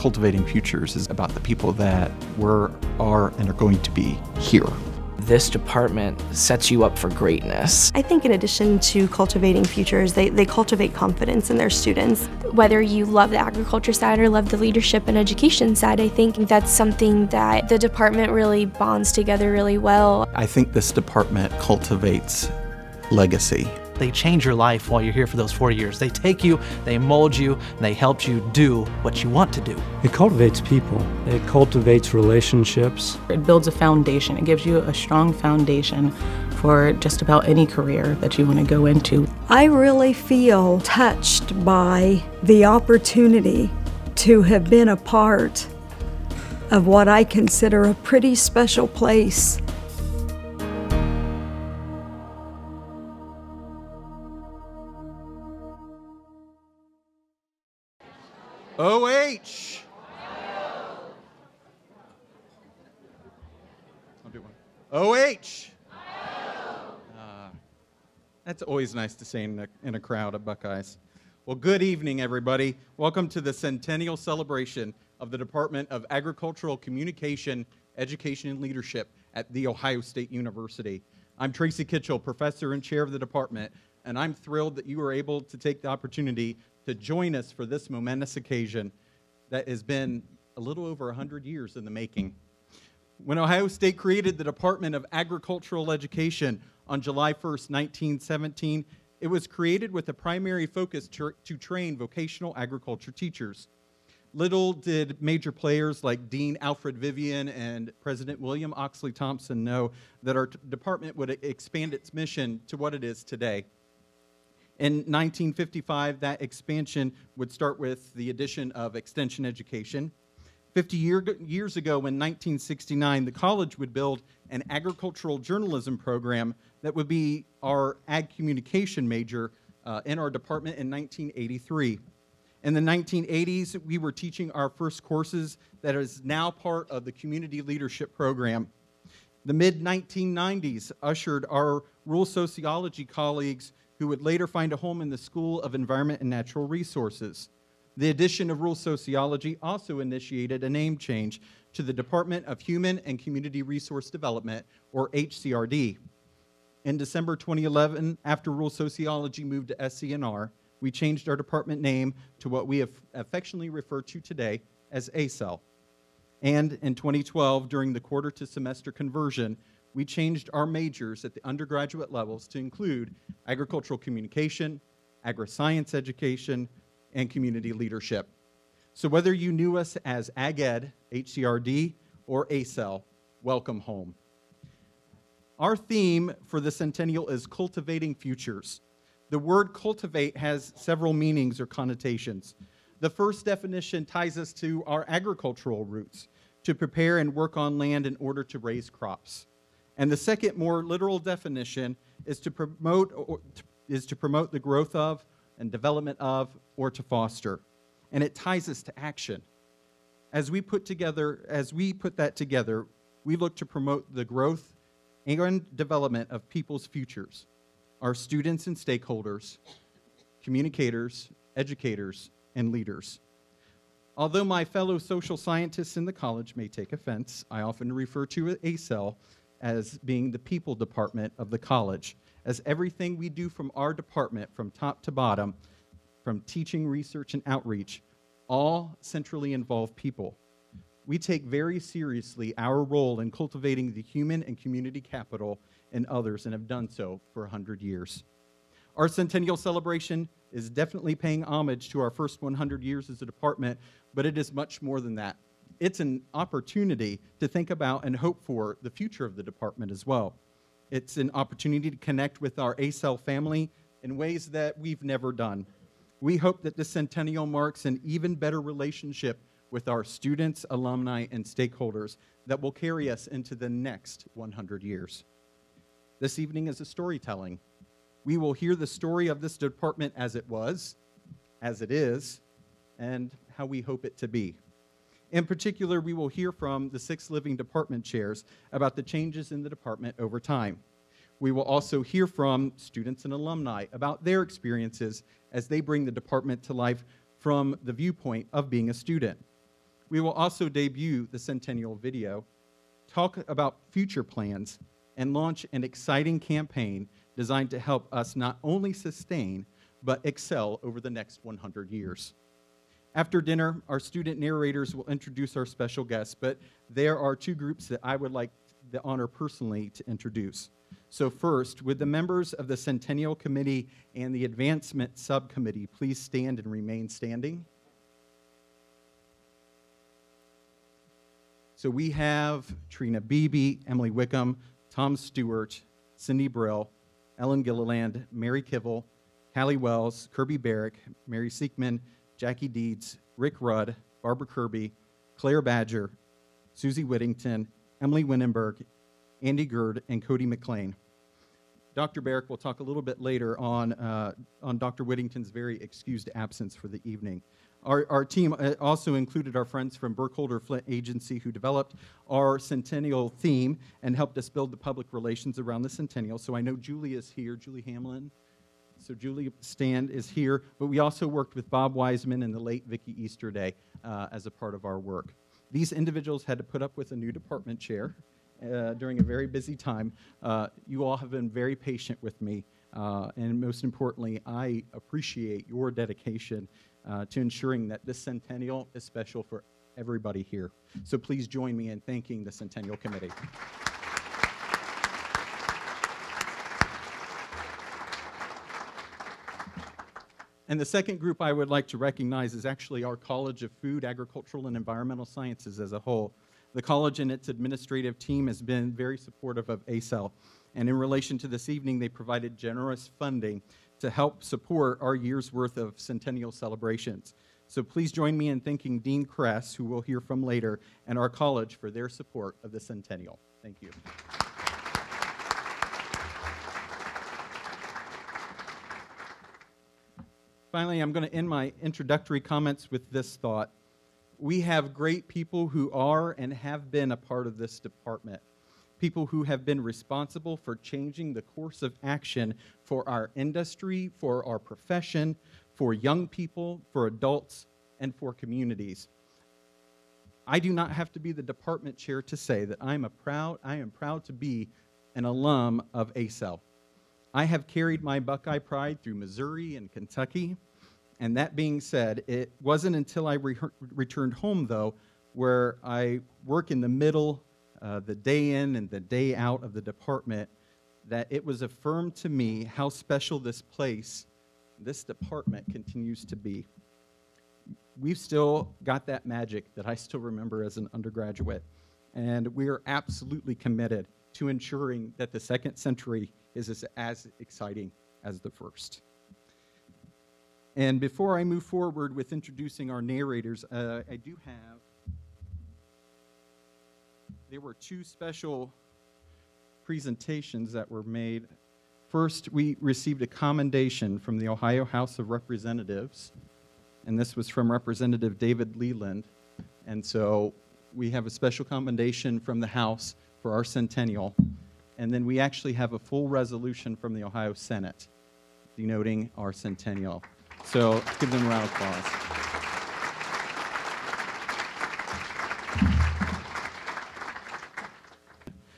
Cultivating Futures is about the people that were, are, and are going to be here. This department sets you up for greatness. I think in addition to cultivating futures, they, they cultivate confidence in their students. Whether you love the agriculture side or love the leadership and education side, I think that's something that the department really bonds together really well. I think this department cultivates legacy. They change your life while you're here for those four years. They take you, they mold you, and they help you do what you want to do. It cultivates people, it cultivates relationships. It builds a foundation, it gives you a strong foundation for just about any career that you want to go into. I really feel touched by the opportunity to have been a part of what I consider a pretty special place. OH. Uh, that's always nice to say in a, in a crowd of Buckeyes. Well, good evening, everybody. Welcome to the centennial celebration of the Department of Agricultural Communication, Education, and Leadership at The Ohio State University. I'm Tracy Kitchel, professor and chair of the department, and I'm thrilled that you were able to take the opportunity to join us for this momentous occasion that has been a little over 100 years in the making. When Ohio State created the Department of Agricultural Education on July 1st, 1917, it was created with a primary focus to, to train vocational agriculture teachers. Little did major players like Dean Alfred Vivian and President William Oxley Thompson know that our department would expand its mission to what it is today. In 1955, that expansion would start with the addition of extension education. 50 year, years ago, in 1969, the college would build an agricultural journalism program that would be our ag communication major uh, in our department in 1983. In the 1980s, we were teaching our first courses that is now part of the community leadership program. The mid 1990s ushered our rural sociology colleagues who would later find a home in the School of Environment and Natural Resources. The addition of rural sociology also initiated a name change to the Department of Human and Community Resource Development, or HCRD. In December 2011, after rural sociology moved to SENR, we changed our department name to what we have affectionately refer to today as ACEL. And in 2012, during the quarter to semester conversion, we changed our majors at the undergraduate levels to include agricultural communication, agri-science education, and community leadership. So whether you knew us as AgEd, HCRD, or ACEL, welcome home. Our theme for the centennial is cultivating futures. The word cultivate has several meanings or connotations. The first definition ties us to our agricultural roots, to prepare and work on land in order to raise crops. And the second, more literal definition is to promote is to promote the growth of and development of or to foster. And it ties us to action. As we put together, as we put that together, we look to promote the growth and development of people's futures, our students and stakeholders, communicators, educators, and leaders. Although my fellow social scientists in the college may take offense, I often refer to ACEL as being the people department of the college, as everything we do from our department, from top to bottom, from teaching, research, and outreach, all centrally involve people. We take very seriously our role in cultivating the human and community capital in others and have done so for 100 years. Our centennial celebration is definitely paying homage to our first 100 years as a department, but it is much more than that it's an opportunity to think about and hope for the future of the department as well. It's an opportunity to connect with our ACEL family in ways that we've never done. We hope that the centennial marks an even better relationship with our students, alumni, and stakeholders that will carry us into the next 100 years. This evening is a storytelling. We will hear the story of this department as it was, as it is, and how we hope it to be. In particular, we will hear from the six living department chairs about the changes in the department over time. We will also hear from students and alumni about their experiences as they bring the department to life from the viewpoint of being a student. We will also debut the Centennial video, talk about future plans, and launch an exciting campaign designed to help us not only sustain, but excel over the next 100 years. After dinner, our student narrators will introduce our special guests, but there are two groups that I would like the honor personally to introduce. So, first, would the members of the Centennial Committee and the Advancement Subcommittee please stand and remain standing? So, we have Trina Beebe, Emily Wickham, Tom Stewart, Cindy Brill, Ellen Gilliland, Mary Kivel, Hallie Wells, Kirby Barrick, Mary Seekman, Jackie Deeds, Rick Rudd, Barbara Kirby, Claire Badger, Susie Whittington, Emily Winenberg, Andy Gerd, and Cody McLean. Dr. Barrick will talk a little bit later on, uh, on Dr. Whittington's very excused absence for the evening. Our, our team uh, also included our friends from Burkholder Flint Agency who developed our centennial theme and helped us build the public relations around the centennial. So I know Julie is here, Julie Hamlin. So Julie Stand is here, but we also worked with Bob Wiseman and the late Vicki Easterday uh, as a part of our work. These individuals had to put up with a new department chair uh, during a very busy time. Uh, you all have been very patient with me, uh, and most importantly, I appreciate your dedication uh, to ensuring that this centennial is special for everybody here. So please join me in thanking the Centennial Committee. And the second group I would like to recognize is actually our College of Food, Agricultural, and Environmental Sciences as a whole. The college and its administrative team has been very supportive of ACEL. And in relation to this evening, they provided generous funding to help support our year's worth of centennial celebrations. So please join me in thanking Dean Kress, who we'll hear from later, and our college for their support of the centennial. Thank you. Finally, I'm going to end my introductory comments with this thought. We have great people who are and have been a part of this department, people who have been responsible for changing the course of action for our industry, for our profession, for young people, for adults, and for communities. I do not have to be the department chair to say that I'm a proud, I am proud to be an alum of ACEL. I have carried my Buckeye pride through Missouri and Kentucky. And that being said, it wasn't until I re- returned home, though, where I work in the middle, uh, the day in and the day out of the department, that it was affirmed to me how special this place, this department continues to be. We've still got that magic that I still remember as an undergraduate. And we are absolutely committed to ensuring that the second century is as, exciting as the first. And before I move forward with introducing our narrators, uh, I do have. There were two special presentations that were made. First, we received a commendation from the Ohio House of Representatives, and this was from Representative David Leland. And so we have a special commendation from the House for our centennial. And then we actually have a full resolution from the Ohio Senate denoting our centennial. So give them a round of applause.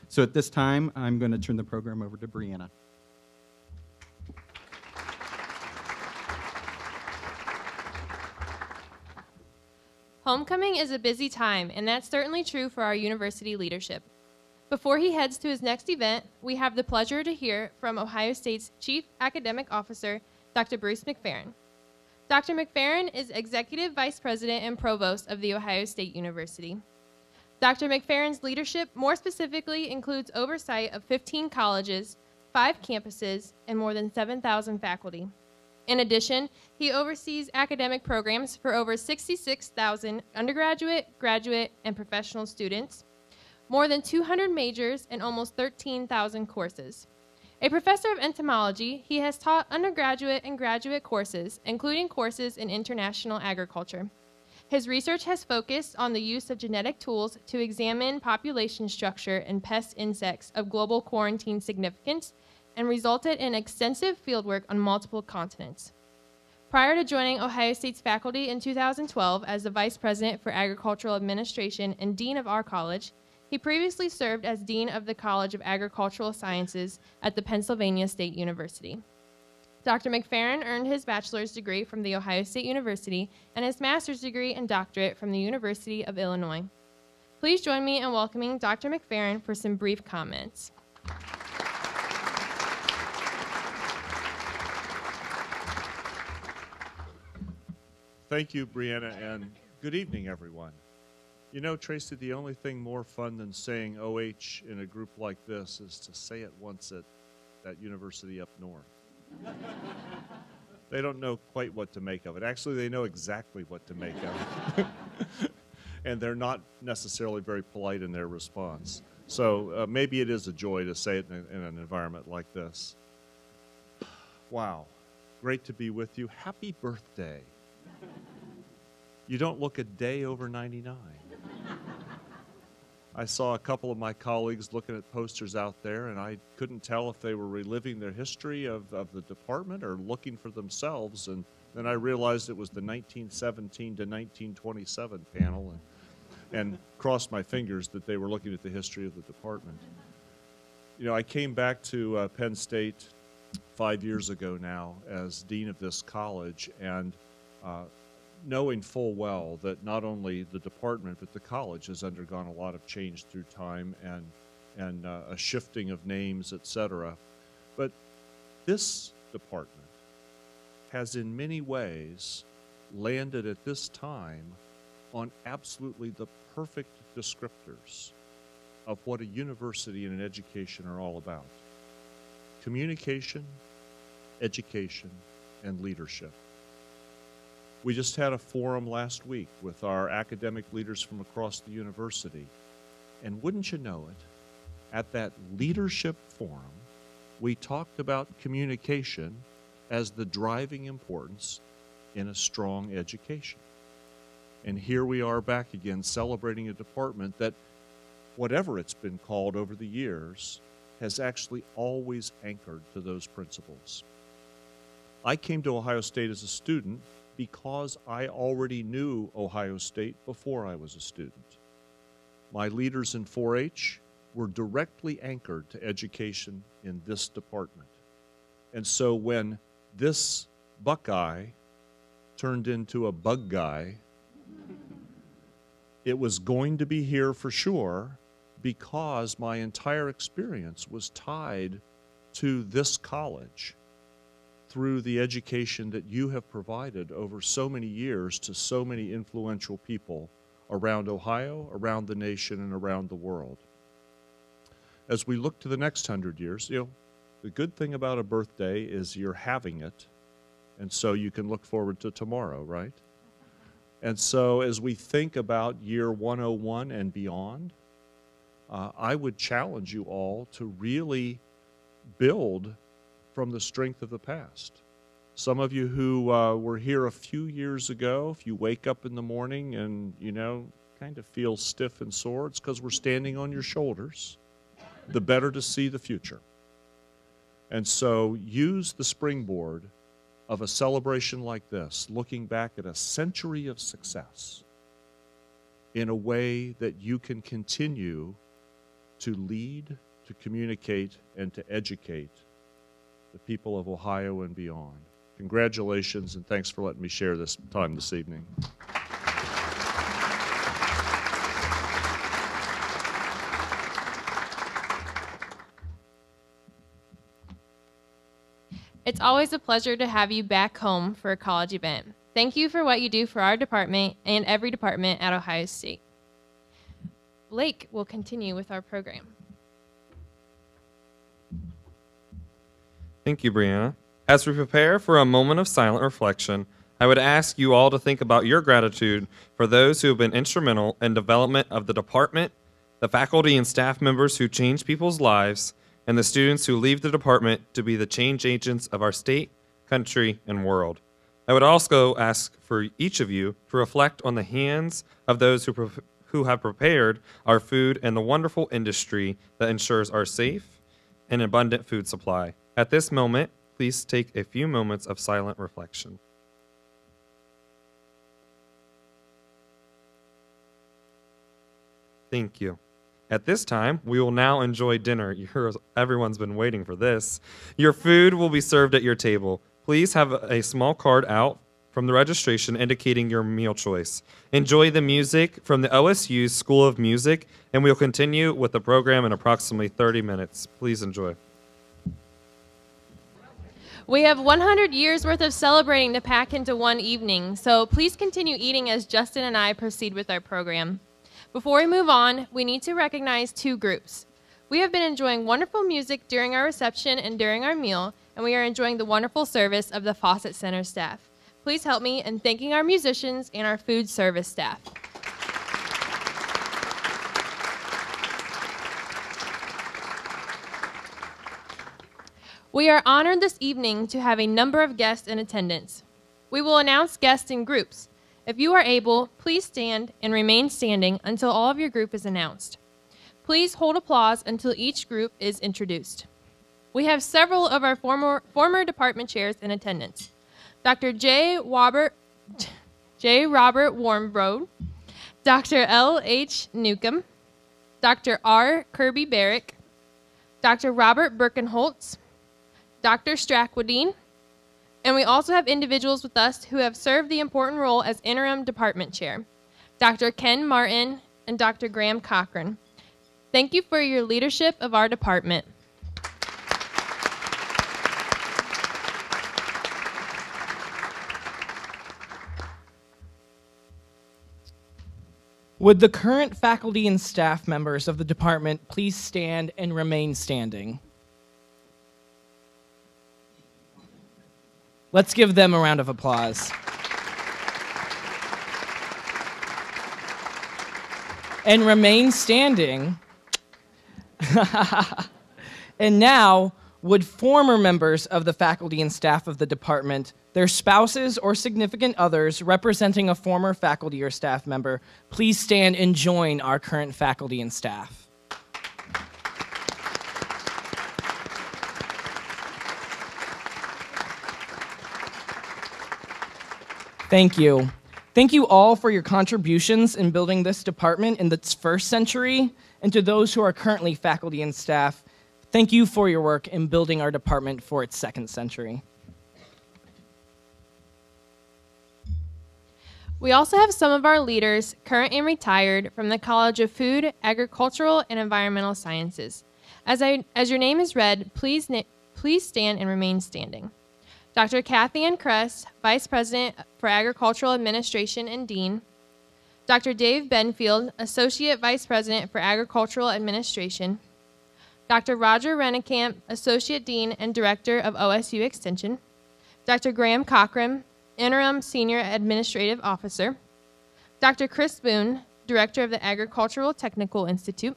So at this time, I'm going to turn the program over to Brianna. Homecoming is a busy time, and that's certainly true for our university leadership. Before he heads to his next event, we have the pleasure to hear from Ohio State's Chief Academic Officer, Dr. Bruce McPheron. Dr. McPheron is Executive Vice President and Provost of The Ohio State University. Dr. McPheron's leadership more specifically includes oversight of 15 colleges, five campuses, and more than 7,000 faculty. In addition, he oversees academic programs for over 66,000 undergraduate, graduate, and professional students, more than 200 majors, and almost 13,000 courses. A professor of entomology, he has taught undergraduate and graduate courses, including courses in international agriculture. His research has focused on the use of genetic tools to examine population structure and pest insects of global quarantine significance and resulted in extensive fieldwork on multiple continents. Prior to joining Ohio State's faculty in 2012 as the Vice President for Agricultural Administration and Dean of our college, he previously served as Dean of the College of Agricultural Sciences at the Pennsylvania State University. Dr. McPheron earned his bachelor's degree from The Ohio State University and his master's degree and doctorate from the University of Illinois. Please join me in welcoming Dr. McPheron for some brief comments. Thank you, Brianna, and good evening, everyone. You know, Tracy, the only thing more fun than saying OH in a group like this is to say it once at that university up north. they don't know quite what to make of it. Actually, they know exactly what to make of it. and they're not necessarily very polite in their response. So uh, maybe it is a joy to say it in, in an environment like this. Wow. Great to be with you. Happy birthday. You don't look a day over 99. I saw a couple of my colleagues looking at posters out there, and I couldn't tell if they were reliving their history of, of the department or looking for themselves. And then I realized it was the 1917 to 1927 panel, and, and crossed my fingers that they were looking at the history of the department. You know, I came back to uh, Penn State five years ago now as dean of this college, and uh, knowing full well that not only the department but the college has undergone a lot of change through time and and uh, a shifting of names, etc. But this department has, in many ways, landed at this time on absolutely the perfect descriptors of what a university and an education are all about communication, education, and leadership. We just had a forum last week with our academic leaders from across the university. And wouldn't you know it, at that leadership forum, we talked about communication as the driving importance in a strong education. And here we are back again celebrating a department that, whatever it's been called over the years, has actually always anchored to those principles. I came to Ohio State as a student because I already knew Ohio State before I was a student. My leaders in 4 H were directly anchored to education in this department. And so when this Buckeye turned into a bug guy, it was going to be here for sure because my entire experience was tied to this college through the education that you have provided over so many years to so many influential people around Ohio, around the nation, and around the world. As we look to the next hundred years, you know, the good thing about a birthday is you're having it, and so you can look forward to tomorrow, right? And so as we think about year 101 and beyond, uh, I would challenge you all to really build from the strength of the past. Some of you who uh, were here a few years ago, if you wake up in the morning and, you know, kind of feel stiff and sore, it's because we're standing on your shoulders, the better to see the future. And so use the springboard of a celebration like this, looking back at a century of success in a way that you can continue to lead, to communicate, and to educate the people of Ohio and beyond. Congratulations, and thanks for letting me share this time this evening. It's always a pleasure to have you back home for a college event. Thank you for what you do for our department and every department at Ohio State. Blake will continue with our program. Thank you, Brianna. As we prepare for a moment of silent reflection, I would ask you all to think about your gratitude for those who have been instrumental in development of the department, the faculty and staff members who change people's lives, and the students who leave the department to be the change agents of our state, country, and world. I would also ask for each of you to reflect on the hands of those who, who have prepared our food and the wonderful industry that ensures our safe and abundant food supply. At this moment, please take a few moments of silent reflection. Thank you. At this time, we will now enjoy dinner. You're, everyone's been waiting for this. Your food will be served at your table. Please have a small card out from the registration indicating your meal choice. Enjoy the music from the OSU School of Music, and we'll continue with the program in approximately 30 minutes. Please enjoy. We have 100 years worth of celebrating to pack into one evening, so please continue eating as Justin and I proceed with our program. Before we move on, we need to recognize two groups. We have been enjoying wonderful music during our reception and during our meal, and we are enjoying the wonderful service of the Fawcett Center staff. Please help me in thanking our musicians and our food service staff. We are honored this evening to have a number of guests in attendance. We will announce guests in groups. If you are able, please stand and remain standing until all of your group is announced. Please hold applause until each group is introduced. We have several of our former, former department chairs in attendance. Dr. J. Robert, J. Robert Warmbrod, Dr. L. H. Newcomb, Dr. R. Kirby Barrick, Dr. Robert Birkenholz, Dr. Straquadine, and we also have individuals with us who have served the important role as interim department chair, Dr. Ken Martin and Dr. Graham Cochran. Thank you for your leadership of our department. Would the current faculty and staff members of the department please stand and remain standing? Let's give them a round of applause. And remain standing. and now, would former members of the faculty and staff of the department, their spouses or significant others representing a former faculty or staff member, please stand and join our current faculty and staff? Thank you. Thank you all for your contributions in building this department in its first century, and to those who are currently faculty and staff, thank you for your work in building our department for its second century. We also have some of our leaders, current and retired, from the College of Food, Agricultural, and Environmental Sciences. As, I, as your name is read, please, please stand and remain standing. Dr. Kathy Ann Kress, Vice President for Agricultural Administration and Dean. Dr. Dave Benfield, Associate Vice President for Agricultural Administration. Dr. Roger Rennekamp, Associate Dean and Director of OSU Extension. Dr. Graham Cochran, Interim Senior Administrative Officer. Dr. Chris Boone, Director of the Agricultural Technical Institute.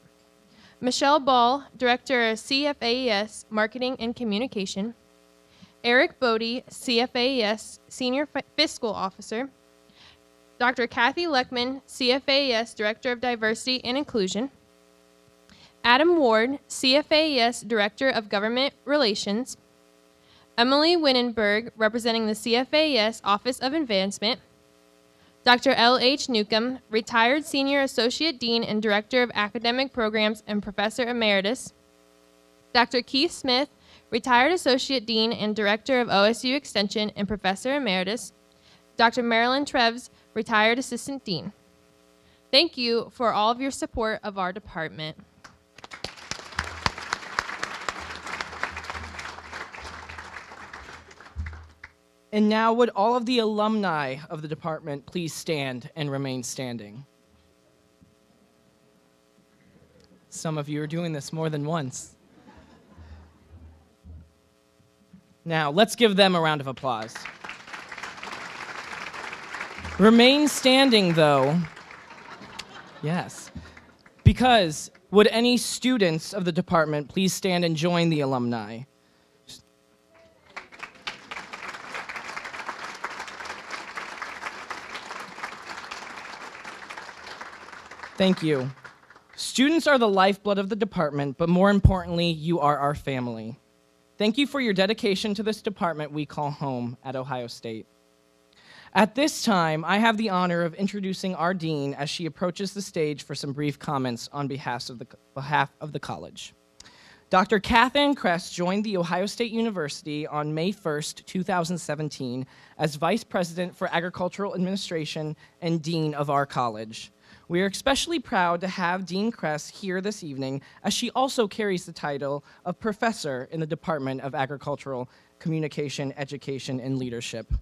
Michelle Ball, Director of CFAES Marketing and Communication. Eric Bodie, CFAES Senior Fiscal Officer, Dr. Kathy Lechman, CFAES Director of Diversity and Inclusion, Adam Ward, CFAES Director of Government Relations, Emily Winnenberg, representing the CFAES Office of Advancement, Dr. L. H. Newcomb, retired Senior Associate Dean and Director of Academic Programs and Professor Emeritus, Dr. Keith Smith, retired Associate Dean and Director of OSU Extension and Professor Emeritus, Dr. Marilyn Treves, retired Assistant Dean. Thank you for all of your support of our department. And now, would all of the alumni of the department please stand and remain standing? Some of you are doing this more than once. Now, let's give them a round of applause. Remain standing, though. Yes. Because would any students of the department please stand and join the alumni? Thank you. Students are the lifeblood of the department, but more importantly, you are our family. Thank you for your dedication to this department we call home at Ohio State. At this time, I have the honor of introducing our dean as she approaches the stage for some brief comments on behalf of the, behalf of the college. Dr. Cathann Kress joined The Ohio State University on May 1st, 2017, as Vice President for Agricultural Administration and Dean of our college. We are especially proud to have Dean Kress here this evening, as she also carries the title of Professor in the Department of Agricultural Communication, Education, and Leadership.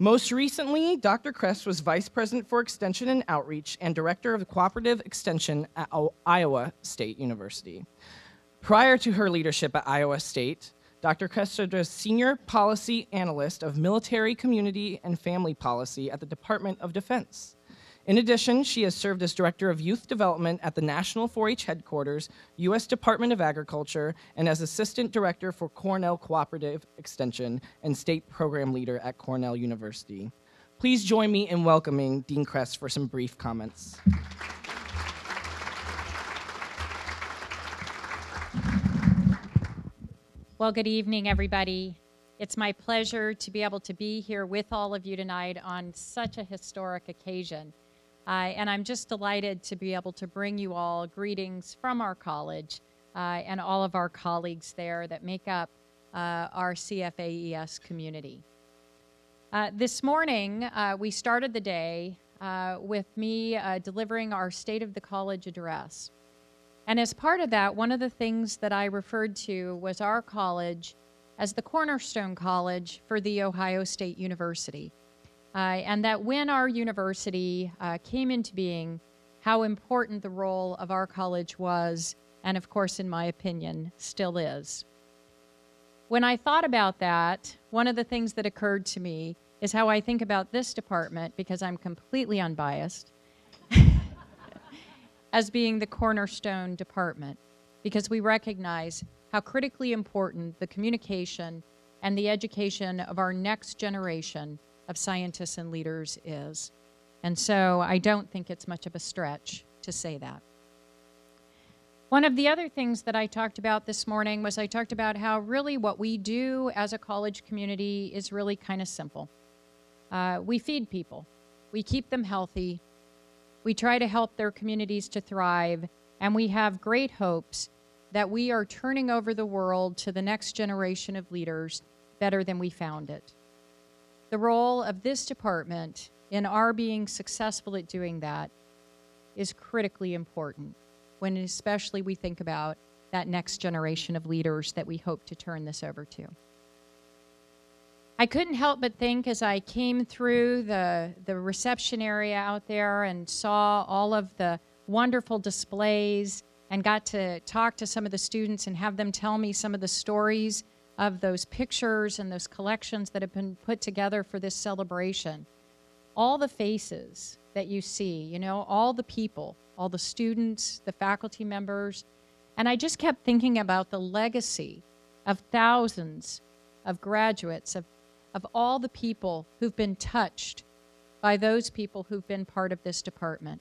Most recently, Dr. Kress was Vice President for Extension and Outreach and Director of Cooperative Extension at Iowa State University. Prior to her leadership at Iowa State, Dr. Kress served as Senior Policy Analyst of Military, Community, and Family Policy at the Department of Defense. In addition, she has served as Director of Youth Development at the National 4 H Headquarters, U.S. Department of Agriculture, and as Assistant Director for Cornell Cooperative Extension and State Program Leader at Cornell University. Please join me in welcoming Dean Kress for some brief comments. Well, good evening, everybody. It's my pleasure to be able to be here with all of you tonight on such a historic occasion. Uh, and I'm just delighted to be able to bring you all greetings from our college uh, and all of our colleagues there that make up uh, our CFAES community. Uh, this morning, uh, we started the day uh, with me delivering our State of the College address. And as part of that, one of the things that I referred to was our college as the cornerstone college for The Ohio State University. Uh, and that when our university uh, came into being, how important the role of our college was, and of course, in my opinion, still is. When I thought about that, one of the things that occurred to me is how I think about this department, because I'm completely unbiased, as being the cornerstone department, because we recognize how critically important the communication and the education of our next generation of scientists and leaders is. And so I don't think it's much of a stretch to say that. One of the other things that I talked about this morning was I talked about how really what we do as a college community is really kind of simple. Uh, we feed people, we keep them healthy, we try to help their communities to thrive, and we have great hopes that we are turning over the world to the next generation of leaders better than we found it. The role of this department in our being successful at doing that is critically important when especially we think about that next generation of leaders that we hope to turn this over to. I couldn't help but think as I came through the, the reception area out there and saw all of the wonderful displays and got to talk to some of the students and have them tell me some of the stories of those pictures and those collections that have been put together for this celebration. All the faces that you see, you know, all the people, all the students, the faculty members. And I just kept thinking about the legacy of thousands of graduates, of, of all the people who've been touched by those people who've been part of this department.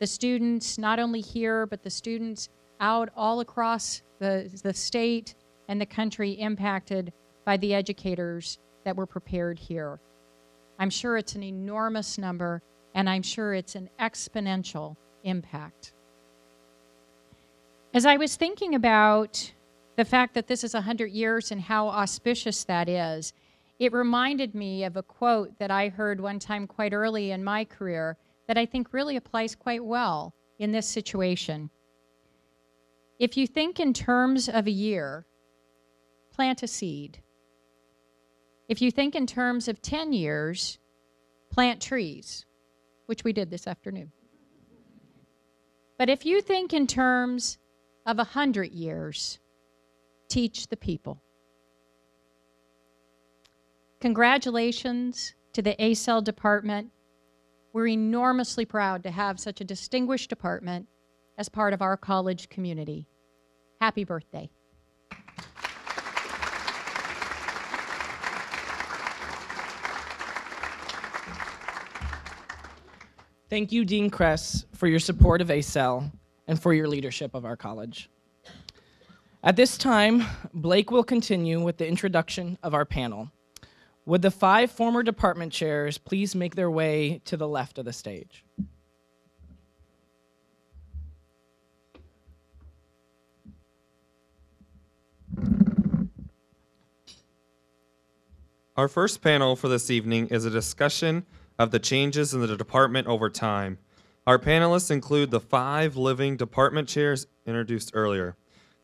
The students, not only here, but the students out all across the, the state and the country impacted by the educators that were prepared here. I'm sure it's an enormous number, and I'm sure it's an exponential impact. As I was thinking about the fact that this is 100 years and how auspicious that is, it reminded me of a quote that I heard one time quite early in my career that I think really applies quite well in this situation. If you think in terms of a year, plant a seed. If you think in terms of 10 years, plant trees, which we did this afternoon. But if you think in terms of 100 years, teach the people. Congratulations to the ACEL department. We're enormously proud to have such a distinguished department as part of our college community. Happy birthday. Thank you, Dean Kress, for your support of ACEL and for your leadership of our college. At this time, Blake will continue with the introduction of our panel. Would the five former department chairs please make their way to the left of the stage? Our first panel for this evening is a discussion of the changes in the department over time. Our panelists include the five living department chairs introduced earlier.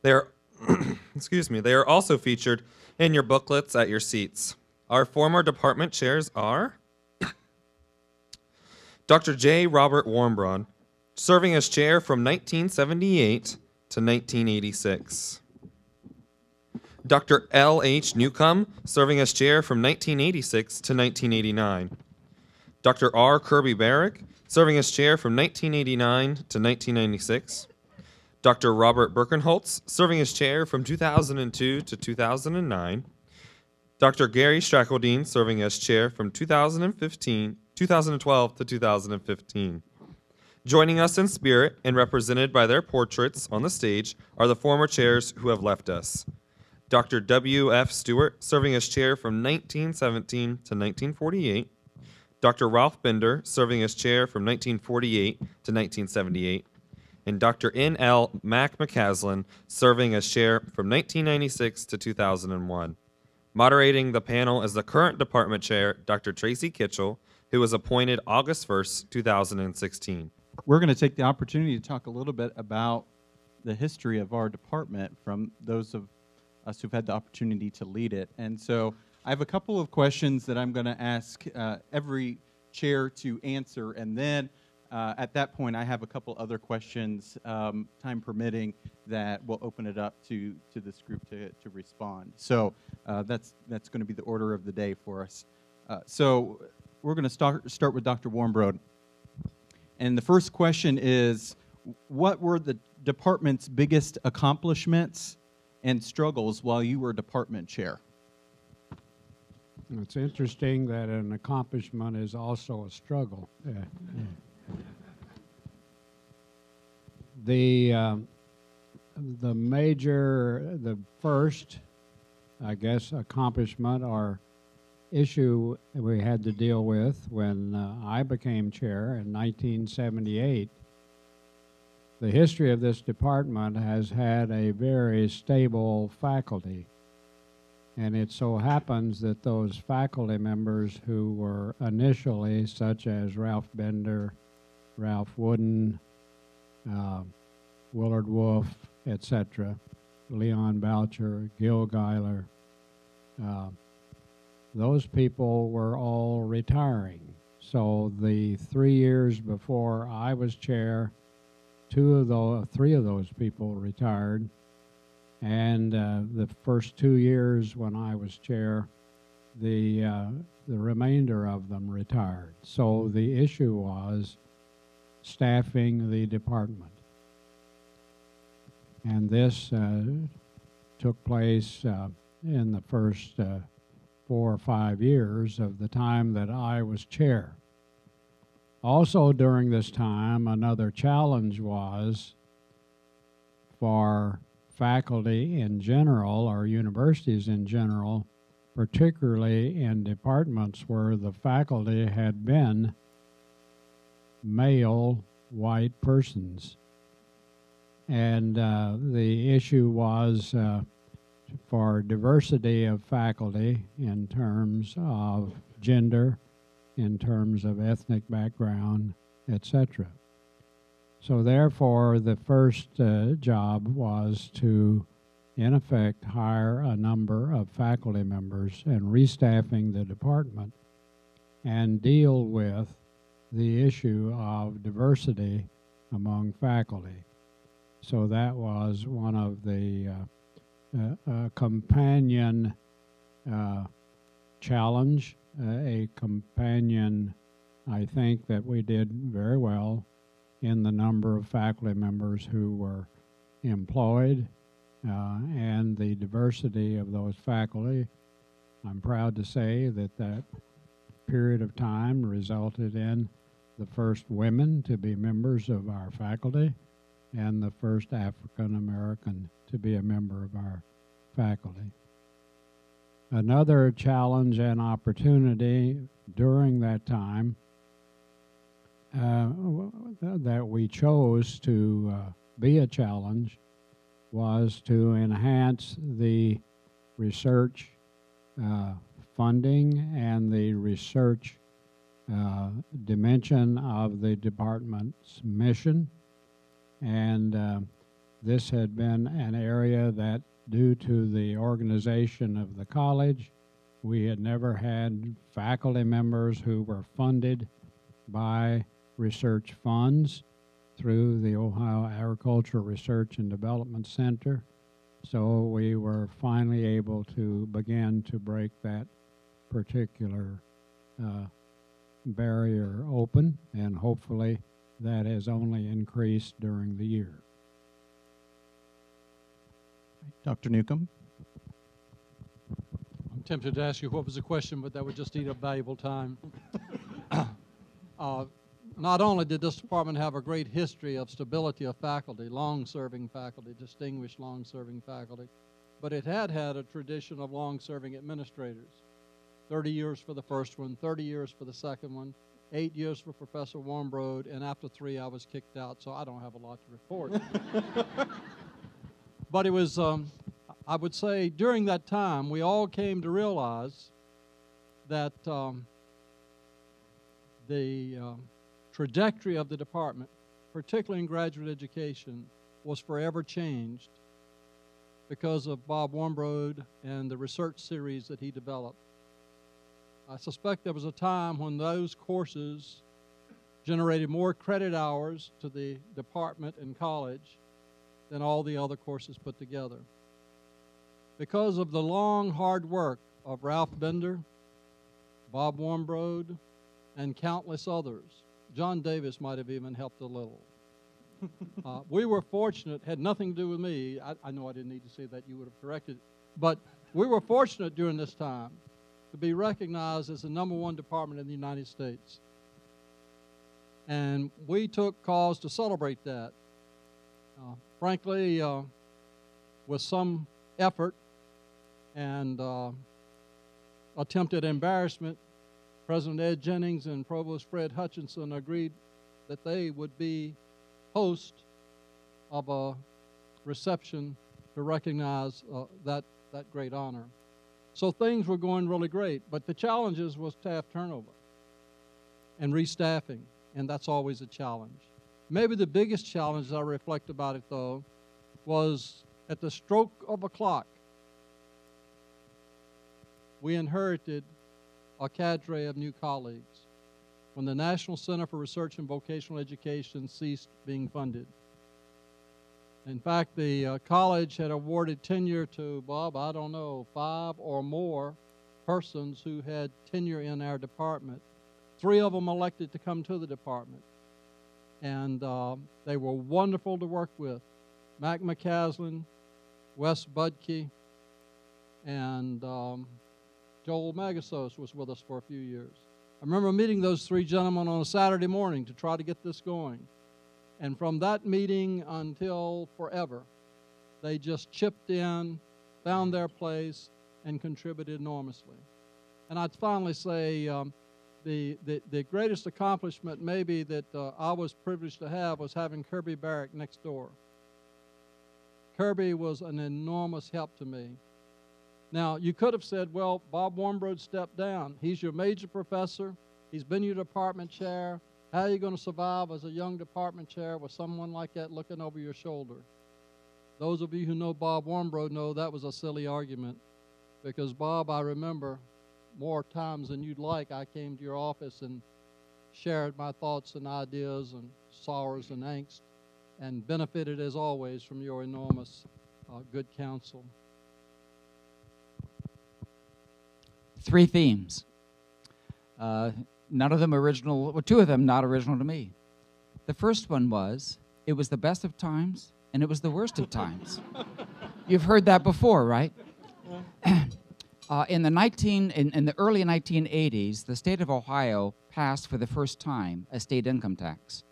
They are, excuse me, they are also featured in your booklets at your seats. Our former department chairs are Dr. J. Robert Warmbrod, serving as chair from 1978 to 1986. Dr. L. H. Newcomb, serving as chair from 1986 to 1989. Dr. R. Kirby Barrick, serving as chair from 1989 to 1996. Dr. Robert Birkenholz, serving as chair from 2002 to 2009. Dr. Gary Straquadine, serving as chair from 2015, 2012 to 2015. Joining us in spirit and represented by their portraits on the stage are the former chairs who have left us. Dr. W.F. Stewart, serving as chair from 1917 to 1948. Dr. Ralph Bender, serving as chair from 1948 to 1978. And Dr. N.L. Mac McCaslin, serving as chair from 1996 to 2001. Moderating the panel is the current department chair, Dr. Tracy Kitchel, who was appointed August 1st, 2016. We're going to take the opportunity to talk a little bit about the history of our department from those of us who've had the opportunity to lead it. And so I have a couple of questions that I'm going to ask uh, every chair to answer, and then uh, at that point, I have a couple other questions, um, time permitting, that will open it up to, to this group to, to respond. So uh, that's, that's going to be the order of the day for us. Uh, so we're going to start, start with Dr. Warmbrod. And the first question is, what were the department's biggest accomplishments and struggles while you were department chair? It's interesting that an accomplishment is also a struggle. the um, the major, the first, I guess, accomplishment or issue we had to deal with when uh, I became chair in 1978 the history of this department has had a very stable faculty. And it so happens that those faculty members who were initially, such as Ralph Bender, Ralph Woodin, uh, Willard Wolf, etc., Leon Boucher, Gil Geiler, uh, those people were all retiring. So the three years before I was chair, two of the three of those people retired, and uh, the first two years when I was chair, the uh, the remainder of them retired. So the issue was staffing the department, and this uh, took place uh, in the first uh, four or five years of the time that I was chair. Also, during this time, another challenge was for faculty in general or universities in general, particularly in departments where the faculty had been male white persons. And uh, the issue was uh, for diversity of faculty in terms of gender in terms of ethnic background, etc. So, therefore, the first uh, job was to, in effect, hire a number of faculty members and restaffing the department and deal with the issue of diversity among faculty. So, that was one of the uh, uh, companion uh, challenge a companion, I think that we did very well in the number of faculty members who were employed uh, and the diversity of those faculty. I'm proud to say that that period of time resulted in the first women to be members of our faculty and the first African American to be a member of our faculty. Another challenge and opportunity during that time uh, that we chose to uh, be a challenge was to enhance the research uh, funding and the research uh, dimension of the department's mission. And uh, this had been an area that, due to the organization of the college, we had never had faculty members who were funded by research funds through the Ohio Agricultural Research and Development Center. So we were finally able to begin to break that particular uh, barrier open, and hopefully that has only increased during the year. Dr. Newcomb? I'm tempted to ask you what was the question, but that would just eat up valuable time. uh, not only did this department have a great history of stability of faculty, long serving faculty, distinguished long serving faculty, but it had had a tradition of long serving administrators 30 years for the first one, 30 years for the second one, eight years for Professor Warmbrod, and after three, I was kicked out, so I don't have a lot to report. but it was, um, I would say, during that time, we all came to realize that um, the um, trajectory of the department, particularly in graduate education, was forever changed because of Bob Warmbrod and the research series that he developed. I suspect there was a time when those courses generated more credit hours to the department and college than all the other courses put together. Because of the long, hard work of Ralph Bender, Bob Warmbrod, and countless others, John Davis might have even helped a little. uh, we were fortunate, had nothing to do with me. I, I know I didn't need to say that, you would have corrected. But we were fortunate during this time to be recognized as the number one department in the United States. And we took cause to celebrate that. Uh, frankly, uh, with some effort and uh, attempted embarrassment, President Ed Jennings and Provost Fred Hutchinson agreed that they would be host of a reception to recognize uh, that, that great honor. So things were going really great, but the challenges was staff turnover and restaffing, and that's always a challenge. Maybe the biggest challenge I reflect about it though was at the stroke of a clock, we inherited a cadre of new colleagues when the National Center for Research and Vocational Education ceased being funded. In fact, the uh, college had awarded tenure to, Bob, I don't know, five or more persons who had tenure in our department. Three of them elected to come to the department. And uh, they were wonderful to work with. Mac McCaslin, Wes Budke, and um, Joel Magisos was with us for a few years. I remember meeting those three gentlemen on a Saturday morning to try to get this going. And from that meeting until forever, they just chipped in, found their place, and contributed enormously. And I'd finally say um, the, the, the greatest accomplishment, maybe, that uh, I was privileged to have was having Kirby Barrick next door. Kirby was an enormous help to me. Now, you could have said, well, Bob Warmbrod stepped down. He's your major professor, he's been your department chair. How are you going to survive as a young department chair with someone like that looking over your shoulder? Those of you who know Bob Warmbrod know that was a silly argument because, Bob, I remember more times than you'd like, I came to your office and shared my thoughts and ideas and sorrows and angst and benefited, as always, from your enormous uh, good counsel. Three themes. Uh, none of them original, well, two of them not original to me. The first one was, it was the best of times and it was the worst of times. You've heard that before, right? uh, in the 19, in, in the early 1980s, the state of Ohio passed for the first time a state income tax.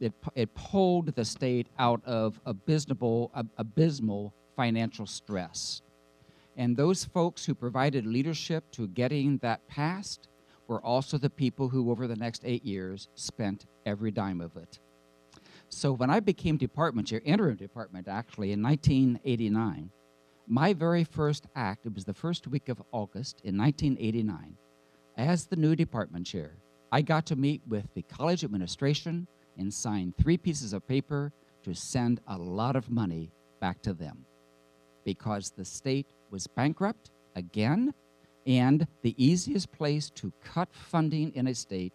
It, it pulled the state out of abysmal, ab- abysmal financial stress. And those folks who provided leadership to getting that passed were also the people who, over the next eight years, spent every dime of it. So when I became department chair, interim department actually, in 1989, my very first act, it was the first week of August in 1989, as the new department chair, I got to meet with the college administration and sign three pieces of paper to send a lot of money back to them because the state was bankrupt again, and the easiest place to cut funding in a state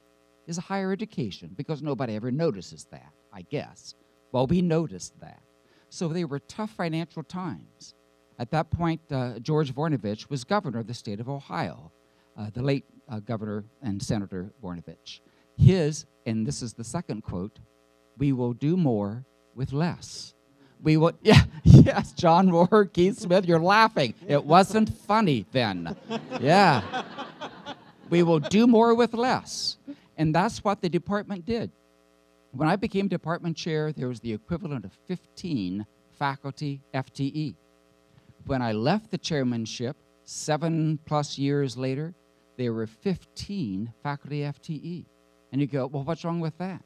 is higher education because nobody ever notices that, I guess. Well, we noticed that. So they were tough financial times. At that point, uh, George Voinovich was governor of the state of Ohio, uh, the late uh, governor and Senator Voinovich. His, and this is the second quote, we will do more with less. We will, yeah, yes, John Moore, Keith Smith, you're laughing. It wasn't funny then. Yeah. We will do more with less. And that's what the department did. When I became department chair, there was the equivalent of 15 faculty FTE. When I left the chairmanship, seven plus years later, there were 15 faculty FTE. And you go, well, what's wrong with that?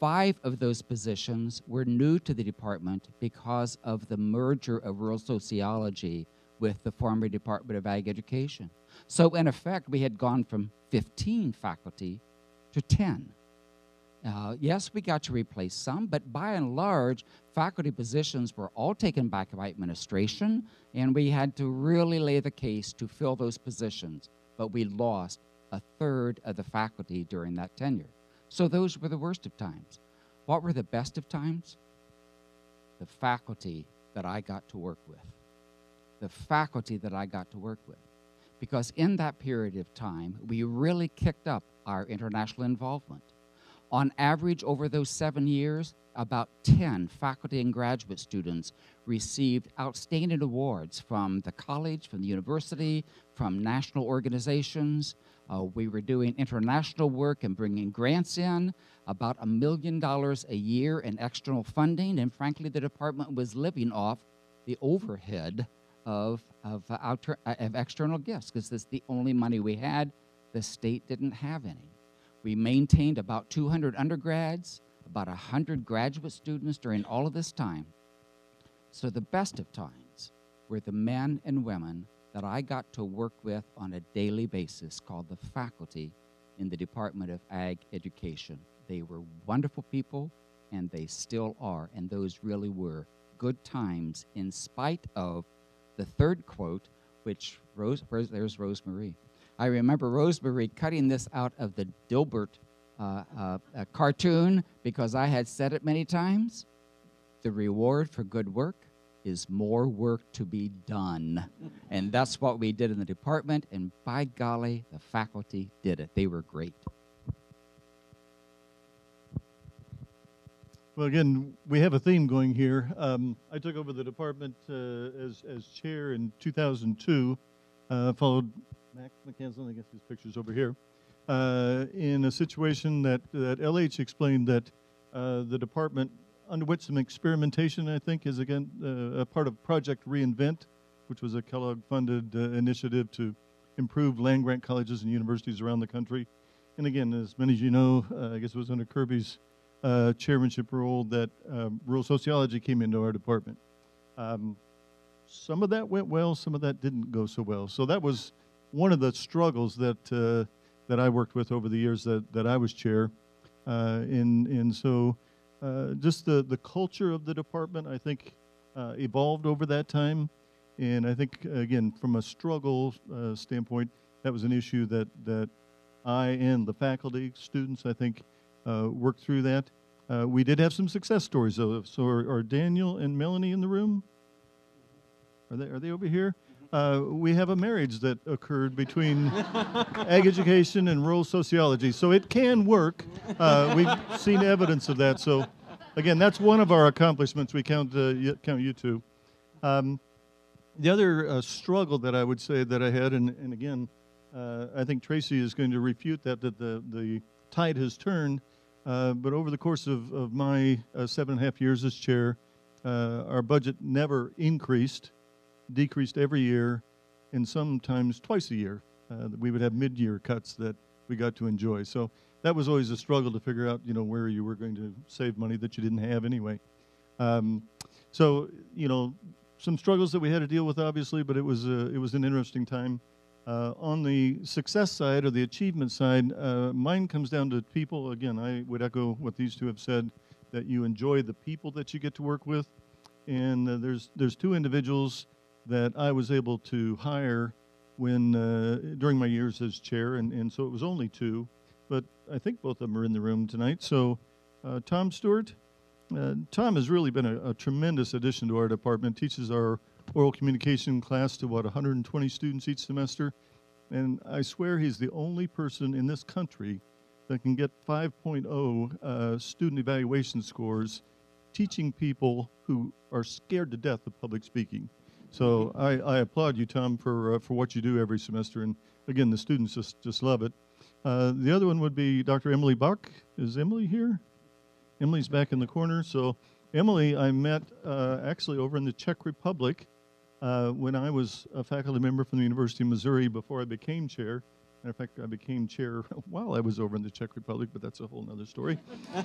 Five of those positions were new to the department because of the merger of rural sociology with the former Department of Ag Education. So, in effect, we had gone from 15 faculty to 10. Uh, yes, we got to replace some, but by and large, faculty positions were all taken back by administration, and we had to really lay the case to fill those positions. But we lost a third of the faculty during that tenure. So those were the worst of times. What were the best of times? The faculty that I got to work with. The faculty that I got to work with. Because in that period of time, we really kicked up our international involvement. On average, over those seven years, about 10 faculty and graduate students received outstanding awards from the college, from the university, from national organizations. Uh, we were doing international work and bringing grants in, about a million dollars a year in external funding, and frankly, the department was living off the overhead of, of, uh, outer, uh, of external gifts because that's the only money we had. The state didn't have any. We maintained about 200 undergrads, about 100 graduate students during all of this time. So the best of times were the men and women that I got to work with on a daily basis called the faculty in the Department of Ag Education. They were wonderful people, and they still are, and those really were good times in spite of the third quote, which Rose, there's Rosemarie. I remember Rosemary cutting this out of the Dilbert uh, uh, cartoon because I had said it many times. The reward for good work is more work to be done. and that's what we did in the department, and by golly, the faculty did it. They were great. Well, again, we have a theme going here. Um, I took over the department uh, as, as chair in 2002, uh, followed Mac McCaslin, I guess his picture's over here, uh, in a situation that, that LH explained that uh, the department underwent some experimentation, I think, is again uh, a part of Project Reinvent, which was a Kellogg funded uh, initiative to improve land grant colleges and universities around the country. And again, as many of you know, uh, I guess it was under Kirby's uh, chairmanship role that um, rural sociology came into our department. Um, some of that went well, some of that didn't go so well. So that was one of the struggles that uh, that I worked with over the years that, that I was chair. Uh, and, and so uh, just the, the culture of the department, I think, uh, evolved over that time. And I think, again, from a struggle uh, standpoint, that was an issue that, that I and the faculty, students, I think, uh, worked through that. we did have some success stories, though. So are, are Daniel and Melanie in the room? Are they, are they over here? Uh, we have a marriage that occurred between ag education and rural sociology. So it can work. Uh, we've seen evidence of that. So, again, that's one of our accomplishments. We count, uh, count you two. Um, the other uh, struggle that I would say that I had, and, and again, uh, I think Tracy is going to refute that, that the, the tide has turned. Uh, but over the course of, of my seven and a half years as chair, our budget never increased decreased every year, and sometimes twice a year. Uh, we would have mid-year cuts that we got to enjoy. So that was always a struggle to figure out, you know, where you were going to save money that you didn't have anyway. Um, so, you know, some struggles that we had to deal with, obviously, but it was uh, it was an interesting time. Uh, on the success side or the achievement side, uh, mine comes down to people. Again, I would echo what these two have said that you enjoy the people that you get to work with. And uh, there's there's two individuals that I was able to hire when uh, during my years as chair, and, and so it was only two, but I think both of them are in the room tonight. So, uh, Tom Stewart, uh, Tom has really been a, a, tremendous addition to our department. Teaches our oral communication class to what 120 students each semester, and I swear he's the only person in this country that can get 5.0 uh, student evaluation scores, teaching people who are scared to death of public speaking. So I, I applaud you, Tom, for uh, for what you do every semester, and again, the students just just love it. Uh, the other one would be Dr. Emily Buck. Is Emily here? Emily's back in the corner. So Emily, I met uh, actually over in the Czech Republic uh, when I was a faculty member from the University of Missouri before I became chair. Matter of fact, I became chair while I was over in the Czech Republic, but that's a whole other story.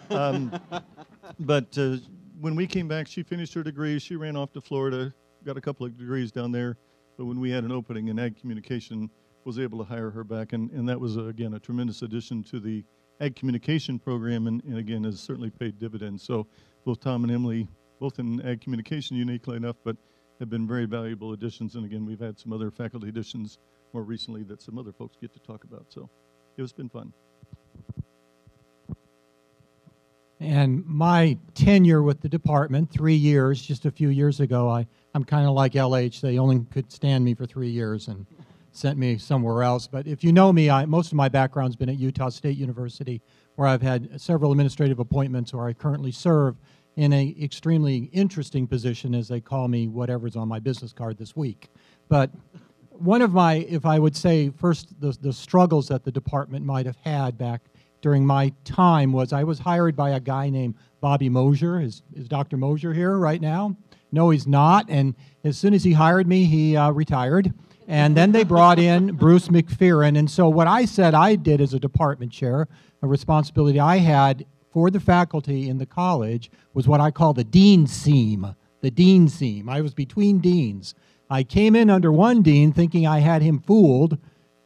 Um, but uh, when we came back, she finished her degree. She ran off to Florida, got a couple of degrees down there. But when we had an opening in ag communication, was able to hire her back, and, and that was uh, again a tremendous addition to the ag communication program, and, and again has certainly paid dividends. So both Tom and Emily, both in ag communication, uniquely enough, but have been very valuable additions. And again, we've had some other faculty additions more recently that some other folks get to talk about. So it's been fun. And my tenure with the department, three years, just a few years ago, I, I'm kind of like LH. They only could stand me for three years and sent me somewhere else. But if you know me, I, most of my background's been at Utah State University, where I've had several administrative appointments, where I currently serve in a extremely interesting position, as they call me, whatever's on my business card this week. But one of my, if I would say first, the, the struggles that the department might have had back during my time was I was hired by a guy named Bobby Moser. Is, is Dr. Moser here right now? No, he's not. And as soon as he hired me, he uh, retired. And then they brought in Bruce McPheron. And so, what I said I did as a department chair, a responsibility I had for the faculty in the college, was what I call the dean seam. The dean seam. I was between deans. I came in under one dean thinking I had him fooled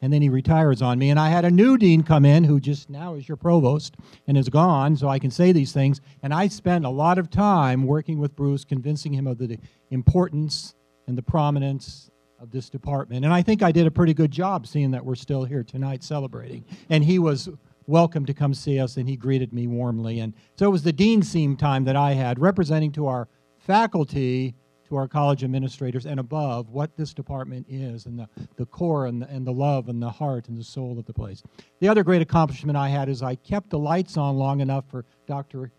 and then he retires on me. And I had a new dean come in who just now is your provost and is gone, so I can say these things. And I spent a lot of time working with Bruce, convincing him of the importance and the prominence of this department. And I think I did a pretty good job seeing that we're still here tonight celebrating. And he was welcome to come see us, and he greeted me warmly. And so it was the dean seam time that I had representing to our faculty to our college administrators and above what this department is and the, the core and the, and the love and the heart and the soul of the place. The other great accomplishment I had is I kept the lights on long enough for Dr.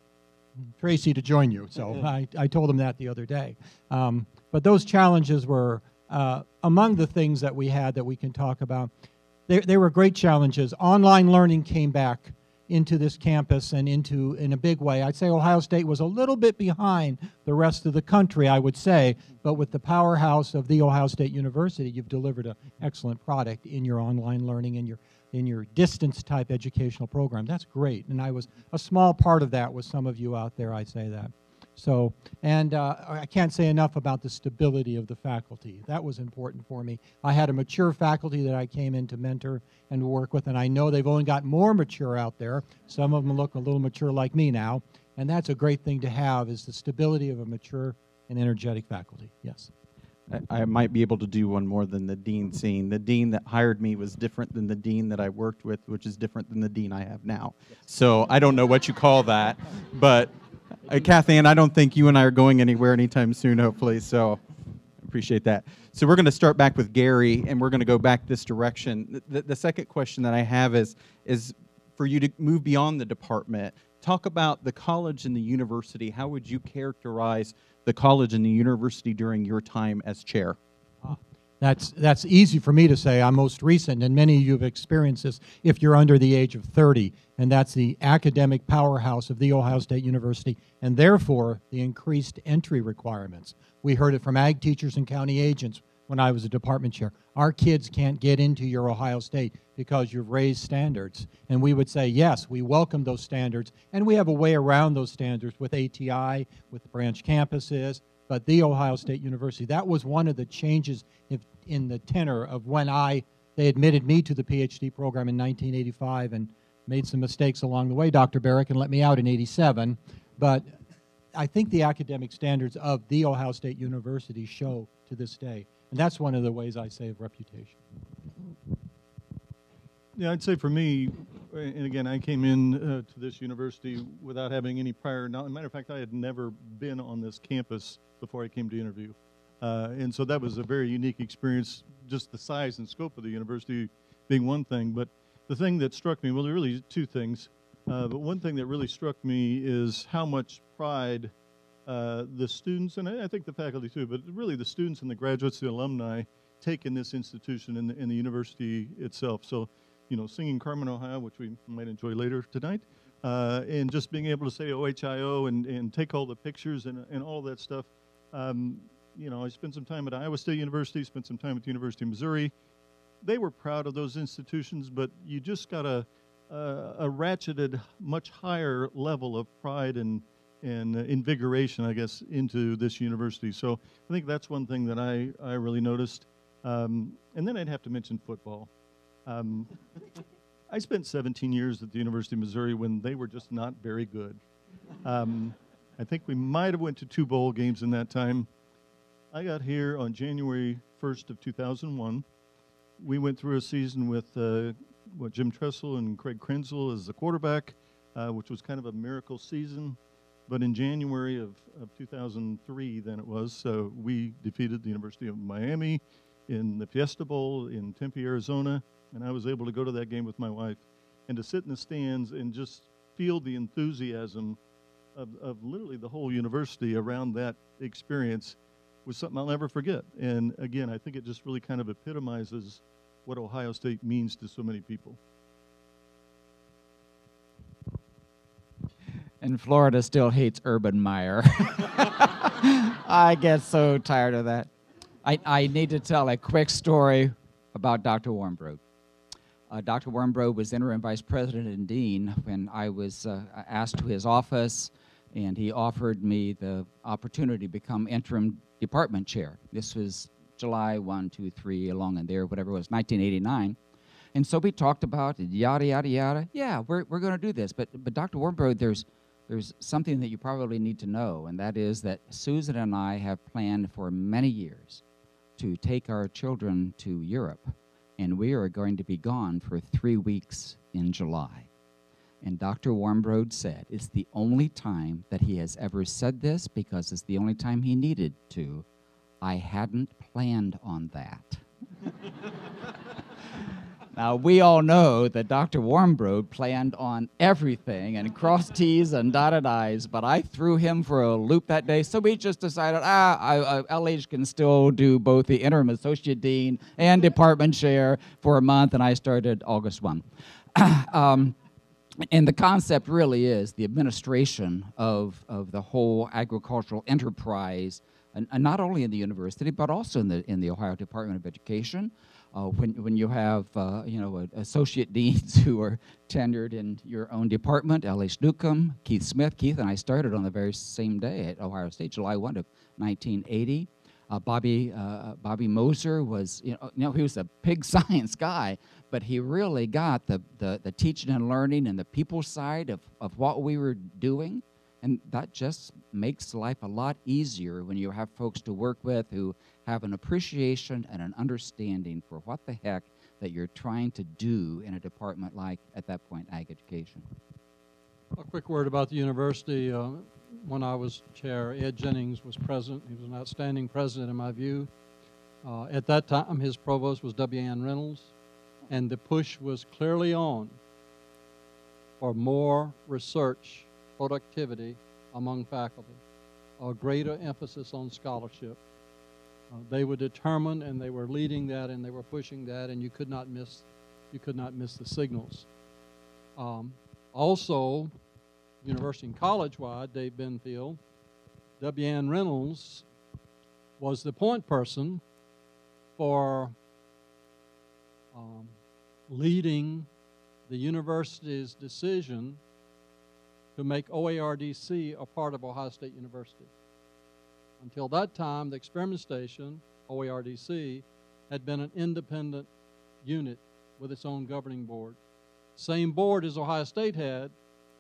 Tracy to join you. So I, I told him that the other day. Um, but those challenges were uh, among the things that we had that we can talk about. They, they were great challenges. Online learning came back into this campus and into in a big way. I'd say Ohio State was a little bit behind the rest of the country, I would say, but with the powerhouse of the Ohio State University, you've delivered an excellent product in your online learning and your in your distance type educational program. That's great. And I was a small part of that with some of you out there, I say that. So, and uh, I can't say enough about the stability of the faculty. That was important for me. I had a mature faculty that I came in to mentor and work with, and I know they've only got more mature out there. Some of them look a little mature like me now, and that's a great thing to have is the stability of a mature and energetic faculty. Yes. I, I might be able to do one more than the dean scene. The dean that hired me was different than the dean that I worked with, which is different than the dean I have now. So I don't know what you call that, but uh, Kathy, and I don't think you and I are going anywhere anytime soon, hopefully. So appreciate that. So we're going to start back with Gary, and we're going to go back this direction. The, the second question that I have is is for you to move beyond the department. Talk about the college and the university. How would you characterize the college and the university during your time as chair? That's, that's easy for me to say. I'm most recent, and many of you have experienced this if you're under the age of 30, and that's the academic powerhouse of The Ohio State University, and therefore the increased entry requirements. We heard it from ag teachers and county agents when I was a department chair. Our kids can't get into your Ohio State because you've raised standards. And we would say, yes, we welcome those standards. And we have a way around those standards with ATI, with branch campuses, but the Ohio State University. That was one of the changes if, in the tenor of when I, they admitted me to the PhD program in 1985 and made some mistakes along the way, Dr. Barrick, and let me out in 87. But I think the academic standards of the Ohio State University show to this day. And that's one of the ways I save reputation. Yeah, I'd say for me, and again, I came in uh, to this university without having any prior knowledge. Matter of fact, I had never been on this campus before I came to interview. Uh, and so that was a very unique experience, just the size and scope of the university being one thing. But the thing that struck me, well, there really two things. Uh, but one thing that really struck me is how much pride uh, the students, and I, think the faculty too, but really the students and the graduates, the alumni, take in this institution and the, in the university itself. So, you know, singing Carmen, Ohio, which we might enjoy later tonight, uh, and just being able to say OHIO and, and take all the pictures and, and all that stuff. Um, you know, I spent some time at Iowa State University, spent some time at the University of Missouri. They were proud of those institutions, but you just got a, a, a ratcheted, much higher level of pride and and invigoration, I guess, into this university. So I think that's one thing that I, I really noticed. Um, and then I'd have to mention football. Um, I spent 17 years at the University of Missouri when they were just not very good. Um, I think we might have went to two bowl games in that time. I got here on January 1st of 2001. We went through a season with uh, what Jim Tressel and Craig Krenzel as the quarterback, uh, which was kind of a miracle season. But in January of, of 2003, then it was, so we defeated the University of Miami in the Fiesta Bowl in Tempe, Arizona, and I was able to go to that game with my wife and to sit in the stands and just feel the enthusiasm of, of literally the whole university around that experience was something I'll never forget. And again, I think it just really kind of epitomizes what Ohio State means to so many people. And Florida still hates Urban Meyer. I get so tired of that. I, I need to tell a quick story about Dr. Warmbrod. Uh, Dr. Warmbrod was interim vice president and dean when I was uh, asked to his office, and he offered me the opportunity to become interim department chair. This was July 1, 2, 3, along in there, whatever it was, 1989. And so we talked about yada, yada, yada. Yeah, we're, we're going to do this. But, but Dr. Warmbrod, there's, there's something that you probably need to know, and that is that Susan and I have planned for many years to take our children to Europe, and we are going to be gone for three weeks in July. And Dr. Warmbrod said it's the only time that he has ever said this because it's the only time he needed to. I hadn't planned on that. now, we all know that Dr. Warmbrod planned on everything and crossed T's and dotted I's, but I threw him for a loop that day, so we just decided, ah, I, LH can still do both the interim associate dean and department chair for a month, and I started August 1. um, and the concept really is the administration of, of the whole agricultural enterprise, and, and, not only in the university, but also in the, in the Ohio Department of Education. Uh, when, when you have uh, you know associate deans who are tenured in your own department, L.H. Newcomb, Keith Smith. Keith and I started on the very same day at Ohio State, July 1 of 1980. Uh, Bobby uh, Bobby Moser was you know, you know he was a pig science guy, but he really got the, the, the teaching and learning and the people side of, of what we were doing. And that just makes life a lot easier when you have folks to work with who have an appreciation and an understanding for what the heck that you're trying to do in a department like, at that point, ag education. A quick word about the university. Uh, when I was chair, Ed Jennings was president. He was an outstanding president, in my view. Uh, at that time, his provost was W. Ann Reynolds and the push was clearly on for more research productivity among faculty, a greater emphasis on scholarship. Uh, they were determined and they were leading that and they were pushing that and you could not miss you could not miss the signals. Um, also, University and College-wide, Dave Benfield, W. Ann Reynolds was the point person for um, leading the university's decision to make OARDC a part of Ohio State University. Until that time, the experiment station, OARDC, had been an independent unit with its own governing board. Same board as Ohio State had.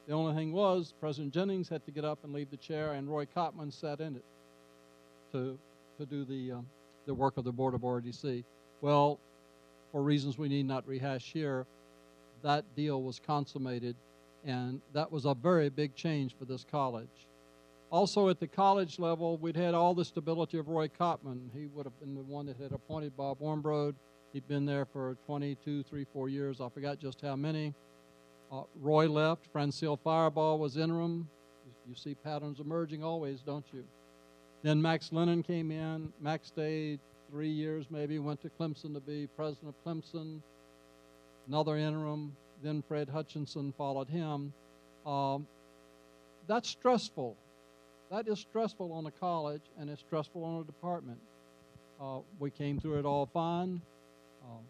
The only thing was President Jennings had to get up and leave the chair, and Roy Kottman sat in it to, to do the, um, the work of the board of ORDC. Well, for reasons we need not rehash here, that deal was consummated, and that was a very big change for this college. Also, at the college level, we'd had all the stability of Roy Kottman. He would have been the one that had appointed Bob Warmbrod. He'd been there for 22, 3, 4 years. I forgot just how many. Uh, Roy left. Francille Firebaugh was interim. You see patterns emerging always, don't you? Then Max Lennon came in. Max stayed three years maybe, went to Clemson to be president of Clemson. Another interim. Then Fred Hutchinson followed him. Um, that's stressful. That is stressful on a college and it's stressful on a department. Uh, we came through it all fine. Um,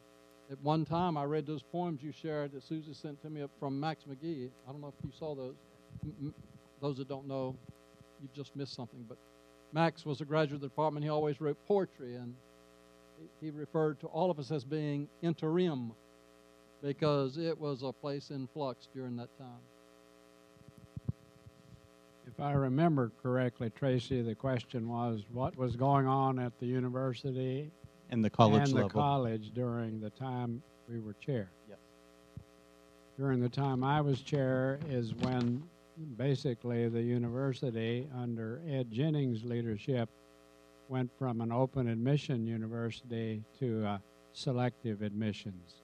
at one time, I read those poems you shared that Susie sent to me from Max McGee. I don't know if you saw those. M- those that don't know, you've just missed something. But Max was a graduate of the department. He always wrote poetry, and he referred to all of us as being interim because it was a place in flux during that time. If I remember correctly, Tracy, the question was what was going on at the university and the college and level. the college during the time we were chair. Yes. During the time I was chair is when basically the university under Ed Jennings' leadership went from an open admission university to uh, selective admissions.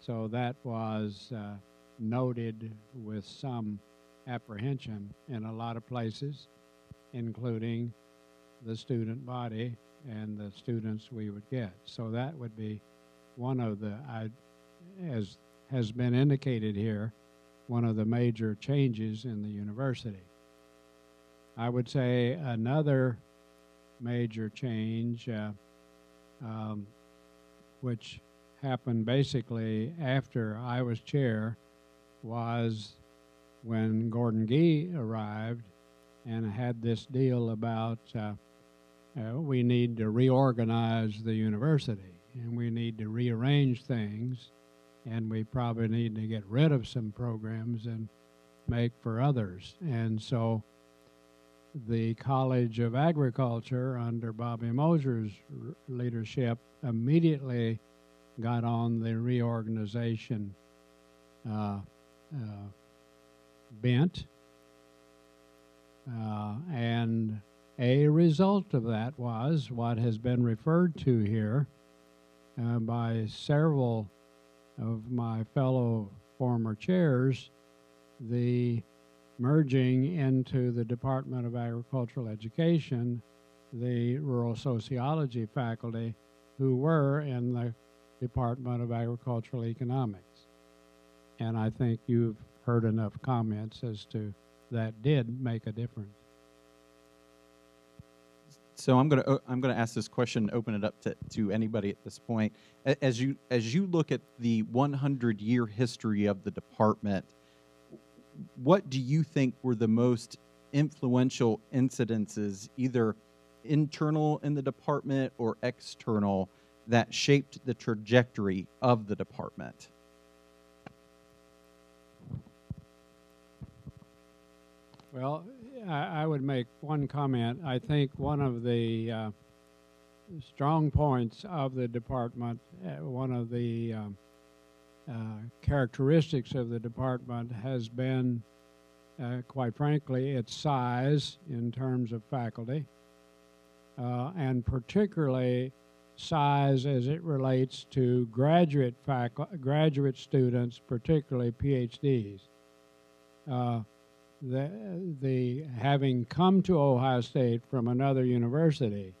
So that was uh, noted with some apprehension in a lot of places, including the student body and the students we would get. So that would be one of the, I, as has been indicated here, one of the major changes in the university. I would say another major change, uh, um, which happened basically after I was chair, was when Gordon Gee arrived and had this deal about uh, uh, we need to reorganize the university and we need to rearrange things and we probably need to get rid of some programs and make for others. And so the College of Agriculture under Bobby Moser's leadership immediately got on the reorganization uh, uh, bent. Uh, and a result of that was what has been referred to here uh, by several of my fellow former chairs the merging into the Department of Agricultural Education the rural sociology faculty who were in the Department of Agricultural Economics. And I think you've heard enough comments as to that did make a difference. So I'm going to uh, I'm going to ask this question, open it up to, to anybody at this point. As you as you look at the 100 year history of the department, what do you think were the most influential incidences, either internal in the department or external, that shaped the trajectory of the department? Well, I, I would make one comment. I think one of the uh, strong points of the department, uh, one of the um, uh, characteristics of the department has been, uh, quite frankly, its size in terms of faculty, uh, and particularly size as it relates to graduate graduate students, particularly PhDs. The, the having come to Ohio State from another university,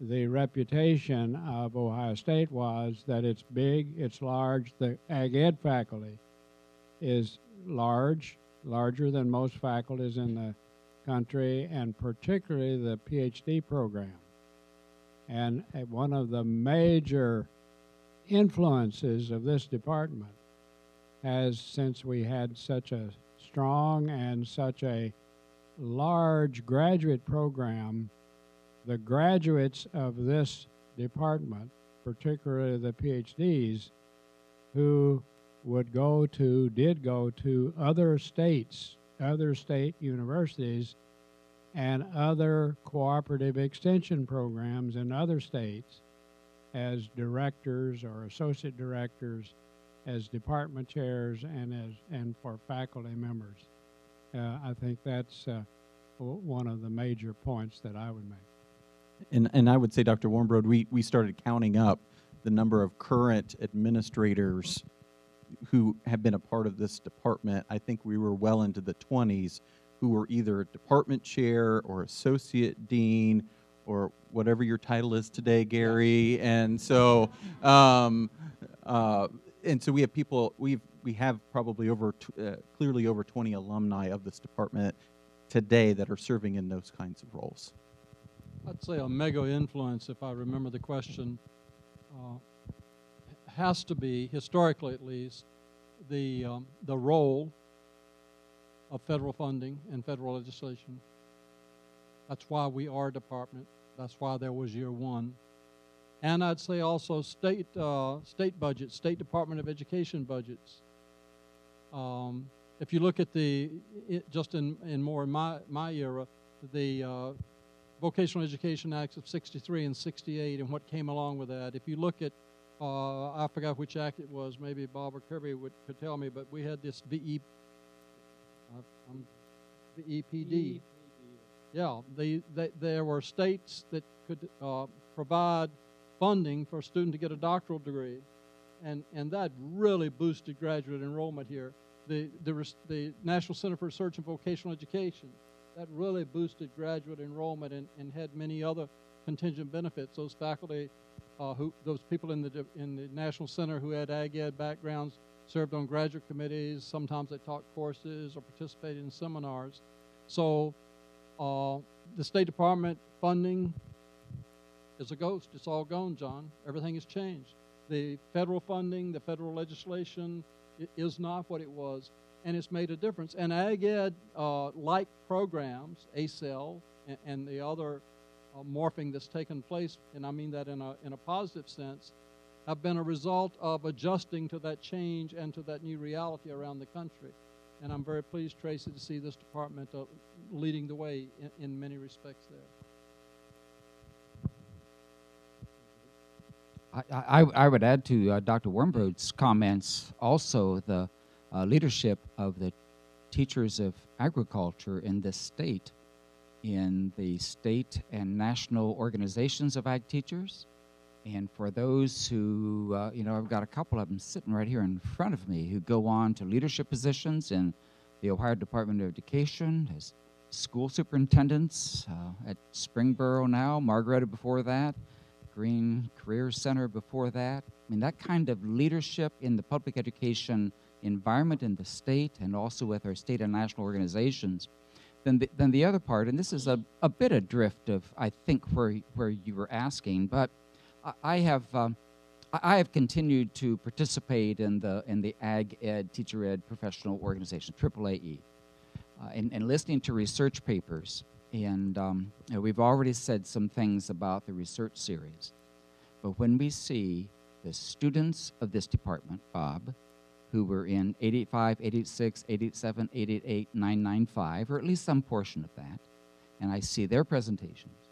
the reputation of Ohio State was that it's big, it's large. The ag ed faculty is large, larger than most faculties in the country, and particularly the PhD program. And uh, one of the major influences of this department has, since we had such a strong and such a large graduate program, the graduates of this department, particularly the PhDs, who would go to, did go to other states, other state universities, and other cooperative extension programs in other states as directors or associate directors, as department chairs, and as and for faculty members. Uh, I think that's uh, one of the major points that I would make. And, and I would say, Dr. Warmbrod, we, we started counting up the number of current administrators who have been a part of this department. I think we were well into the 20s who were either a department chair or associate dean or whatever your title is today, Gary. And so, um, uh, and so we have people. We've we have probably over t- uh, clearly over 20 alumni of this department today that are serving in those kinds of roles. I'd say a mega influence, if I remember the question, uh, has to be, historically at least, the, um, the role of federal funding and federal legislation. That's why we are a department. That's why there was year one. And I'd say also state, uh, state budgets, State Department of Education budgets. Um, if you look at the, it, just in, in more in my, my era, the uh, Vocational Education Acts of 63 and 68 and what came along with that. If you look at, uh, I forgot which act it was, maybe Bob or Kirby would, could tell me, but we had this VE, uh, um, VEPD. Yeah, the, they, there were states that could uh, provide funding for a student to get a doctoral degree, and, and that really boosted graduate enrollment here. The, the, the National Center for Research and Vocational Education, that really boosted graduate enrollment and, and had many other contingent benefits. Those faculty, uh, who those people in the in the National Center who had ag ed backgrounds served on graduate committees. Sometimes they taught courses or participated in seminars. So uh, the State Department funding is a ghost. It's all gone, John. Everything has changed. The federal funding, the federal legislation is not what it was and it's made a difference. And ag ed uh, like programs, ACEL, and, and the other uh, morphing that's taken place, and I mean that in a, in a positive sense, have been a result of adjusting to that change and to that new reality around the country. And I'm very pleased, Tracy, to see this department uh, leading the way in, in many respects there. I, I, I would add to uh, Dr. Warmbrod's comments also the uh, leadership of the teachers of agriculture in this state, in the state and national organizations of ag teachers. And for those who, uh, you know, I've got a couple of them sitting right here in front of me who go on to leadership positions in the Ohio Department of Education as school superintendents uh, at Springboro now, Margaretta before that, Green Career Center before that. I mean, that kind of leadership in the public education environment in the state and also with our state and national organizations. Then the, then the other part, and this is a, a bit adrift of, I think, where, where you were asking, but I, I have. Um, I have continued to participate in the in the Ag Ed Teacher Ed Professional Organization (AAAE) uh, and, and listening to research papers. And um, we've already said some things about the research series, but when we see the students of this department, Bob, who were in 885, 886, 887, 888, 995, or at least some portion of that, and I see their presentations,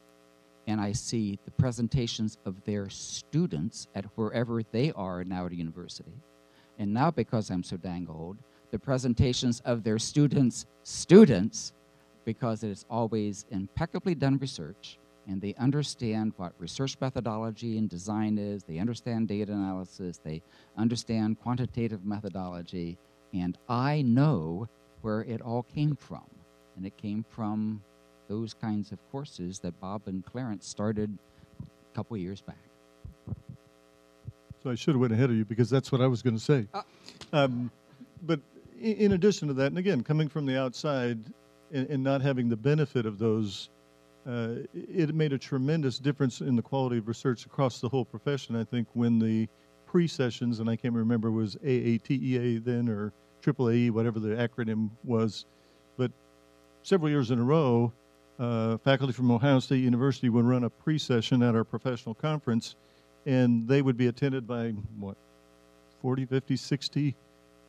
and I see the presentations of their students at wherever they are now at a university, and now because I'm so dang old, the presentations of their students' students, because it is always impeccably done research and they understand what research methodology and design is, they understand data analysis, they understand quantitative methodology, and I know where it all came from. And it came from those kinds of courses that Bob and Clarence started a couple years back. So I should have went ahead of you because that's what I was going to say. Uh, um, but in, in addition to that, and again, coming from the outside and, and not having the benefit of those uh, it made a tremendous difference in the quality of research across the whole profession. I think when the pre-sessions, and I can't remember was AATEA then or AAAE, whatever the acronym was, but several years in a row, uh, faculty from Ohio State University would run a pre-session at our professional conference, and they would be attended by what, 40, 50, 60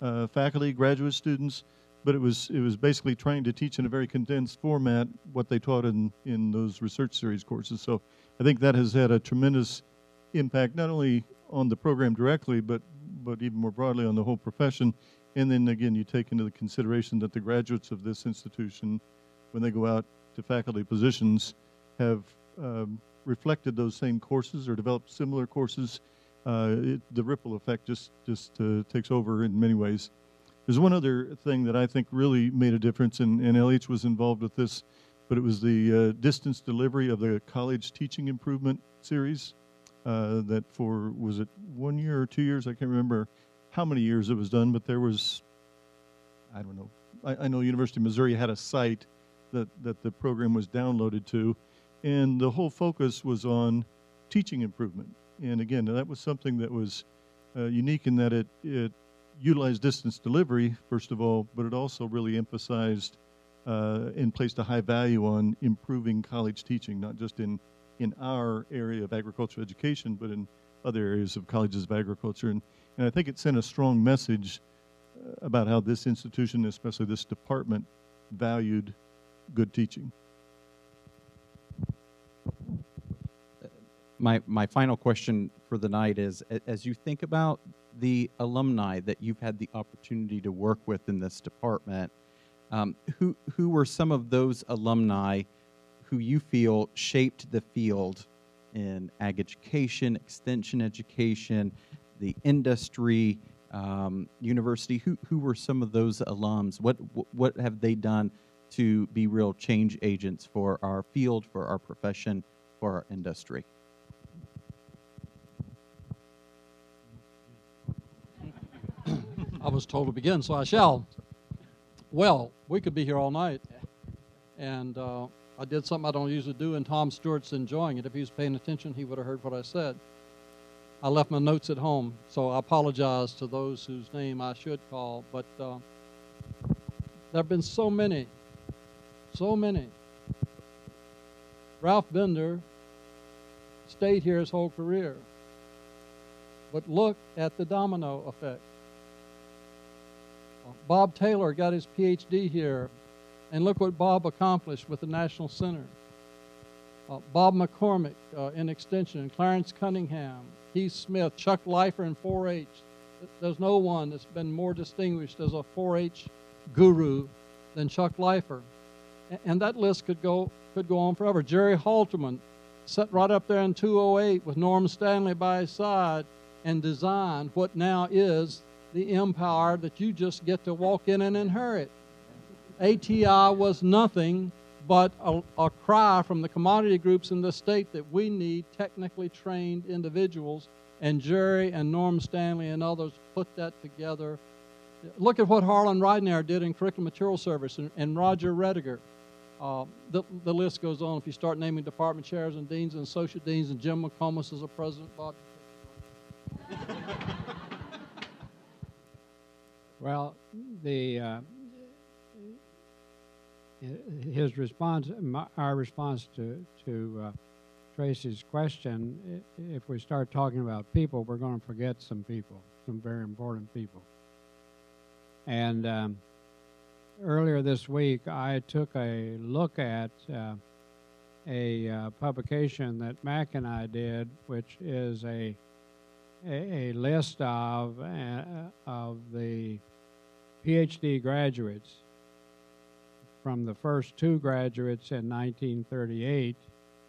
uh, faculty, graduate students, but it was it was basically trying to teach in a very condensed format what they taught in in those research series courses. So I think that has had a tremendous impact not only on the program directly, but but even more broadly on the whole profession. And then again, you take into the consideration that the graduates of this institution, when they go out to faculty positions, have um, reflected those same courses or developed similar courses. Uh, it, the ripple effect just just uh, takes over in many ways. There's one other thing that I think really made a difference, and, and LH was involved with this, but it was the uh, distance delivery of the college teaching improvement series. Uh, that for was it one year or two years? I can't remember how many years it was done, but there was, I don't know. I, I know University of Missouri had a site that that the program was downloaded to, and the whole focus was on teaching improvement. And again, that was something that was uh, unique in that it it utilized distance delivery, first of all, but it also really emphasized uh, and placed a high value on improving college teaching, not just in, in our area of agricultural education, but in other areas of colleges of agriculture. And, and I think it sent a strong message uh, about how this institution, especially this department, valued good teaching. My, my final question for the night is as you think about the alumni that you've had the opportunity to work with in this department, um, who, who were some of those alumni who you feel shaped the field in ag education, extension education, the industry, um, university? Who, who were some of those alums? What, what have they done to be real change agents for our field, for our profession, for our industry? Was told to begin, so I shall. Well, we could be here all night. And uh, I did something I don't usually do, and Tom Stewart's enjoying it. If he was paying attention, he would have heard what I said. I left my notes at home, so I apologize to those whose name I should call. But uh, there have been so many, so many. Ralph Bender stayed here his whole career. But look at the domino effect. Bob Taylor got his PhD here, and look what Bob accomplished with the National Center. Uh, Bob McCormick uh, in Extension, Clarence Cunningham, Keith Smith, Chuck Lifer in 4 H. There's no one that's been more distinguished as a 4 H guru than Chuck Lifer. And that list could go, could go on forever. Jerry Halterman sat right up there in 208 with Norm Stanley by his side and designed what now is the empire that you just get to walk in and inherit. ATI was nothing but a, a, cry from the commodity groups in the state that we need technically trained individuals. And Jerry and Norm Stanley and others put that together. Look at what Harlan Ridenour did in curriculum material service and, and Roger Rediger. Uh, the, the list goes on if you start naming department chairs and deans and associate deans and Jim McComas as a president. Well, the uh, his response, our response to to uh, Tracy's question, if we start talking about people, we're going to forget some people, some very important people. And um, earlier this week, I took a look at uh, a uh, publication that Mac and I did, which is a a, a list of uh, of the PhD graduates from the first two graduates in 1938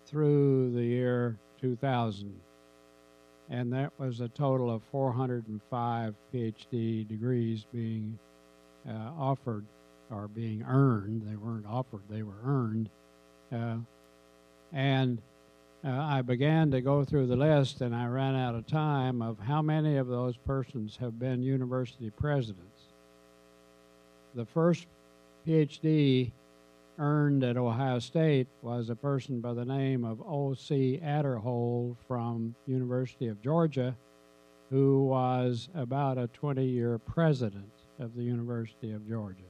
through the year 2000. And that was a total of 405 PhD degrees being uh, offered or being earned. They weren't offered, they were earned. Uh, and uh, I began to go through the list and I ran out of time of how many of those persons have been university presidents. The first PhD earned at Ohio State was a person by the name of O.C. Aderhold from University of Georgia, who was about a 20-year president of the University of Georgia.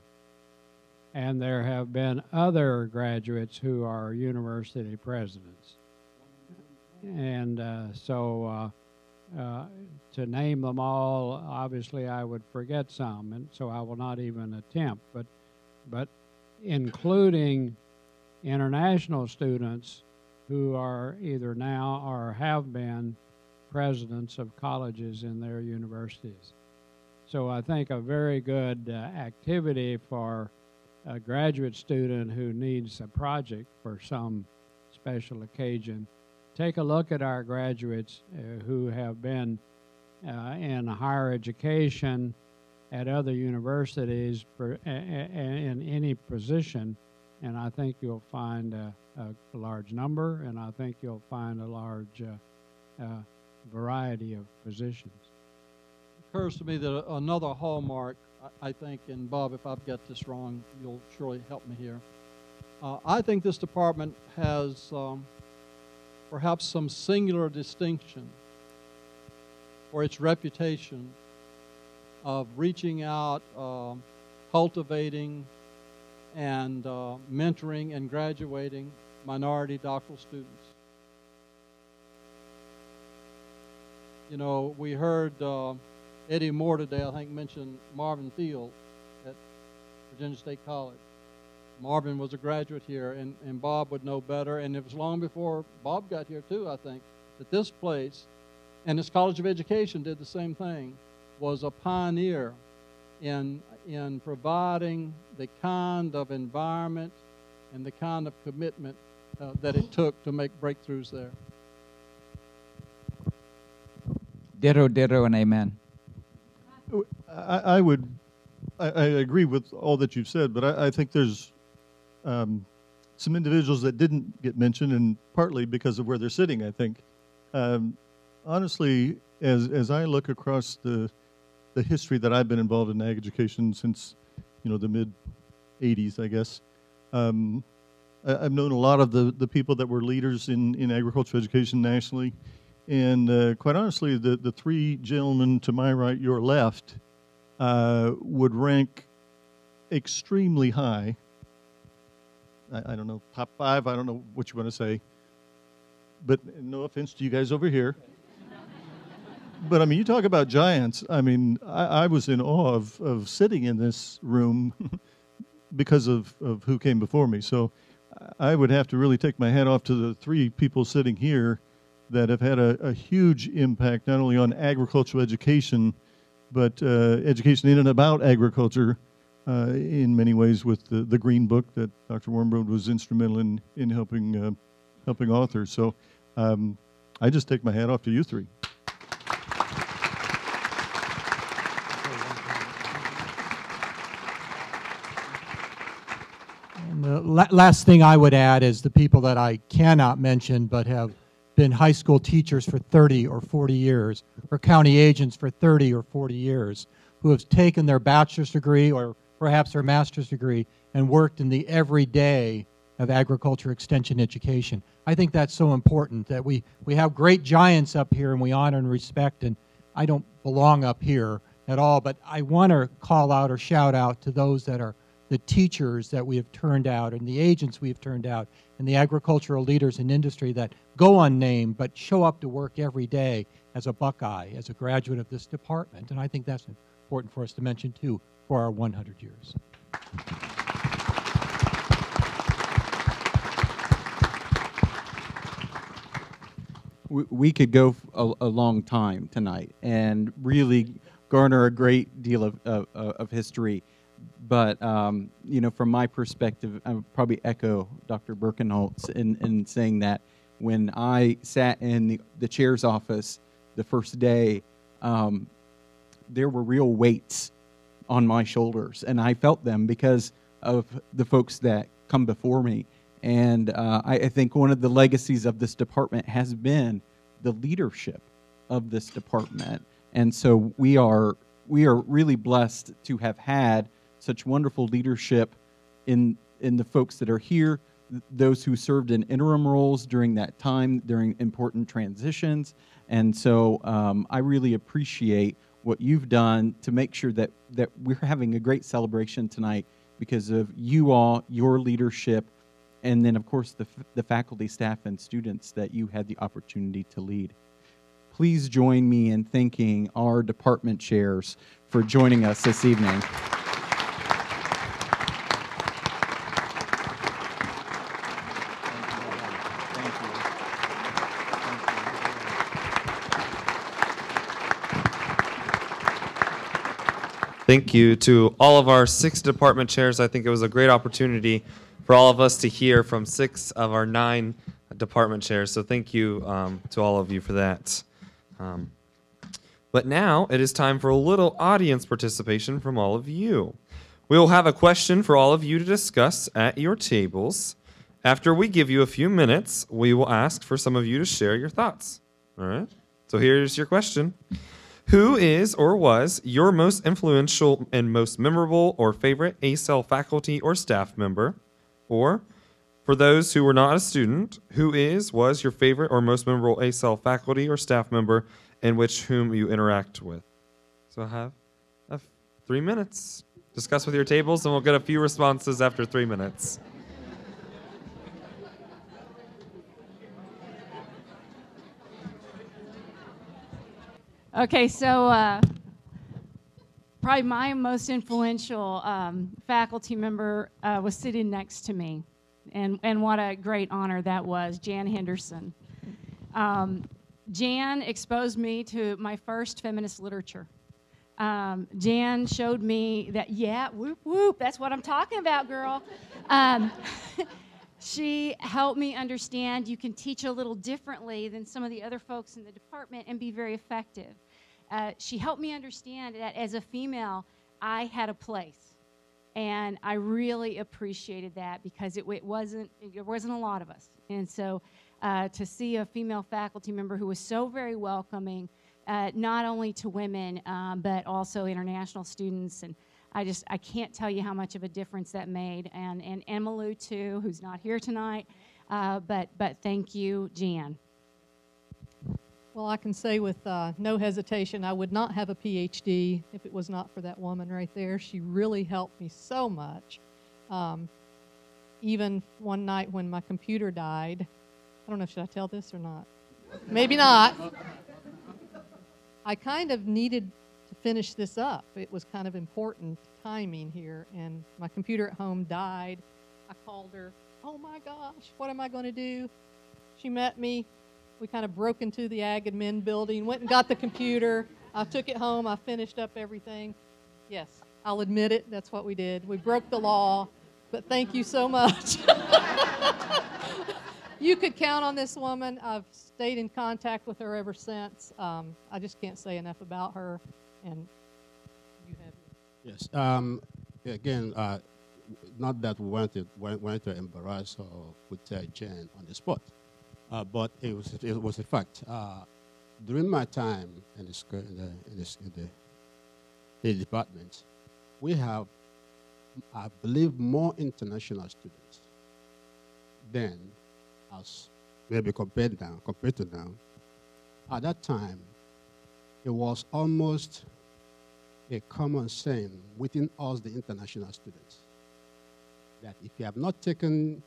And there have been other graduates who are university presidents. And uh, so uh, uh, to name them all, obviously I would forget some, and so I will not even attempt. But, but including international students who are either now or have been presidents of colleges in their universities. So I think a very good uh, activity for a graduate student who needs a project for some special occasion. Take a look at our graduates uh, who have been uh, in higher education at other universities for, a, a, in any position, and I think you'll find a, a, large number, and I think you'll find a large uh, uh variety of positions. It occurs to me that another hallmark, I think, and Bob, if I've got this wrong, you'll surely help me here. Uh, I think this department has um, perhaps some singular distinction for its reputation of reaching out, uh, cultivating, and uh, mentoring and graduating minority doctoral students. You know, we heard uh, Eddie Moore today, I think, mention Marvin Field at Virginia State College. Marvin was a graduate here, and, and Bob would know better. And it was long before Bob got here, too, I think, that this place and this College of Education did the same thing was a pioneer in, in providing the kind of environment and the kind of commitment uh, that it took to make breakthroughs there. Ditto, ditto, and amen. I, I would, I, I, agree with all that you've said, but I, I think there's um, some individuals that didn't get mentioned, and partly because of where they're sitting. I think, um, honestly, as as I look across the the history that I've been involved in ag education since, you know, the mid 80s, I guess. Um, I, have known a lot of the, the people that were leaders in, in agricultural education nationally. And uh, quite honestly, the, the three gentlemen to my right, your left, uh, would rank extremely high. I, I, don't know, top five, I don't know what you want to say. But no offense to you guys over here but I mean, you talk about giants. I mean, I, I was in awe of, of sitting in this room because of, of who came before me. So I would have to really take my hat off to the three people sitting here that have had a, a huge impact not only on agricultural education, but uh, education in and about agriculture uh, in many ways with the, the Green Book that Dr. Warmbrod was instrumental in, in helping, uh, helping author. So um, I just take my hat off to you three. the la last thing I would add is the people that I cannot mention but have been high school teachers for 30 or 40 years, or county agents for 30 or 40 years, who have taken their bachelor's degree or perhaps their master's degree and worked in the everyday of agriculture extension education. I think that's so important that we, we have great giants up here and we honor and respect, and I don't belong up here at all, but I want to call out or shout out to those that are the teachers that we have turned out and the agents we have turned out and the agricultural leaders in industry that go unnamed but show up to work every day as a Buckeye, as a graduate of this department. And I think that's important for us to mention too for our 100 years. We could go a, a long time tonight and really garner a great deal of, of, of history but um, you know, from my perspective, I would probably echo Dr. Birkenholz in, in saying that when I sat in the, the chair's office the first day, um, there were real weights on my shoulders, and I felt them because of the folks that come before me. And uh, I, I think one of the legacies of this department has been the leadership of this department, and so we are we are really blessed to have had such wonderful leadership in and the folks that are here, th- those who served in interim roles during that time, during important transitions. And so um, I really appreciate what you've done to make sure that, that we're having a great celebration tonight because of you all, your leadership, and then, of course, the, the faculty, staff, and students that you had the opportunity to lead. Please join me in thanking our department chairs for joining us this evening. Thank you to all of our six department chairs. I think it was a great opportunity for all of us to hear from six of our nine department chairs. So thank you um, to all of you for that. Um, but now it is time for a little audience participation from all of you. We will have a question for all of you to discuss at your tables. After we give you a few minutes, we will ask for some of you to share your thoughts. All right? So here's your question. Who is or was your most influential and most memorable or favorite ACEL faculty or staff member? Or, for those who were not a student, who is, was your favorite or most memorable ACEL faculty or staff member in which whom you interact with? So have, have three minutes. Discuss with your tables, and we'll get a few responses after three minutes. Okay, so uh, probably my most influential um, faculty member uh, was sitting next to me, and and what a great honor that was, Jan Henderson. Um, Jan exposed me to my first feminist literature. Um, Jan showed me that, yeah, whoop whoop, that's what I'm talking about, girl. Um, she helped me understand you can teach a little differently than some of the other folks in the department and be very effective. Uh, she helped me understand that as a female, I had a place. And I really appreciated that because it, it wasn't, there wasn't a lot of us. And so uh, to see a female faculty member who was so very welcoming, uh, not only to women, um, but also international students. And I just, I can't tell you how much of a difference that made. And, and Emma Lou, too, who's not here tonight. Uh, but, but thank you, Jan. Well, I can say with uh, no hesitation, I would not have a PhD if it was not for that woman right there. She really helped me so much. Um, even one night when my computer died, I don't know, should I tell this or not? Maybe not. I kind of needed to finish this up. It was kind of important timing here, and my computer at home died. I called her, oh my gosh, what am I going to do? She met me. We kind of broke into the Ag Admin building, went and got the computer. I took it home. I finished up everything. Yes, I'll admit it. That's what we did. We broke the law, but thank you so much. you could count on this woman. I've stayed in contact with her ever since. Um, I just can't say enough about her. And you have. Yes. Um, again, uh, not that we wanted, wanted to embarrass or put uh, Jen on the spot, uh, but it was, it was a fact. Uh, during my time in the, school, in the, in the, in the, department, we have, I believe, more international students than as maybe compared now, compared to now. At that time, it was almost a common saying within us, the international students, that if you have not taken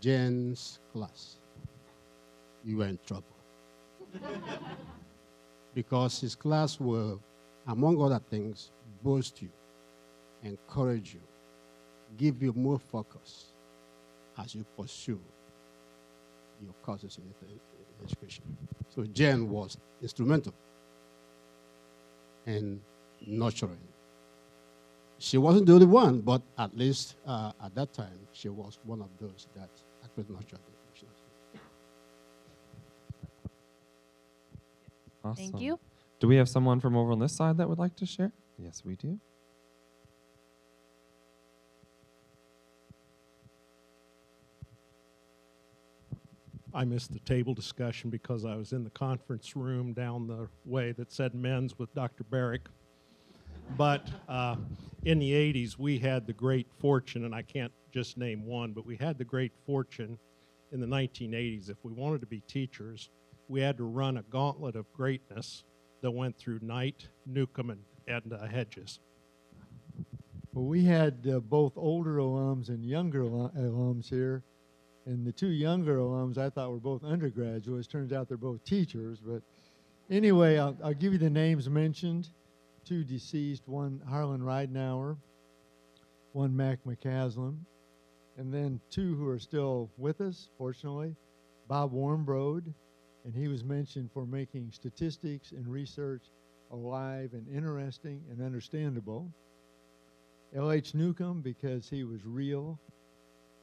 Jen's class, you were in trouble. because his class will, among other things, boost you, encourage you, give you more focus as you pursue your courses in education. So Jen was instrumental in nurturing. She wasn't the only one, but at least uh, at that time, she was one of those that actually nurtured the Awesome. Thank you. Do we have someone from over on this side that would like to share? Yes, we do. I missed the table discussion because I was in the conference room down the way that said men's with Dr. Barrick. But uh, in the 80s, we had the great fortune, and I can't just name one, but we had the great fortune in the 1980s. If we wanted to be teachers, we had to run a gauntlet of greatness that went through Knight, Newcomb, and, and uh, Hedges. Well, we had uh, both older alums and younger al- alums here. And the two younger alums I thought were both undergraduates. Turns out they're both teachers. But anyway, I'll, I'll give you the names mentioned. Two deceased, one Harlan Ridenour, one Mac McCaslin, and then two who are still with us, fortunately, Bob Warmbrod, and he was mentioned for making statistics and research alive and interesting and understandable. L.H. Newcomb because he was real,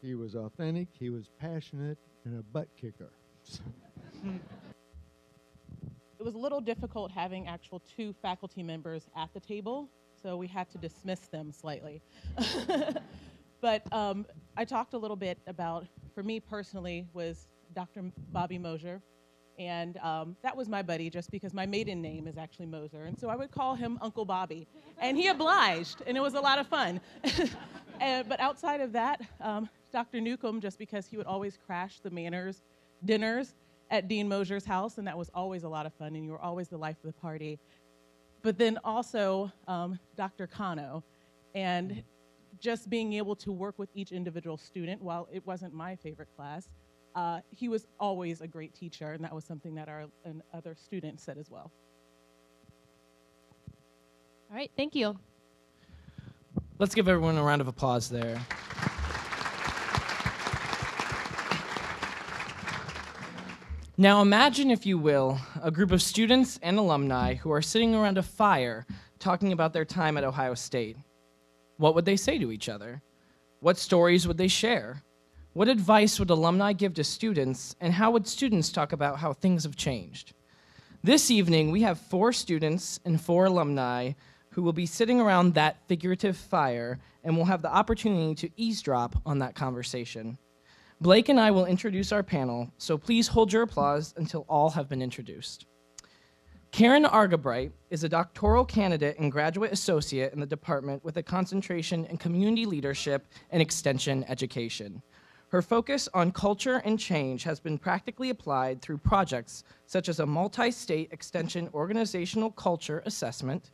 he was authentic, he was passionate, and a butt kicker. It was a little difficult having actual two faculty members at the table, so we had to dismiss them slightly. but um, I talked a little bit about, for me personally, was Dr. Bobby Moser. And um, that was my buddy just because my maiden name is actually Moser. And so I would call him Uncle Bobby. And he obliged, and it was a lot of fun. and, but outside of that, um, Dr. Newcomb, just because he would always crash the manners dinners at Dean Moser's house, and that was always a lot of fun, and you were always the life of the party. But then also um, Dr. Cano, and just being able to work with each individual student, while it wasn't my favorite class, uh, he was always a great teacher, and that was something that our and other students said as well. All right, thank you. Let's give everyone a round of applause there. Now imagine, if you will, a group of students and alumni who are sitting around a fire talking about their time at Ohio State. What would they say to each other? What stories would they share? What advice would alumni give to students, and how would students talk about how things have changed? This evening, we have four students and four alumni who will be sitting around that figurative fire and will have the opportunity to eavesdrop on that conversation. Blake and I will introduce our panel, so please hold your applause until all have been introduced. Karen Argabright is a doctoral candidate and graduate associate in the department with a concentration in community leadership and extension education. Her focus on culture and change has been practically applied through projects such as a multi state extension organizational culture assessment,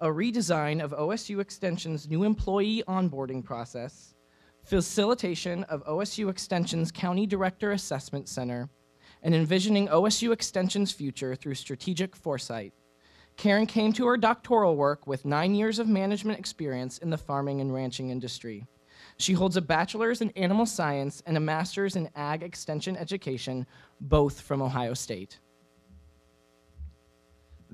a redesign of OSU Extension's new employee onboarding process, facilitation of OSU Extension's County Director Assessment Center, and envisioning OSU Extension's future through strategic foresight. Karen came to her doctoral work with nine years of management experience in the farming and ranching industry. She holds a bachelor's in animal science and a master's in ag extension education, both from Ohio State.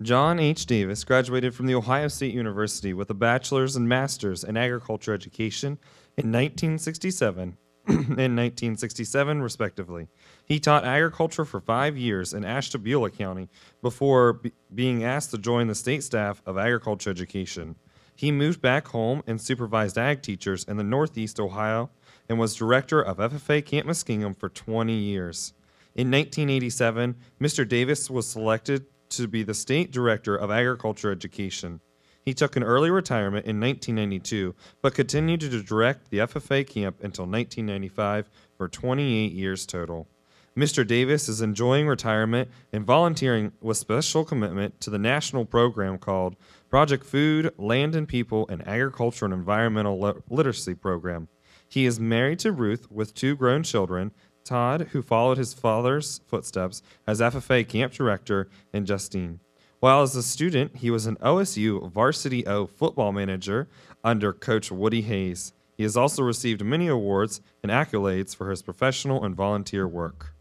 John H. Davis graduated from The Ohio State University with a bachelor's and master's in agriculture education in 1967 and 1967, respectively. He taught agriculture for five years in Ashtabula County before be- being asked to join the state staff of agriculture education. He moved back home and supervised ag teachers in the Northeast Ohio and was director of FFA Camp Muskingum for 20 years. In 1987, Mr. Davis was selected to be the state director of agriculture education. He took an early retirement in 1992, but continued to direct the FFA camp until 1995 for 28 years total. Mr. Davis is enjoying retirement and volunteering with special commitment to the national program called Project Food, Land and People, and Agriculture and Environmental Li- Literacy Program. He is married to Ruth with two grown children Todd, who followed his father's footsteps as FFA camp director, and Justine. While as a student, he was an OSU Varsity O football manager under Coach Woody Hayes. He has also received many awards and accolades for his professional and volunteer work.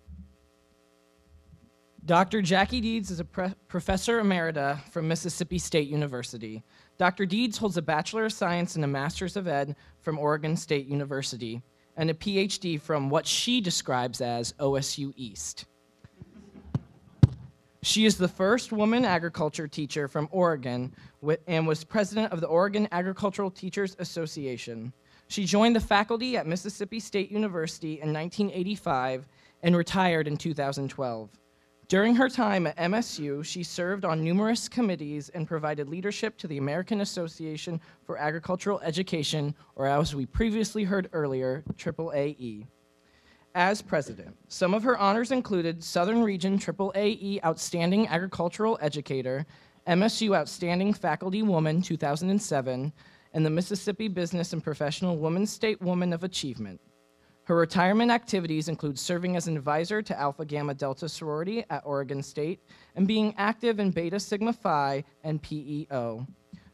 Dr. Jackie Deeds is a professor emerita from Mississippi State University. Dr. Deeds holds a Bachelor of Science and a Master's of Ed from Oregon State University and a PhD from what she describes as OSU East. She is the first woman agriculture teacher from Oregon and was president of the Oregon Agricultural Teachers Association. She joined the faculty at Mississippi State University in 1985 and retired in 2012. During her time at MSU, she served on numerous committees and provided leadership to the American Association for Agricultural Education, or as we previously heard earlier, AAAE. As president, some of her honors included Southern Region AAAE Outstanding Agricultural Educator, MSU Outstanding Faculty Woman 2007, and the Mississippi Business and Professional Woman State Woman of Achievement. Her retirement activities include serving as an advisor to Alpha Gamma Delta sorority at Oregon State and being active in Beta Sigma Phi and PEO.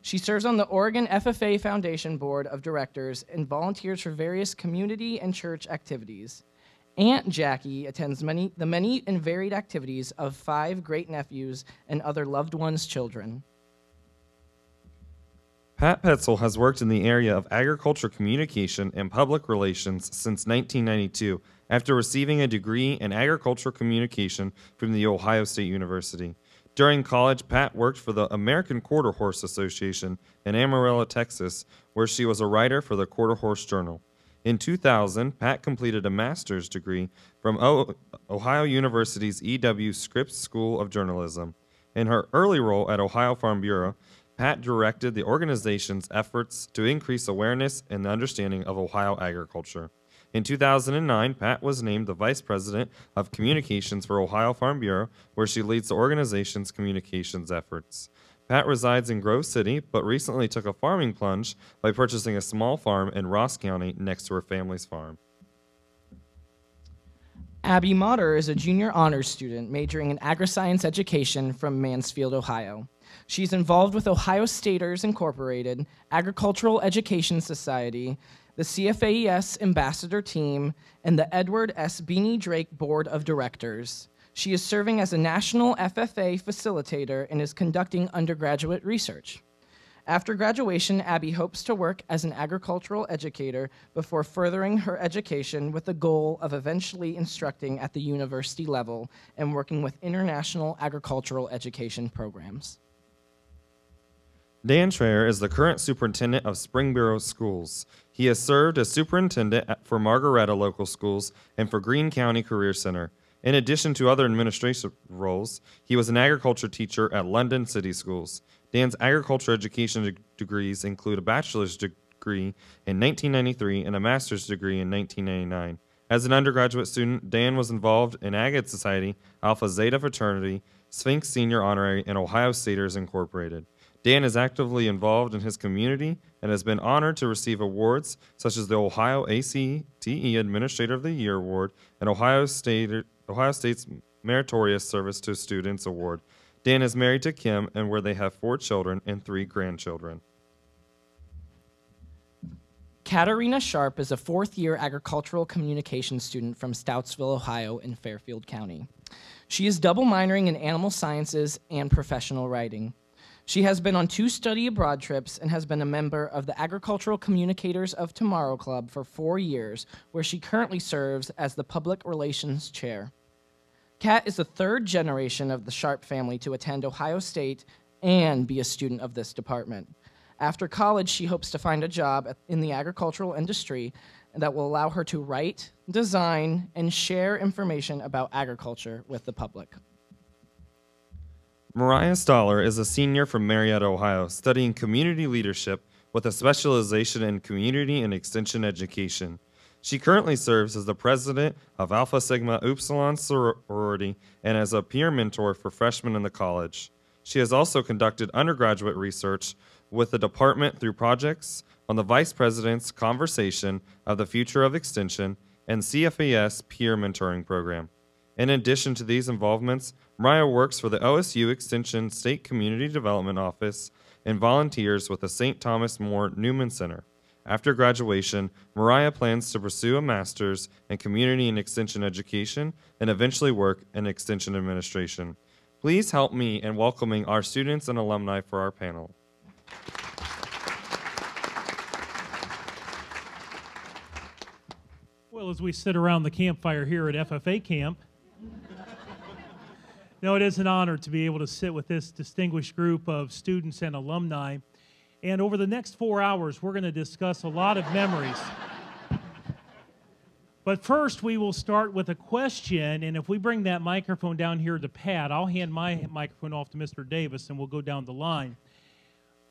She serves on the Oregon FFA Foundation Board of Directors and volunteers for various community and church activities. Aunt Jackie attends many, the many and varied activities of five great nephews and other loved ones' children. Pat Petzel has worked in the area of agriculture communication and public relations since 1992 after receiving a degree in agricultural communication from The Ohio State University. During college, Pat worked for the American Quarter Horse Association in Amarillo, Texas, where she was a writer for the Quarter Horse Journal. In 2000, Pat completed a master's degree from o- Ohio University's E.W. Scripps School of Journalism. In her early role at Ohio Farm Bureau, Pat directed the organization's efforts to increase awareness and the understanding of Ohio agriculture. In 2009, Pat was named the Vice President of Communications for Ohio Farm Bureau, where she leads the organization's communications efforts. Pat resides in Grove City, but recently took a farming plunge by purchasing a small farm in Ross County next to her family's farm. Abby Motter is a junior honors student majoring in agri-science education from Mansfield, Ohio. She's involved with Ohio Staters Incorporated, Agricultural Education Society, the CFAES Ambassador Team, and the Edward S. Beanie Drake Board of Directors. She is serving as a national FFA facilitator and is conducting undergraduate research. After graduation, Abby hopes to work as an agricultural educator before furthering her education with the goal of eventually instructing at the university level and working with international agricultural education programs. Dan Traer is the current superintendent of Springboro Schools. He has served as superintendent for Margaretta Local Schools and for Greene County Career Center. In addition to other administrative roles, he was an agriculture teacher at London City Schools. Dan's agriculture education de- degrees include a bachelor's degree in 1993 and a master's degree in 1999. As an undergraduate student, Dan was involved in Agate Society, Alpha Zeta Fraternity, Sphinx Senior Honorary, and Ohio Staters Incorporated. Dan is actively involved in his community and has been honored to receive awards such as the Ohio ACTE Administrator of the Year Award and Ohio, State, Ohio State's Meritorious Service to Students Award. Dan is married to Kim and where they have four children and three grandchildren. Katarina Sharp is a fourth year agricultural communication student from Stoutsville, Ohio, in Fairfield County. She is double minoring in animal sciences and professional writing. She has been on two study abroad trips and has been a member of the Agricultural Communicators of Tomorrow Club for four years, where she currently serves as the Public Relations Chair. Kat is the third generation of the Sharp family to attend Ohio State and be a student of this department. After college, she hopes to find a job in the agricultural industry that will allow her to write, design, and share information about agriculture with the public. Mariah Stoller is a senior from Marietta, Ohio, studying community leadership with a specialization in community and extension education. She currently serves as the president of Alpha Sigma Upsilon sorority and as a peer mentor for freshmen in the college. She has also conducted undergraduate research with the department through projects on the vice president's conversation of the future of extension and CFAES peer mentoring program. In addition to these involvements, Mariah works for the OSU Extension State Community Development Office and volunteers with the St. Thomas More Newman Center. After graduation, Mariah plans to pursue a master's in community and extension education and eventually work in extension administration. Please help me in welcoming our students and alumni for our panel. Well, as we sit around the campfire here at FFA camp, no, it is an honor to be able to sit with this distinguished group of students and alumni. And over the next four hours, we're going to discuss a lot of memories. But first, we will start with a question, and if we bring that microphone down here to Pat, I'll hand my microphone off to Mr. Davis, and we'll go down the line.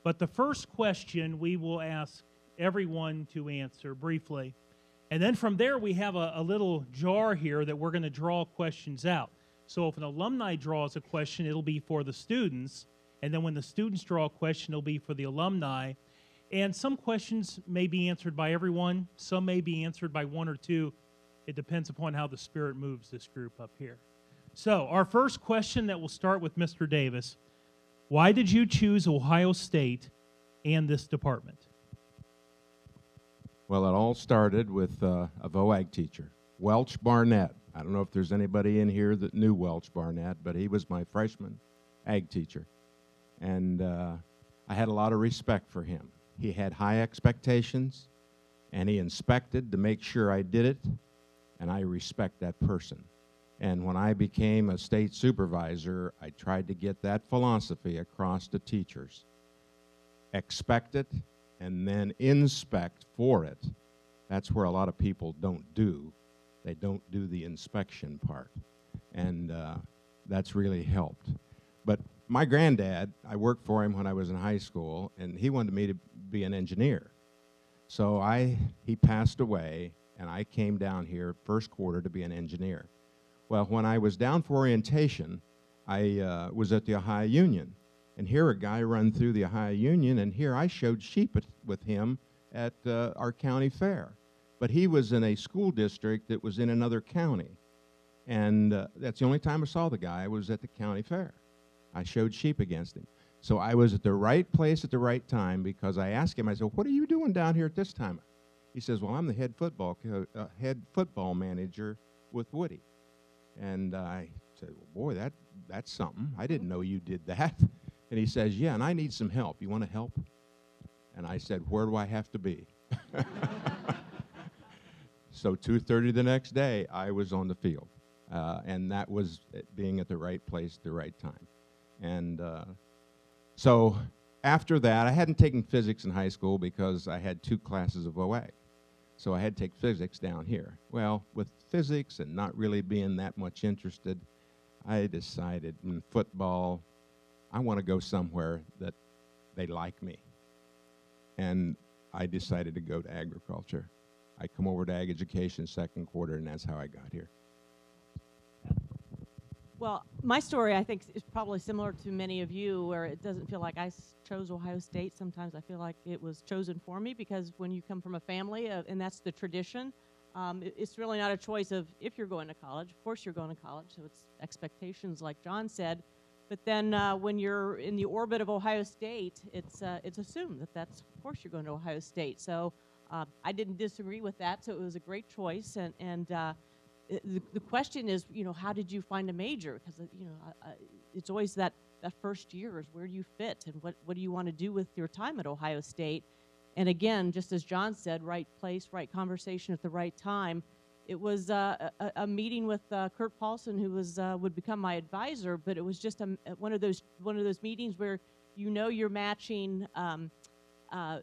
But the first question we will ask everyone to answer briefly. And then from there, we have a, a little jar here that we're going to draw questions out. So if an alumni draws a question, it'll be for the students. And then when the students draw a question, it'll be for the alumni. And some questions may be answered by everyone, some may be answered by one or two. It depends upon how the Spirit moves this group up here. So, our first question that will start with Mr. Davis Why did you choose Ohio State and this department? Well, it all started with uh, a VOAG teacher, Welch Barnett. I don't know if there's anybody in here that knew Welch Barnett, but he was my freshman ag teacher. And uh, I had a lot of respect for him. He had high expectations, and he inspected to make sure I did it, and I respect that person. And when I became a state supervisor, I tried to get that philosophy across to teachers. Expect it and then inspect for it. That's where a lot of people don't do. They don't do the inspection part. And uh, that's really helped. But my granddad, I worked for him when I was in high school, and he wanted me to be an engineer. So I, he passed away, and I came down here first quarter to be an engineer. Well, when I was down for orientation, I uh, was at the Ohio Union, and here a guy run through the Ohio Union, and here I showed sheep with him at uh, our county fair. But he was in a school district that was in another county, and uh, that's the only time I saw the guy. I was at the county fair. I showed sheep against him. So I was at the right place at the right time because I asked him. I said, "What are you doing down here at this time?" He says, "Well, I'm the head football uh, head football manager with Woody." And I said, "Well, boy, that that's something. I didn't know you did that." And he says, "Yeah, and I need some help. You want to help?" And I said, "Where do I have to be?" so 2:30 the next day, I was on the field, uh, and that was being at the right place at the right time. And uh, so after that, I hadn't taken physics in high school because I had two classes of OA. So I had to take physics down here. Well, with physics and not really being that much interested, I decided in football, I want to go somewhere that they like me. And I decided to go to agriculture. I come over to ag education second quarter, and that's how I got here. Well, my story, I think, is probably similar to many of you, where it doesn't feel like I chose Ohio State. Sometimes I feel like it was chosen for me because when you come from a family, uh, and that's the tradition, um, it- it's really not a choice of if you're going to college. Of course, you're going to college, so it's expectations, like John said. But then uh, when you're in the orbit of Ohio State, it's uh, it's assumed that that's of course you're going to Ohio State. So uh, I didn't disagree with that. So it was a great choice, and and uh, the, the question is, you know, how did you find a major? Because you know, it's always that that first year is where do you fit, and what what do you want to do with your time at Ohio State? And again, just as John said, right place, right conversation at the right time. It was uh, a, a meeting with uh, Kirk Paulson, who was uh, would become my advisor. But it was just a, one of those one of those meetings where you know you're matching. Um, uh,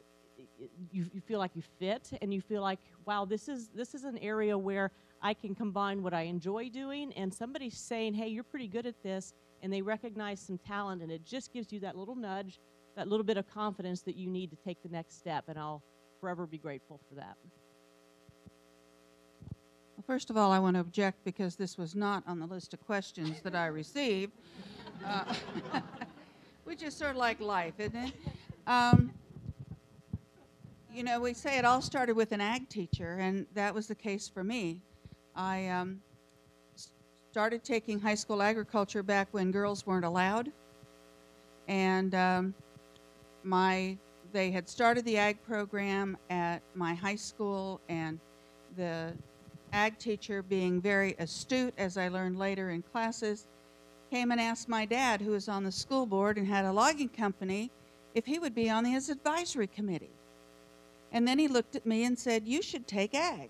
you, you feel like you fit and you feel like wow this is this is an area where i can combine what i enjoy doing and somebody's saying hey you're pretty good at this and they recognize some talent and it just gives you that little nudge that little bit of confidence that you need to take the next step and i'll forever be grateful for that first of all, I want to object because this was not on the list of questions that I received, uh, which is sort of like life, isn't it? Um, you know, we say it all started with an ag teacher, and that was the case for me. I um, started taking high school agriculture back when girls weren't allowed, and um, my they had started the ag program at my high school, and the ag teacher, being very astute, as I learned later in classes, came and asked my dad, who was on the school board and had a logging company, if he would be on his advisory committee. And then he looked at me and said, You should take ag.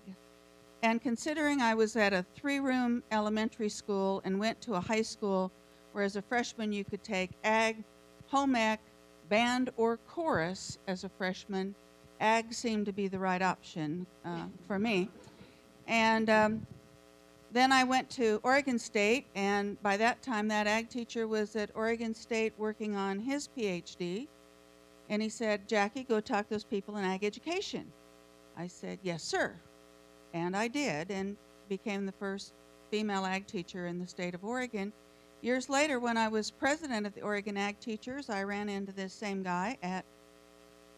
And considering I was at a three room elementary school and went to a high school where as a freshman you could take ag, home ec, band, or chorus as a freshman, ag seemed to be the right option uh, for me. And um, then I went to Oregon State, and by that time, that ag teacher was at Oregon State working on his PhD. And he said, Jackie, go talk to those people in ag education. I said, Yes, sir. And I did, and became the first female ag teacher in the state of Oregon. Years later, when I was president of the Oregon Ag Teachers, I ran into this same guy at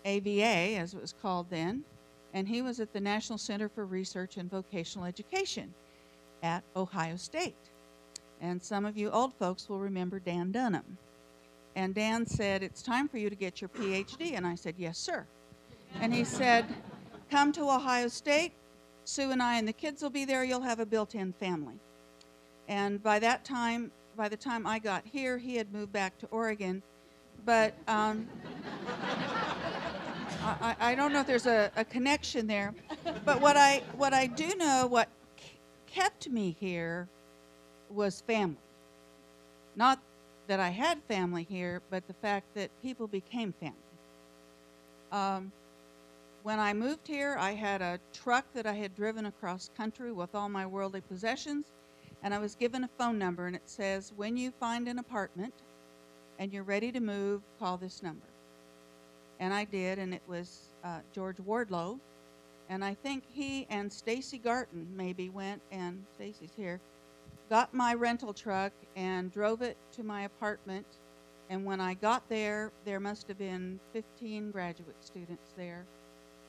AVA, as it was called then, and he was at the National Center for Research and Vocational Education at Ohio State. And some of you old folks will remember Dan Dunham. And Dan said, It's time for you to get your PhD. And I said, Yes, sir. And he said, Come to Ohio State. Sue and I and the kids will be there. You'll have a built in family. And by that time, by the time I got here, he had moved back to Oregon. But um, I, I don't know if there's a, a connection there. But what I, what I do know, what kept me here was family. Not that I had family here, but the fact that people became family. Um, when I moved here, I had a truck that I had driven across country with all my worldly possessions, and I was given a phone number, and it says, When you find an apartment and you're ready to move, call this number. And I did, and it was uh, George Wardlow. And I think he and Stacy Garton maybe went, and Stacy's here, got my rental truck and drove it to my apartment. And when I got there, there must have been 15 graduate students there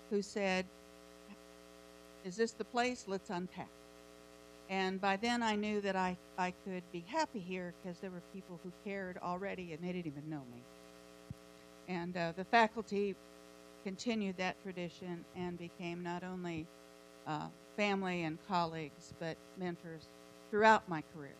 who said, Is this the place? Let's unpack. And by then I knew that I, I could be happy here because there were people who cared already and they didn't even know me. And uh, the faculty continued that tradition and became not only uh, family and colleagues, but mentors throughout my career.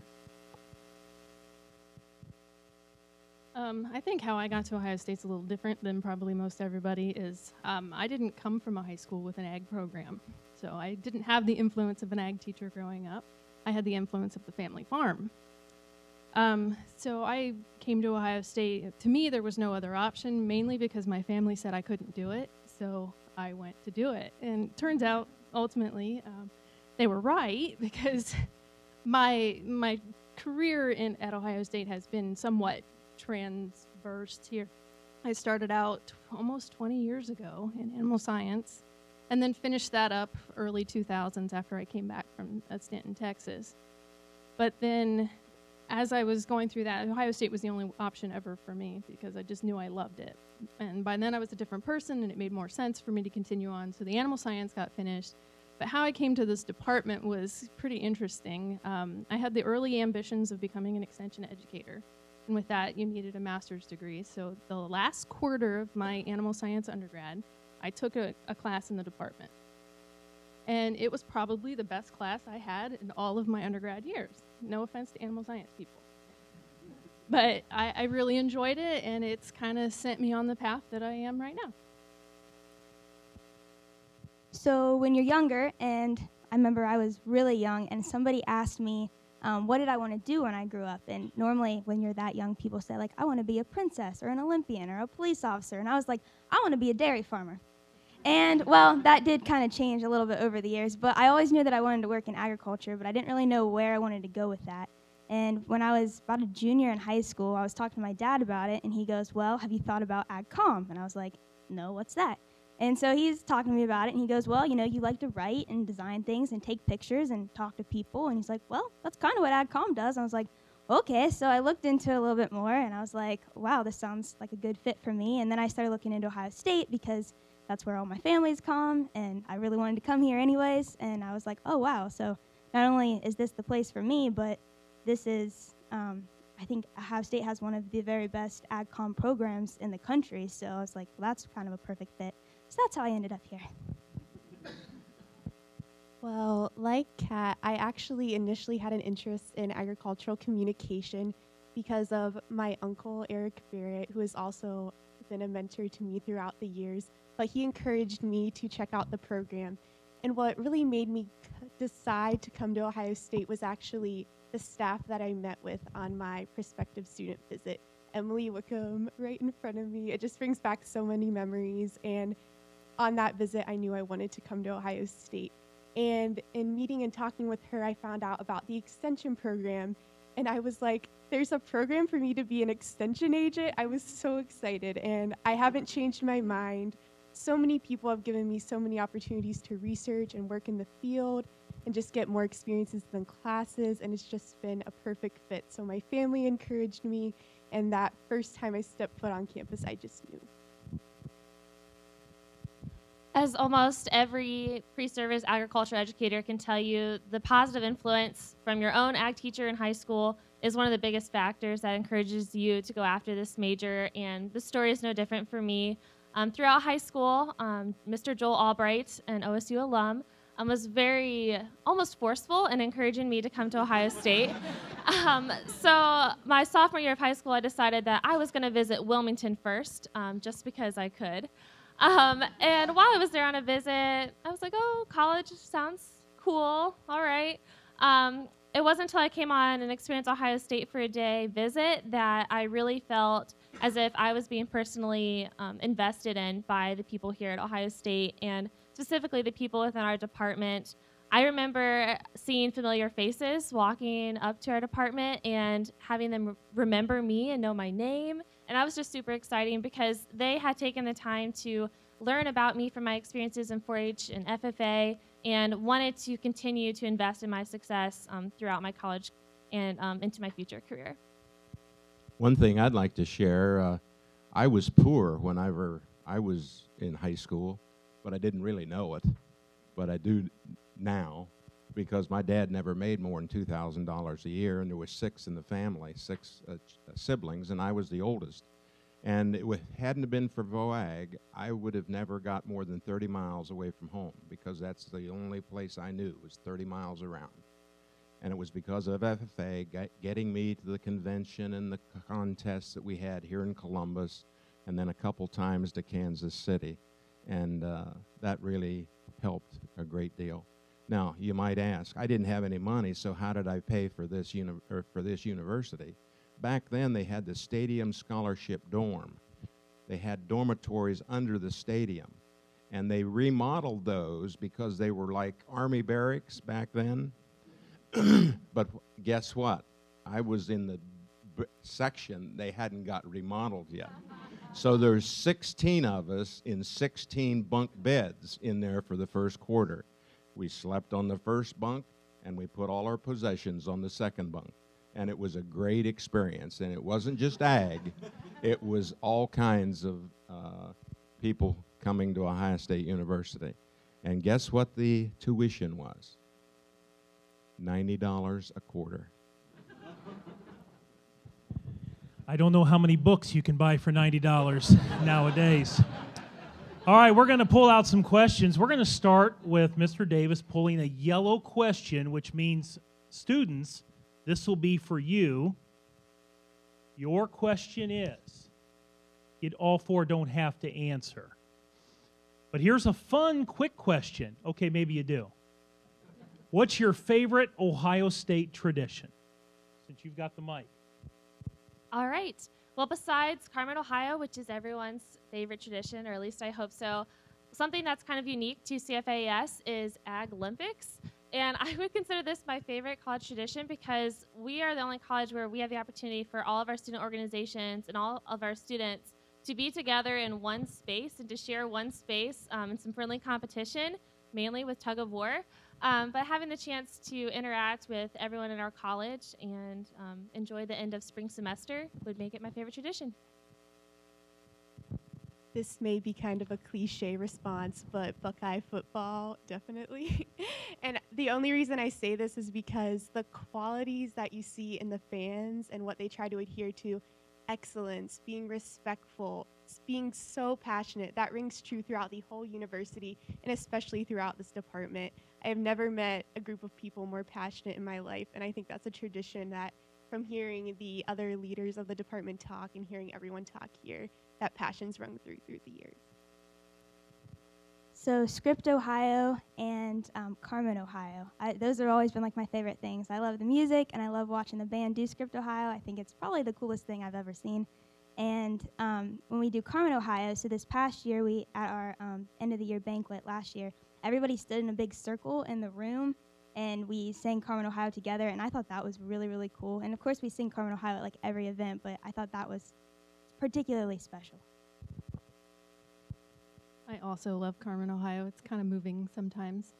Um, I think how I got to Ohio State's a little different than probably most everybody is um, I didn't come from a high school with an ag program. So I didn't have the influence of an ag teacher growing up. I had the influence of the family farm. Um, so I came to Ohio State. To me, there was no other option, mainly because my family said I couldn't do it. So I went to do it. And turns out, ultimately, um, they were right because my my career in at Ohio State has been somewhat transversed here. I started out almost 20 years ago in animal science and then finished that up early 2000s after I came back from a stint in Texas. But then as I was going through that, Ohio State was the only option ever for me because I just knew I loved it. And by then I was a different person and it made more sense for me to continue on. So the animal science got finished. But how I came to this department was pretty interesting. Um, I had the early ambitions of becoming an extension educator. And with that, you needed a master's degree. So the last quarter of my animal science undergrad, I took a, a class in the department. And it was probably the best class I had in all of my undergrad years. No offense to animal science people. But I, I really enjoyed it, and it's kind of sent me on the path that I am right now. So when you're younger, and I remember I was really young, and somebody asked me, um, what did I want to do when I grew up? And normally, when you're that young, people say, like, I want to be a princess or an Olympian or a police officer. And I was like, I want to be a dairy farmer. And well, that did kind of change a little bit over the years, but I always knew that I wanted to work in agriculture, but I didn't really know where I wanted to go with that. And when I was about a junior in high school, I was talking to my dad about it, and he goes, Well, have you thought about AgCom? And I was like, No, what's that? And so he's talking to me about it, and he goes, Well, you know, you like to write and design things and take pictures and talk to people. And he's like, Well, that's kind of what AgCom does. And I was like, Okay. So I looked into it a little bit more, and I was like, Wow, this sounds like a good fit for me. And then I started looking into Ohio State because that's where all my family's come, and I really wanted to come here anyways. And I was like, Oh, wow. So not only is this the place for me, but this is, um, I think Ohio State has one of the very best AgCom programs in the country. So I was like, well, that's kind of a perfect fit. So that's how I ended up here. Well, like Kat, I actually initially had an interest in agricultural communication because of my uncle, Eric Barrett, who has also been a mentor to me throughout the years. But he encouraged me to check out the program. And what really made me decide to come to Ohio State was actually the staff that I met with on my prospective student visit. Emily Wickham, right in front of me. It just brings back so many memories. And on that visit, I knew I wanted to come to Ohio State. And in meeting and talking with her, I found out about the extension program. And I was like, there's a program for me to be an extension agent. I was so excited, and I haven't changed my mind. So many people have given me so many opportunities to research and work in the field and just get more experiences than classes, and it's just been a perfect fit. So my family encouraged me, and that first time I stepped foot on campus, I just knew. As almost every pre service agriculture educator can tell you, the positive influence from your own ag teacher in high school is one of the biggest factors that encourages you to go after this major. And the story is no different for me. Um, throughout high school, um, Mr. Joel Albright, an OSU alum, um, was very almost forceful in encouraging me to come to Ohio State. Um, so, my sophomore year of high school, I decided that I was going to visit Wilmington first, um, just because I could. Um, and while I was there on a visit, I was like, oh, college sounds cool. All right. It wasn't until I came on and experienced Ohio State for a Day visit that I really felt as if I was being personally um, invested in by the people here at Ohio State and specifically the people within our department. I remember seeing familiar faces walking up to our department and having them re- remember me and know my name. And I was just super exciting because they had taken the time to learn about me from my experiences in 4 H and FFA and wanted to continue to invest in my success um, throughout my college and um, into my future career. One thing I'd like to share uh, I was poor whenever I was in high school, but I didn't really know it. But I do now because my dad never made more than $2,000 a year, and there was six in the family, six uh, siblings, and I was the oldest. And it hadn't been for VOAG, I would have never got more than 30 miles away from home because that's the only place I knew was 30 miles around. And it was because of FFA get, getting me to the convention and the contests that we had here in Columbus, and then a couple times to Kansas City. And uh, that really helped a great deal. Now, you might ask, I didn't have any money, so how did I pay for this, uni- or for this university? Back then, they had the Stadium Scholarship Dorm. They had dormitories under the stadium, and they remodeled those because they were like army barracks back then. but guess what? I was in the section they hadn't got remodeled yet. So there's 16 of us in 16 bunk beds in there for the first quarter. We slept on the first bunk and we put all our possessions on the second bunk. And it was a great experience. And it wasn't just ag, it was all kinds of uh, people coming to Ohio State University. And guess what the tuition was? $90 a quarter. I don't know how many books you can buy for $90 nowadays. All right, we're going to pull out some questions. We're going to start with Mr. Davis pulling a yellow question, which means students, this will be for you. Your question is it all four don't have to answer. But here's a fun, quick question. Okay, maybe you do. What's your favorite Ohio State tradition? Since you've got the mic. All right. Well, besides Carmen, Ohio, which is everyone's favorite tradition, or at least I hope so, something that's kind of unique to CFAES is Ag Olympics. And I would consider this my favorite college tradition because we are the only college where we have the opportunity for all of our student organizations and all of our students to be together in one space and to share one space um, in some friendly competition, mainly with tug of war. Um, but having the chance to interact with everyone in our college and um, enjoy the end of spring semester would make it my favorite tradition. This may be kind of a cliche response, but Buckeye football, definitely. and the only reason I say this is because the qualities that you see in the fans and what they try to adhere to excellence, being respectful, being so passionate that rings true throughout the whole university and especially throughout this department. I have never met a group of people more passionate in my life, and I think that's a tradition that from hearing the other leaders of the department talk and hearing everyone talk here, that passion's rung through through the years. So Script Ohio and um, Carmen Ohio. I, those have always been like my favorite things. I love the music and I love watching the band do Script Ohio. I think it's probably the coolest thing I've ever seen. And um, when we do Carmen Ohio, so this past year we at our um, end of the year banquet last year, everybody stood in a big circle in the room and we sang Carmen, Ohio together. And I thought that was really, really cool. And of course, we sing Carmen, Ohio at like every event, but I thought that was particularly special. I also love Carmen, Ohio. It's kind of moving sometimes,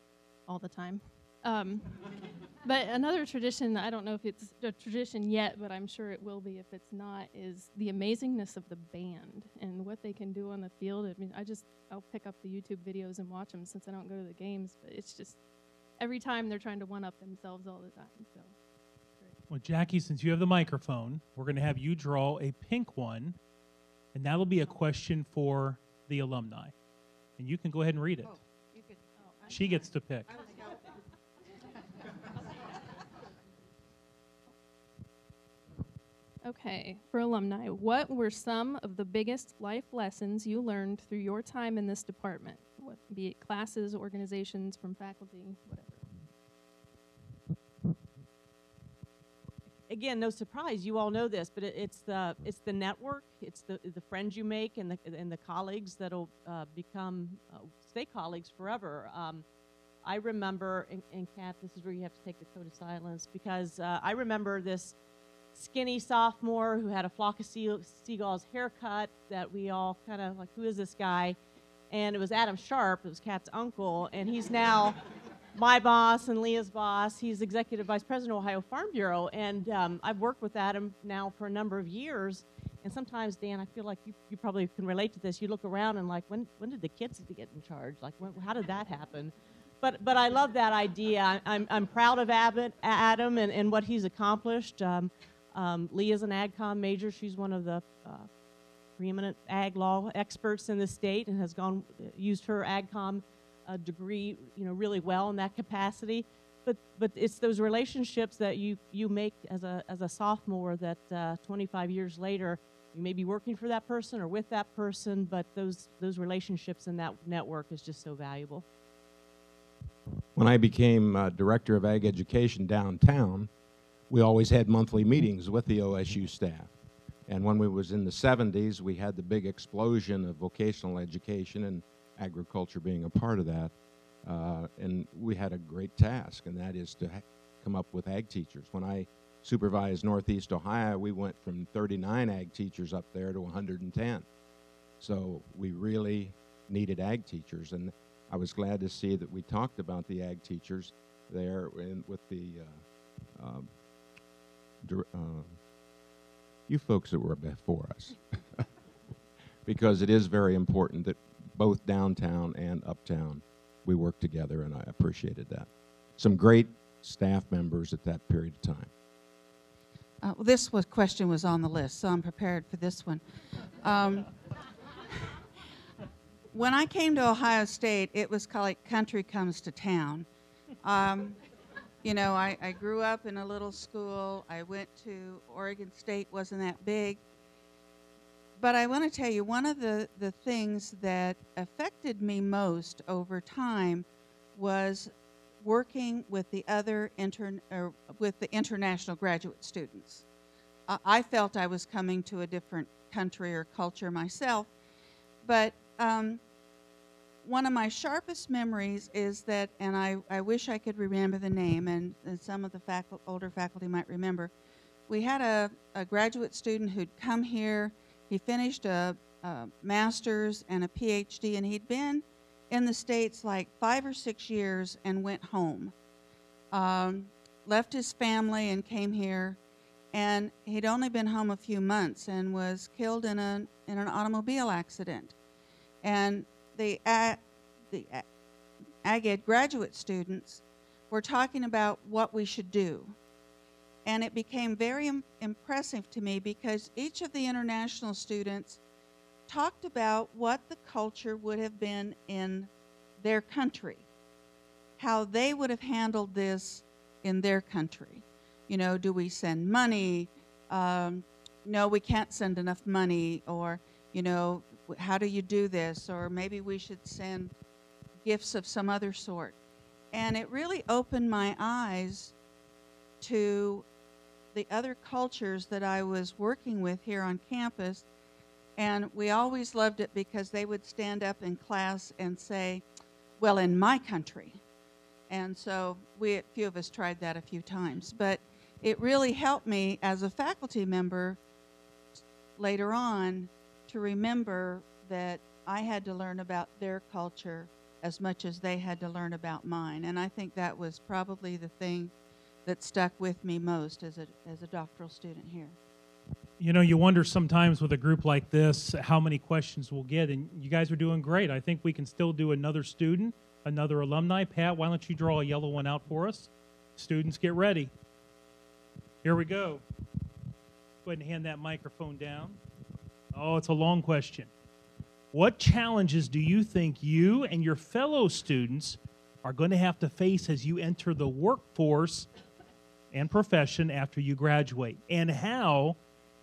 all the time. Um, but another tradition, I don't know if it's a tradition yet, but I'm sure it will be if it's not, is the amazingness of the band and what they can do on the field. I mean, I just, I'll pick up the YouTube videos and watch them since I don't go to the games, but it's just every time they're trying to one up themselves all the time. So. Well, Jackie, since you have the microphone, we're going to have you draw a pink one, and that'll be a question for the alumni. And you can go ahead and read it. She gets to pick. Okay, for alumni, what were some of the biggest life lessons you learned through your time in this department? What, be it classes, organizations, from faculty, whatever. again, no surprise, you all know this, but it, it's the it's the network, it's the the friends you make, and the and the colleagues that'll uh, become uh, stay colleagues forever. Um, I remember, and, and Kat, this is where you have to take the code of silence because uh, I remember this skinny sophomore who had a flock of sea, seagulls haircut that we all kind of like, who is this guy? And it was Adam Sharp, it was Kat's uncle, and he's now my boss and Leah's boss. He's executive vice president of Ohio Farm Bureau, and um, I've worked with Adam now for a number of years. And sometimes, Dan, I feel like you, you probably can relate to this. You look around and like, when when did the kids get in charge? Like, when, how did that happen? But but I love that idea. I, I'm I'm proud of Abbott, Adam and, and what he's accomplished. Um, um, is an AgCom major. She's one of the uh, preeminent ag law experts in the state and has gone used her AgCom uh, degree, you know, really well in that capacity. But but it's those relationships that you you make as a as a sophomore that uh, 25 years later you may be working for that person or with that person, but those those relationships and that network is just so valuable. When I became uh, director of ag education downtown, we always had monthly meetings with the OSU staff. And when we was in the 70s, we had the big explosion of vocational education and agriculture being a part of that. Uh, and we had a great task, and that is to come up with ag teachers. When I supervised Northeast Ohio, we went from 39 ag teachers up there to 110. So we really needed ag teachers, and I was glad to see that we talked about the ag teachers there with the uh, um, you folks that were before us, because it is very important that both downtown and uptown we work together, and I appreciated that. Some great staff members at that period of time. Uh, well, this was, question was on the list, so I'm prepared for this one. Um, when I came to Ohio State, it was called like Country Comes to Town. Um, you know, I, I grew up in a little school. I went to Oregon State, wasn't that big. But I want to tell you, one of the, the things that affected me most over time was working with the other intern, or with the international graduate students. Uh, I felt I was coming to a different country or culture myself, but um, one of my sharpest memories is that, and I, I wish I could remember the name, and, and some of the facu- older faculty might remember. We had a, a graduate student who'd come here. He finished a, a master's and a PhD, and he'd been in the States like five or six years and went home. Um, left his family and came here, and he'd only been home a few months and was killed in, a, in an automobile accident. And the, the Ag graduate students were talking about what we should do. And it became very Im- impressive to me because each of the international students talked about what the culture would have been in their country, how they would have handled this in their country. You know, do we send money? Um, no, we can't send enough money. Or, you know, how do you do this? Or maybe we should send gifts of some other sort. And it really opened my eyes to the other cultures that I was working with here on campus. And we always loved it because they would stand up in class and say, well, in my country. And so we, a few of us tried that a few times. But it really helped me as a faculty member later on to remember that I had to learn about their culture as much as they had to learn about mine. And I think that was probably the thing that stuck with me most as a, as a doctoral student here. You know, you wonder sometimes with a group like this how many questions we'll get, and you guys are doing great. I think we can still do another student, another alumni. Pat, why don't you draw a yellow one out for us? Students, get ready. Here we go. Go ahead and hand that microphone down. Oh, it's a long question. What challenges do you think you and your fellow students are going to have to face as you enter the workforce and profession after you graduate? And how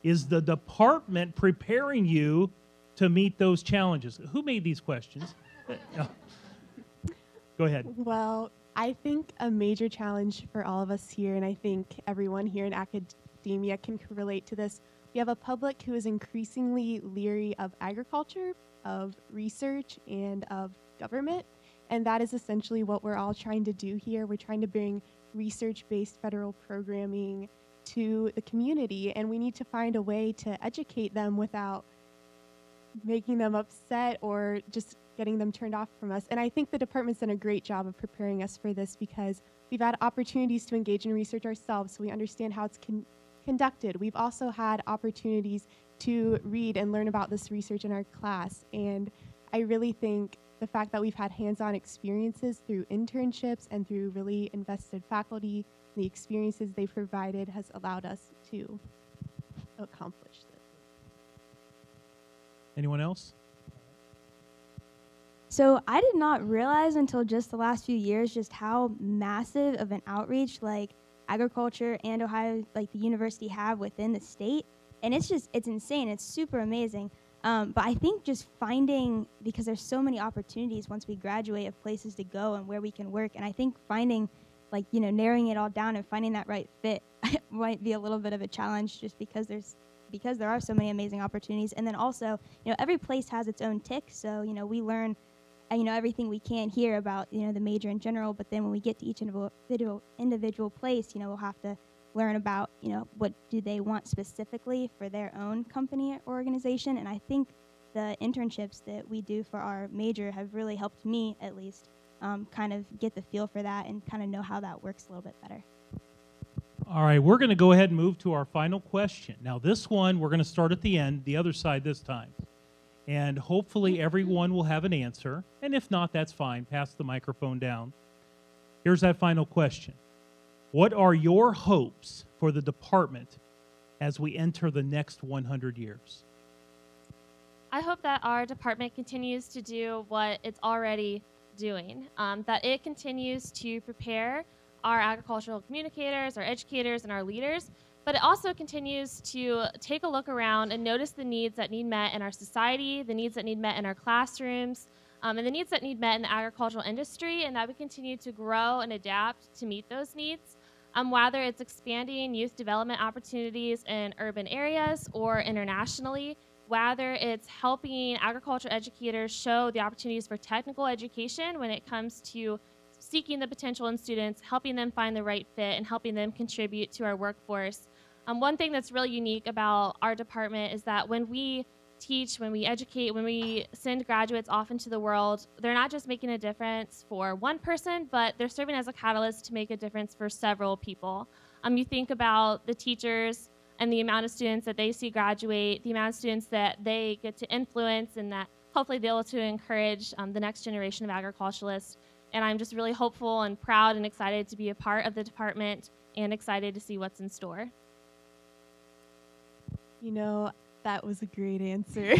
is the department preparing you to meet those challenges? Who made these questions? Go ahead. Well, I think a major challenge for all of us here, and I think everyone here in academia can relate to this, we have a public who is increasingly leery of agriculture, of research, and of government. And that is essentially what we're all trying to do here. We're trying to bring research based federal programming to the community, and we need to find a way to educate them without making them upset or just getting them turned off from us. And I think the department's done a great job of preparing us for this because we've had opportunities to engage in research ourselves so we understand how it's con- conducted. We've also had opportunities to read and learn about this research in our class. And I really think the fact that we've had hands on experiences through internships and through really invested faculty, the experiences they provided has allowed us to accomplish this. Anyone else? So I did not realize until just the last few years just how massive of an outreach like agriculture and Ohio, like the university, have within the state, and it's just it's insane. It's super amazing. Um, but I think just finding because there's so many opportunities once we graduate of places to go and where we can work, and I think finding like you know narrowing it all down and finding that right fit might be a little bit of a challenge just because there's because there are so many amazing opportunities and then also you know every place has its own tick so you know we learn you know everything we can here about you know the major in general but then when we get to each individual individual place you know we'll have to learn about you know what do they want specifically for their own company or organization and i think the internships that we do for our major have really helped me at least um, kind of get the feel for that and kind of know how that works a little bit better All right, we're going to go ahead and move to our final question. Now, this one, we're going to start at the end, the other side this time. And hopefully, everyone will have an answer. And if not, that's fine. Pass the microphone down. Here's that final question What are your hopes for the department as we enter the next 100 years? I hope that our department continues to do what it's already doing, um, that it continues to prepare our agricultural communicators, our educators, and our leaders, but it also continues to take a look around and notice the needs that need met in our society, the needs that need met in our classrooms, um, and the needs that need met in the agricultural industry, and that we continue to grow and adapt to meet those needs. Um, whether it's expanding youth development opportunities in urban areas or internationally, whether it's helping agriculture educators show the opportunities for technical education when it comes to seeking the potential in students, helping them find the right fit, and helping them contribute to our workforce. Um, one thing that's really unique about our department is that when we teach, when we educate, when we send graduates off into the world, they're not just making a difference for one person, but they're serving as a catalyst to make a difference for several people. Um, you think about the teachers and the amount of students that they see graduate, the amount of students that they get to influence, and that hopefully they'll to encourage um, the next generation of agriculturalists. And I'm just really hopeful and proud and excited to be a part of the department and excited to see what's in store. You know, that was a great answer.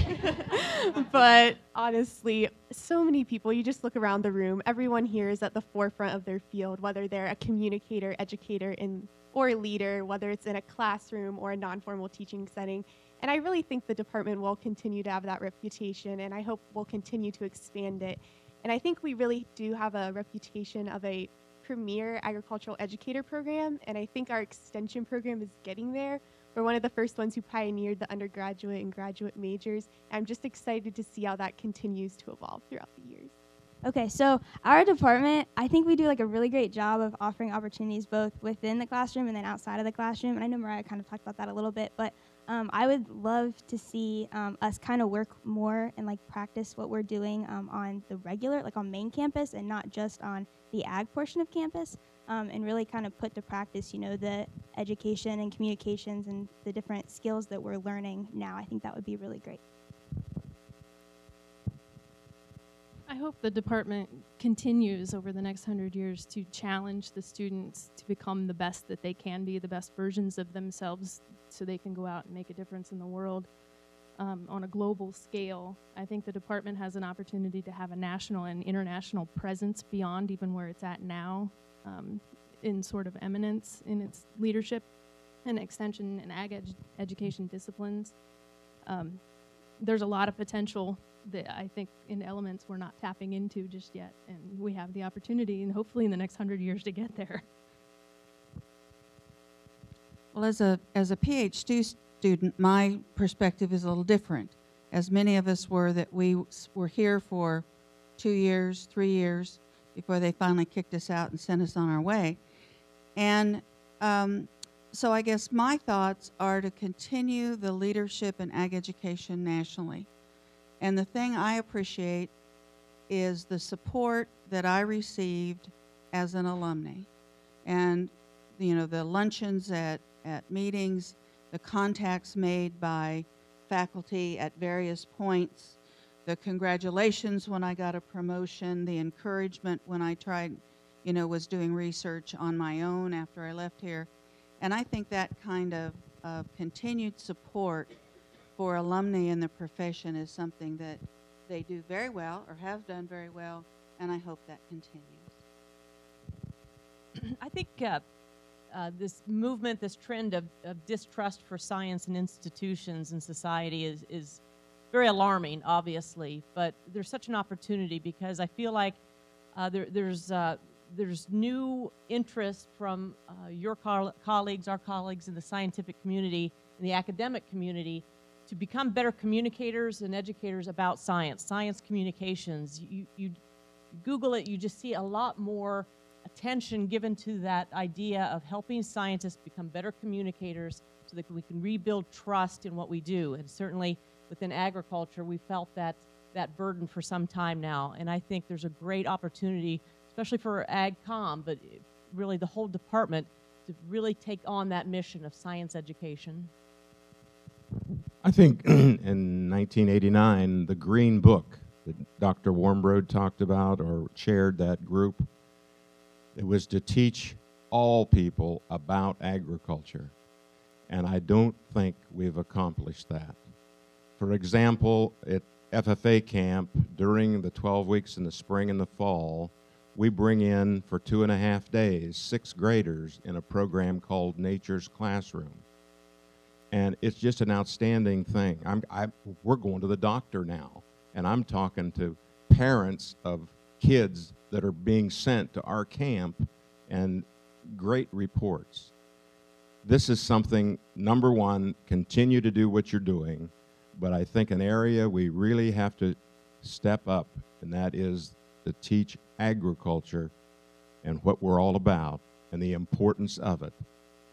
but honestly, so many people, you just look around the room, everyone here is at the forefront of their field, whether they're a communicator, educator, in, or leader, whether it's in a classroom or a non formal teaching setting. And I really think the department will continue to have that reputation, and I hope we'll continue to expand it. And I think we really do have a reputation of a premier agricultural educator program, and I think our extension program is getting there. We're one of the first ones who pioneered the undergraduate and graduate majors. I'm just excited to see how that continues to evolve throughout the years. Okay, so our department, I think we do like a really great job of offering opportunities both within the classroom and then outside of the classroom. And I know Mariah kind of talked about that a little bit, but um, I would love to see um, us kind of work more and like practice what we're doing um, on the regular, like on main campus, and not just on the ag portion of campus, um, and really kind of put to practice, you know, the education and communications and the different skills that we're learning now. I think that would be really great. I hope the department continues over the next hundred years to challenge the students to become the best that they can be, the best versions of themselves, so they can go out and make a difference in the world um, on a global scale. I think the department has an opportunity to have a national and international presence beyond even where it's at now, um, in sort of eminence in its leadership and extension and ag ed- education disciplines. Um, there's a lot of potential that I think in elements we're not tapping into just yet, and we have the opportunity, and hopefully in the next hundred years to get there. Well, as a as a PhD student, my perspective is a little different. As many of us were that we were here for two years, three years before they finally kicked us out and sent us on our way. And um, so I guess my thoughts are to continue the leadership in ag education nationally. And the thing I appreciate is the support that I received as an alumni. And, you know, the luncheons at, at meetings, the contacts made by faculty at various points, the congratulations when I got a promotion, the encouragement when I tried, you know, was doing research on my own after I left here. And I think that kind of uh, continued support for alumni in the profession is something that they do very well or have done very well, and I hope that continues. I think uh, uh, this movement, this trend of, of distrust for science and institutions and society is, is very alarming, obviously. But there's such an opportunity because I feel like uh, there, there's uh, there's new interest from uh, your coll- colleagues, our colleagues in the scientific community, in the academic community, to become better communicators and educators about science, science communications. You, you Google it, you just see a lot more attention given to that idea of helping scientists become better communicators so that we can rebuild trust in what we do. And certainly within agriculture, we felt that, that burden for some time now. And I think there's a great opportunity, especially for AgCom, but really the whole department, to really take on that mission of science education. I think in 1989, the Green Book that Dr. Warmbrod talked about or chaired that group, it was to teach all people about agriculture. And I don't think we've accomplished that. For example, at FFA camp, during the 12 weeks in the spring and the fall, we bring in for two and a half days sixth graders in a program called Nature's Classroom and it's just an outstanding thing. I'm, I, we're going to the doctor now, and I'm talking to parents of kids that are being sent to our camp, and great reports. This is something, number one, continue to do what you're doing, but I think an area we really have to step up, and that is to teach agriculture and what we're all about and the importance of it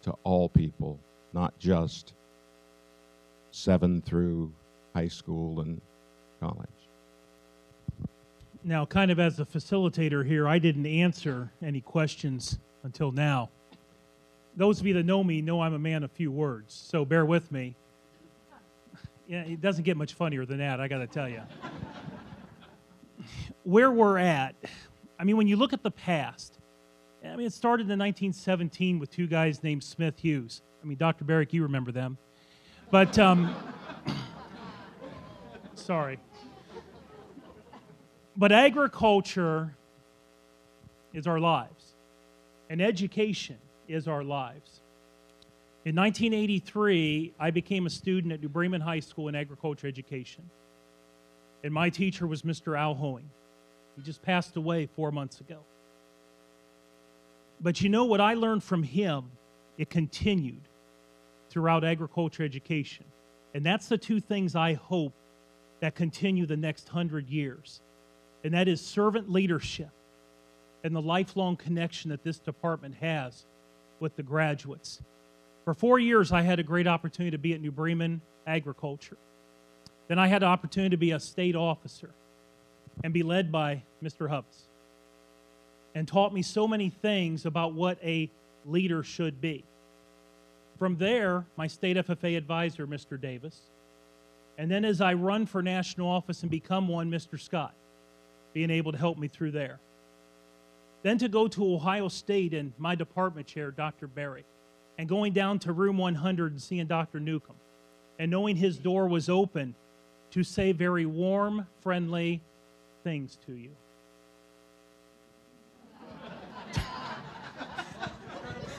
to all people, not just seven through high school and college. Now, kind of as a facilitator here, I didn't answer any questions until now. Those of you that know me know I'm a man of few words, so bear with me. Yeah, it doesn't get much funnier than that, I got to tell you. Where we're at, I mean, when you look at the past, I mean, it started in 1917 with two guys named Smith Hughes. I mean, Dr. Barrick, you remember them. But, um, sorry. But agriculture is our lives, and education is our lives. In 1983, I became a student at New Bremen High School in agriculture education. And my teacher was Mr. Al Hoeing. He just passed away four months ago. But you know what I learned from him? It continued throughout agriculture education. And that's the two things I hope that continue the next hundred years. and that is servant leadership and the lifelong connection that this department has with the graduates. For four years, I had a great opportunity to be at New Bremen Agriculture. Then I had an opportunity to be a state officer and be led by Mr. Hubbs and taught me so many things about what a leader should be. From there, my state FFA advisor, Mr. Davis, and then as I run for national office and become one, Mr. Scott, being able to help me through there. Then to go to Ohio State and my department chair, Dr. Barry, and going down to room 100 and seeing Dr. Newcomb, and knowing his door was open to say very warm, friendly things to you.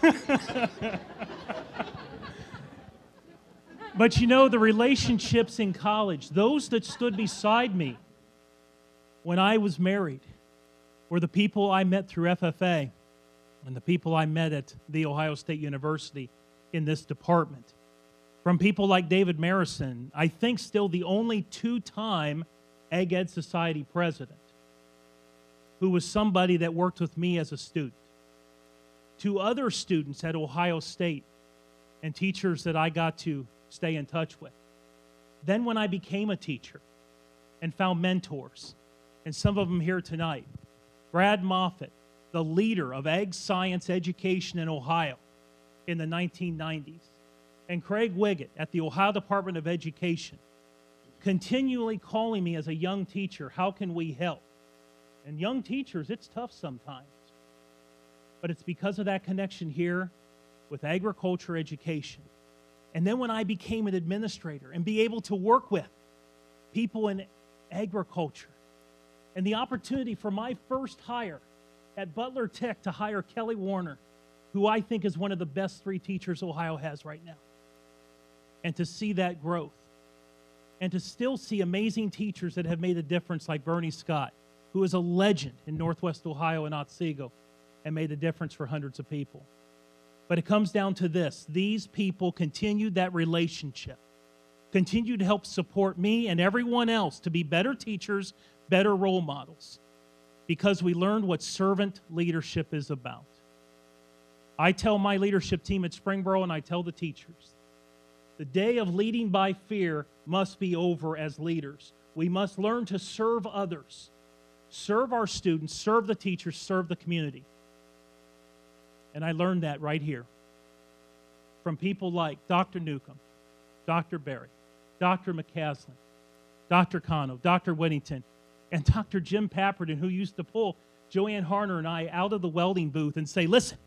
but you know, the relationships in college, those that stood beside me when I was married, were the people I met through FFA and the people I met at The Ohio State University in this department. From people like David Marison, I think still the only two time Ag Ed Society president, who was somebody that worked with me as a student. To other students at Ohio State and teachers that I got to stay in touch with. Then, when I became a teacher and found mentors, and some of them here tonight, Brad Moffett, the leader of ag science education in Ohio in the 1990s, and Craig Wiggett at the Ohio Department of Education, continually calling me as a young teacher, how can we help? And young teachers, it's tough sometimes. But it's because of that connection here with agriculture education. And then when I became an administrator and be able to work with people in agriculture and the opportunity for my first hire at Butler Tech to hire Kelly Warner, who I think is one of the best three teachers Ohio has right now, and to see that growth, and to still see amazing teachers that have made a difference, like Bernie Scott, who is a legend in Northwest Ohio and Otsego, and made a difference for hundreds of people. But it comes down to this these people continued that relationship, continued to help support me and everyone else to be better teachers, better role models because we learned what servant leadership is about. I tell my leadership team at Springboro and I tell the teachers the day of leading by fear must be over as leaders. We must learn to serve others, serve our students, serve the teachers, serve the community. And I learned that right here from people like Dr. Newcomb, Dr. Barry, Dr. McCaslin, Dr. Cano, Dr. Whittington, and Dr. Jim Papperton, who used to pull Joanne Harner and I out of the welding booth and say, Listen,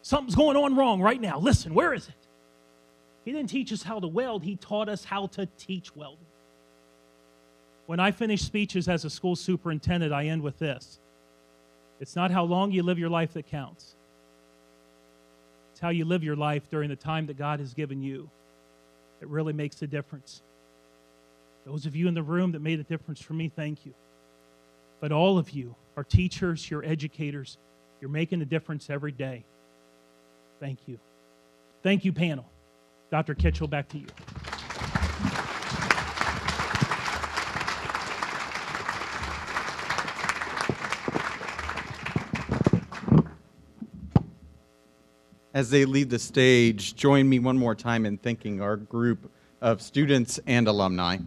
something's going on wrong right now. Listen, where is it? He didn't teach us how to weld, he taught us how to teach welding. When I finish speeches as a school superintendent, I end with this it's not how long you live your life that counts, it's how you live your life during the time that God has given you that really makes a difference. Those of you in the room that made a difference for me, thank you. But all of you are teachers, you're educators, you're making a difference every day. Thank you. Thank you, panel. Dr. Kitchel, back to you. As they leave the stage, join me one more time in thanking our group of students and alumni.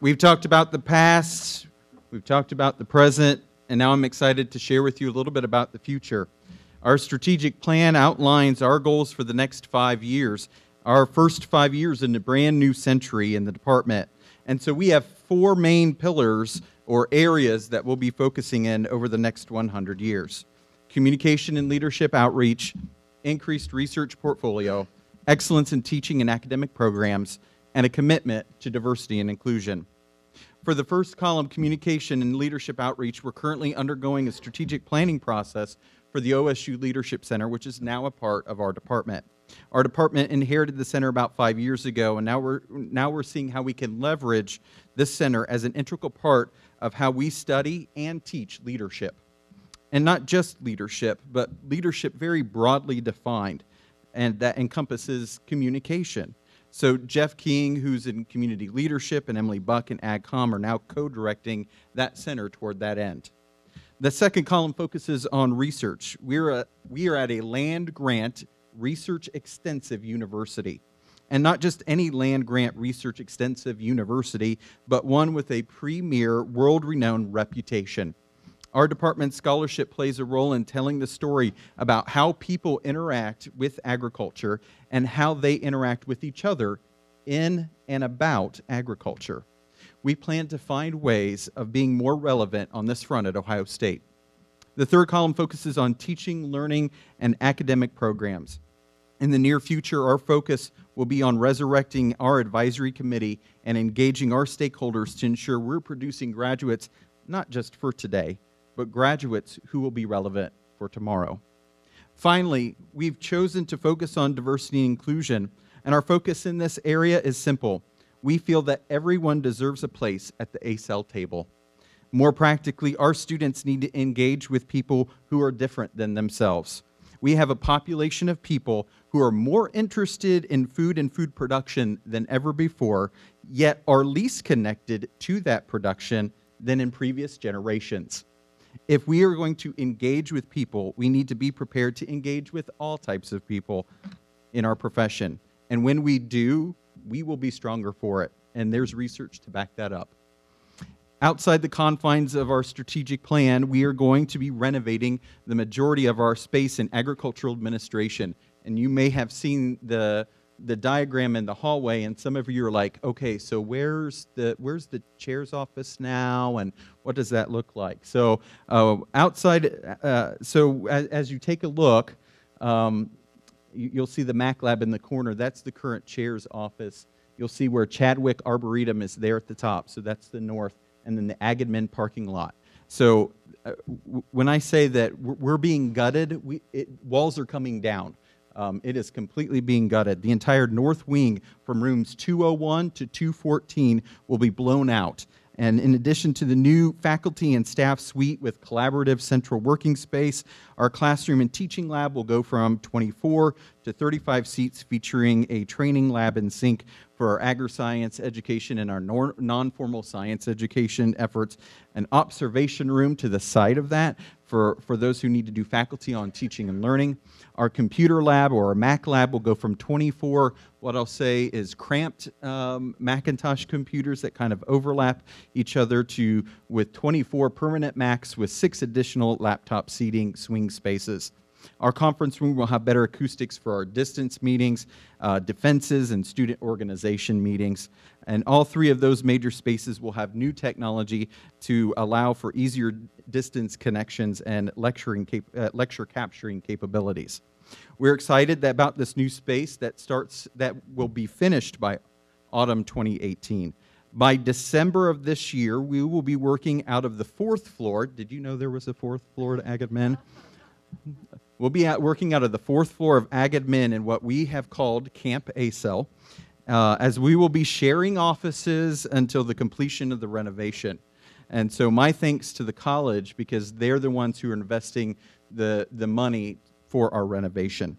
We've talked about the past, we've talked about the present, and now I'm excited to share with you a little bit about the future. Our strategic plan outlines our goals for the next five years, our first five years in the brand new century in the department. And so we have four main pillars or areas that we'll be focusing in over the next 100 years communication and leadership outreach, increased research portfolio, excellence in teaching and academic programs, and a commitment to diversity and inclusion. For the first column, communication and leadership outreach, we're currently undergoing a strategic planning process for the OSU Leadership Center, which is now a part of our department. Our department inherited the center about five years ago, and now we're now we're seeing how we can leverage this center as an integral part of how we study and teach leadership. And not just leadership, but leadership very broadly defined, and that encompasses communication. So Jeff King, who's in community leadership, and Emily Buck in AgCom are now co-directing that center toward that end. The second column focuses on research. We're a, we are at a land grant research extensive university. And not just any land grant research extensive university, but one with a premier world renowned reputation. Our department scholarship plays a role in telling the story about how people interact with agriculture and how they interact with each other in and about agriculture. We plan to find ways of being more relevant on this front at Ohio State. The third column focuses on teaching, learning, and academic programs. In the near future, our focus will be on resurrecting our advisory committee and engaging our stakeholders to ensure we're producing graduates not just for today, but graduates who will be relevant for tomorrow. Finally, we've chosen to focus on diversity and inclusion, and our focus in this area is simple. We feel that everyone deserves a place at the ACEL table. More practically, our students need to engage with people who are different than themselves. We have a population of people who are more interested in food and food production than ever before, yet are least connected to that production than in previous generations. If we are going to engage with people, we need to be prepared to engage with all types of people in our profession. And when we do, we will be stronger for it. And there's research to back that up. Outside the confines of our strategic plan, we are going to be renovating the majority of our space in agricultural administration. And you may have seen the the diagram in the hallway and some of you are like okay so where's the where's the chair's office now and what does that look like so uh, outside uh, so as, as, you take a look um, you, you'll see the mac lab in the corner that's the current chair's office you'll see where chadwick arboretum is there at the top so that's the north and then the Ag Admin parking lot. So uh, when I say that we're being gutted, we, it, walls are coming down. Um, it is completely being gutted. The entire north wing from rooms 201 to 214 will be blown out. And in addition to the new faculty and staff suite with collaborative central working space, our classroom and teaching lab will go from 24 to 35 seats featuring a training lab and sink for our agri-science education and our non-formal science education efforts, an observation room to the side of that for, for those who need to do faculty on teaching and learning. Our computer lab or our Mac lab will go from 24, what I'll say is cramped um, Macintosh computers that kind of overlap each other to with 24 permanent Macs with six additional laptop seating swing spaces. Our conference room will have better acoustics for our distance meetings, uh, defenses, and student organization meetings. And all three of those major spaces will have new technology to allow for easier distance connections and lecturing uh, lecture capturing capabilities. We're excited about this new space that starts that will be finished by autumn 2018. By December of this year, we will be working out of the fourth floor. Did you know there was a fourth floor to Ag Admin? We'll be working out of the fourth floor of Ag Admin in what we have called Camp ACEL, uh, as we will be sharing offices until the completion of the renovation. And so, my thanks to the college because they're the ones who are investing the, the money for our renovation.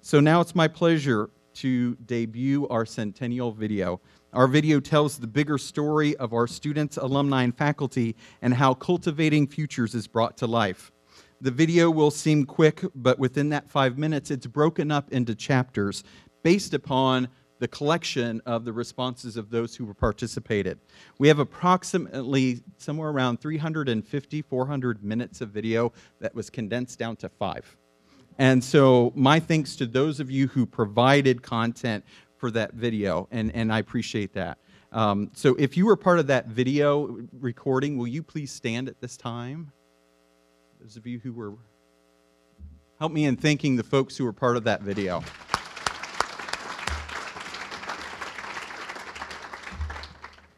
So, now it's my pleasure to debut our centennial video. Our video tells the bigger story of our students, alumni, and faculty, and how cultivating futures is brought to life. The video will seem quick, but within that five minutes, it's broken up into chapters based upon the collection of the responses of those who participated. We have approximately somewhere around 350, 400 minutes of video that was condensed down to five. And so, my thanks to those of you who provided content for that video, and, and I appreciate that. Um, so, if you were part of that video recording, will you please stand at this time? Those of you who were, help me in thanking the folks who were part of that video.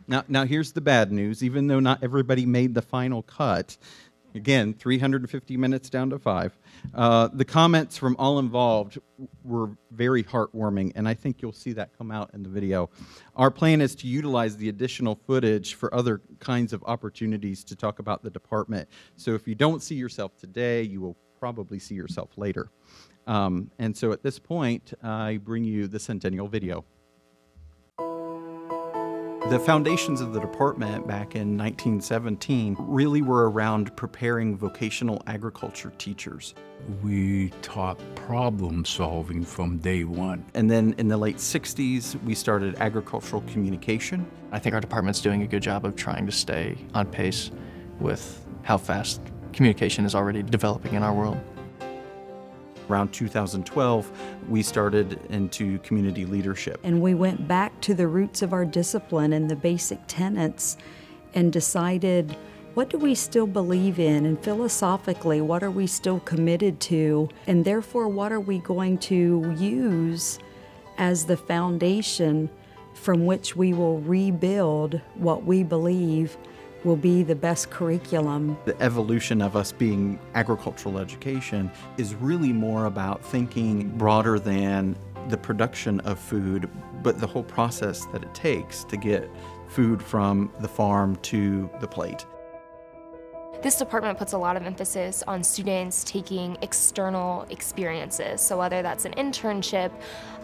Now, now here's the bad news. Even though not everybody made the final cut, again, 350 minutes down to five, uh, the comments from all involved were very heartwarming, and I think you'll see that come out in the video. Our plan is to utilize the additional footage for other kinds of opportunities to talk about the department. So if you don't see yourself today, you will probably see yourself later. Um, and so at this point, I bring you the Centennial video. The foundations of the department back in 1917 really were around preparing vocational agriculture teachers. We taught problem solving from day one. And then in the late 60s, we started agricultural communication. I think our department's doing a good job of trying to stay on pace with how fast communication is already developing in our world. Around 2012, we started into community leadership. And we went back to the roots of our discipline and the basic tenets and decided what do we still believe in? And philosophically, what are we still committed to? And therefore, what are we going to use as the foundation from which we will rebuild what we believe will be the best curriculum? The evolution of us being agricultural education is really more about thinking broader than the production of food, but the whole process that it takes to get food from the farm to the plate. This department puts a lot of emphasis on students taking external experiences. So whether that's an internship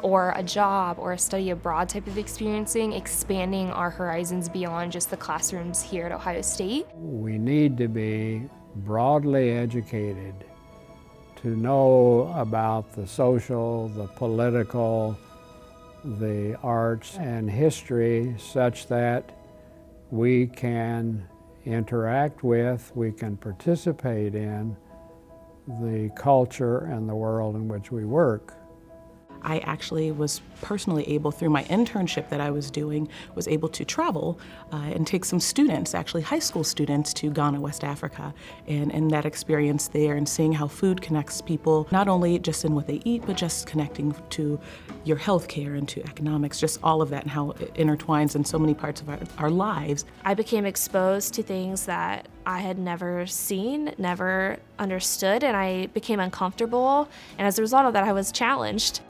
or a job or a study abroad type of experiencing, expanding our horizons beyond just the classrooms here at Ohio State. We need to be broadly educated to know about the social, the political, the arts and history such that we can interact with, we can participate in the culture and the world in which we work. I actually was personally able, through my internship that I was doing, was able to travel uh, and take some students, actually high school students, to Ghana, West Africa. And, and that experience there and seeing how food connects people, not only just in what they eat, but just connecting to your health care and to economics, just all of that and how it intertwines in so many parts of our, our lives. I became exposed to things that I had never seen, never understood, and I became uncomfortable. And as a result of that, I was challenged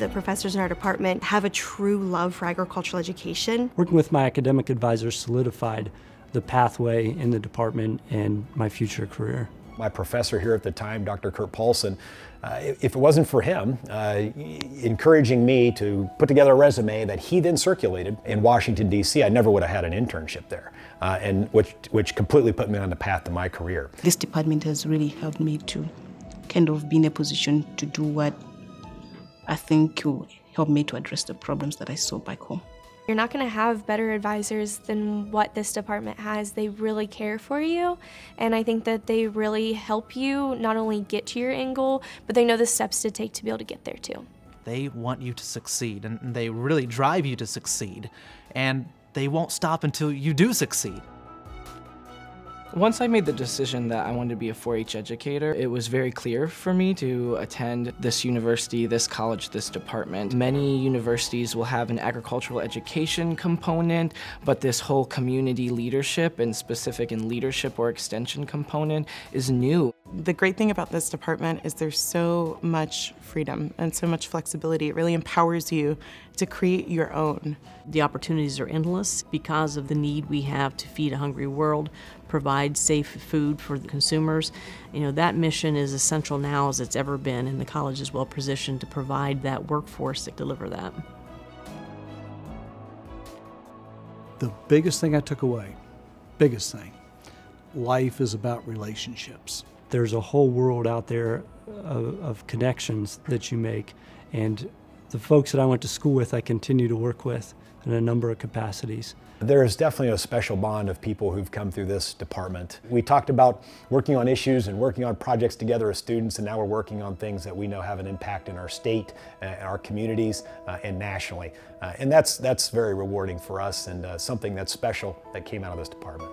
the professors in our department have a true love for agricultural education. Working with my academic advisor solidified the pathway in the department and my future career. My professor here at the time, Dr. Kurt Paulson, uh, if it wasn't for him uh, encouraging me to put together a resume that he then circulated in Washington, D.C., I never would have had an internship there, uh, and which, which completely put me on the path to my career. This department has really helped me to kind of be in a position to do what I think will help me to address the problems that I saw back home. You're not going to have better advisors than what this department has. They really care for you, and I think that they really help you not only get to your end goal, but they know the steps to take to be able to get there too. They want you to succeed, and they really drive you to succeed, and they won't stop until you do succeed. Once I made the decision that I wanted to be a 4 H educator, it was very clear for me to attend this university, this college, this department. Many universities will have an agricultural education component, but this whole community leadership and specific in leadership or extension component is new. The great thing about this department is there's so much freedom and so much flexibility. It really empowers you to create your own. The opportunities are endless because of the need we have to feed a hungry world, provide safe food for the consumers. You know, that mission is essential now as it's ever been, and the college is well positioned to provide that workforce to deliver that. The biggest thing I took away, biggest thing, life is about relationships. There's a whole world out there of, of connections that you make, and the folks that I went to school with, I continue to work with in a number of capacities. There is definitely a special bond of people who've come through this department. We talked about working on issues and working on projects together as students, and now we're working on things that we know have an impact in our state, uh, our communities, uh, and nationally. Uh, and that's, that's very rewarding for us and uh, something that's special that came out of this department.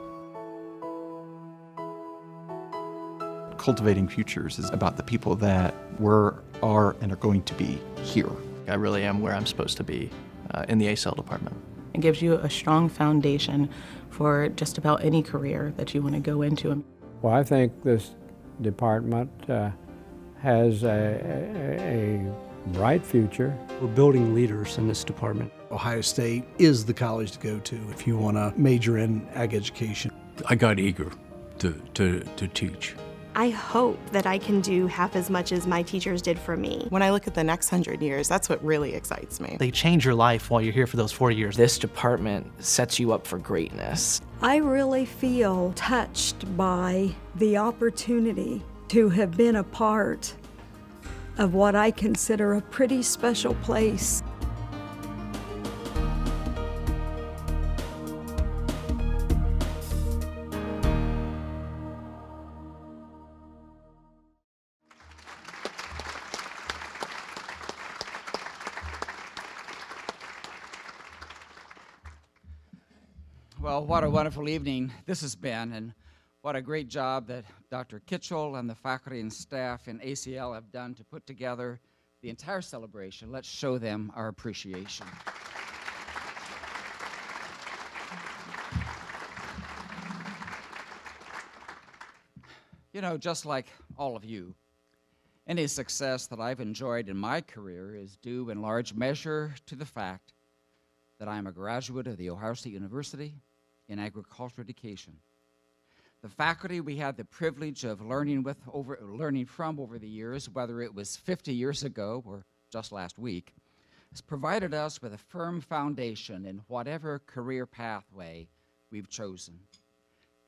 Cultivating Futures is about the people that were, are, and are going to be here. I really am where I'm supposed to be uh, in the ACEL department. It gives you a strong foundation for just about any career that you want to go into. Well, I think this department uh, has a, a, a bright future. We're building leaders in this department. Ohio State is the college to go to if you want to major in ag education. I got eager to, to, to teach. I hope that I can do half as much as my teachers did for me. When I look at the next hundred years, that's what really excites me. They change your life while you're here for those four years. This department sets you up for greatness. I really feel touched by the opportunity to have been a part of what I consider a pretty special place. Well, what a wonderful evening this has been, and what a great job that Dr. Kitchel and the faculty and staff in ACEL have done to put together the entire celebration. Let's show them our appreciation. You know, just like all of you, any success that I've enjoyed in my career is due in large measure to the fact that I am a graduate of The Ohio State University in agricultural education. The faculty we had the privilege of learning with over learning from over the years, whether it was 50 years ago or just last week, has provided us with a firm foundation in whatever career pathway we've chosen.